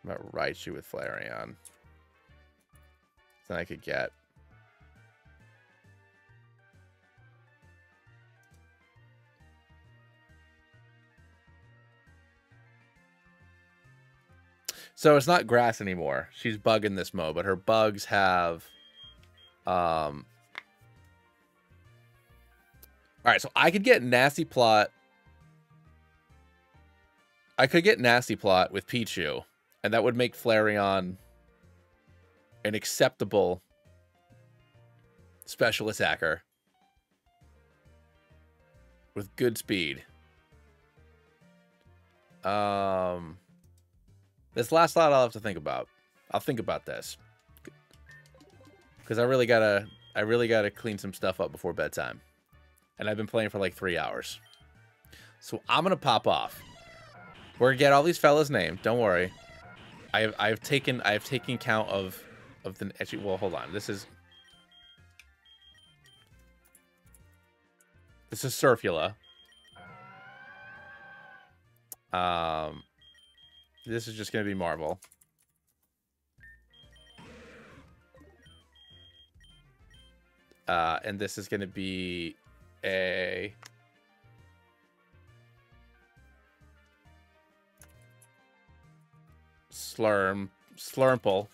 I'm about Raichu with Flareon. Then I could get. So it's not grass anymore. She's bug in this mode, but her bugs have um All right, so I could get nasty plot I could get Nasty Plot with Pichu, and that would make Flareon an acceptable special attacker with good speed. Um, this last thought I'll have to think about. I'll think about this. because I really gotta I really gotta clean some stuff up before bedtime, and I've been playing for like three hours. So I'm gonna pop off. We're gonna get all these fellas' names. Don't worry. I've I've taken I've taken count of of the actually. Well, hold on. This is this is Surfula. Um, this is just gonna be Marvel. Uh, and this is gonna be a Slurm Slurmple.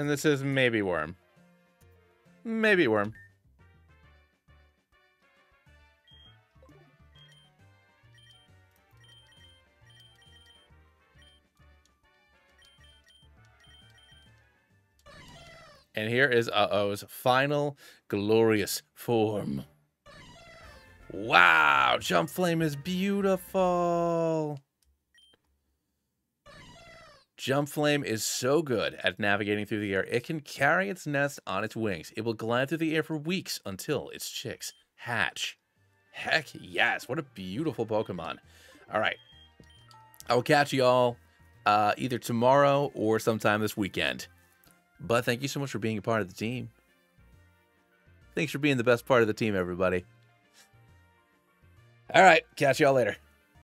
And this is maybe worm. Maybe worm. And here is Uh-Oh's final glorious form. Wow, Jump Flame is beautiful. Jump Flame is so good at navigating through the air, it can carry its nest on its wings. It will glide through the air for weeks until its chicks hatch. Heck yes, what a beautiful Pokemon. All right, I will catch you all uh, either tomorrow or sometime this weekend. But thank you so much for being a part of the team. Thanks for being the best part of the team, everybody. All right, catch y'all later.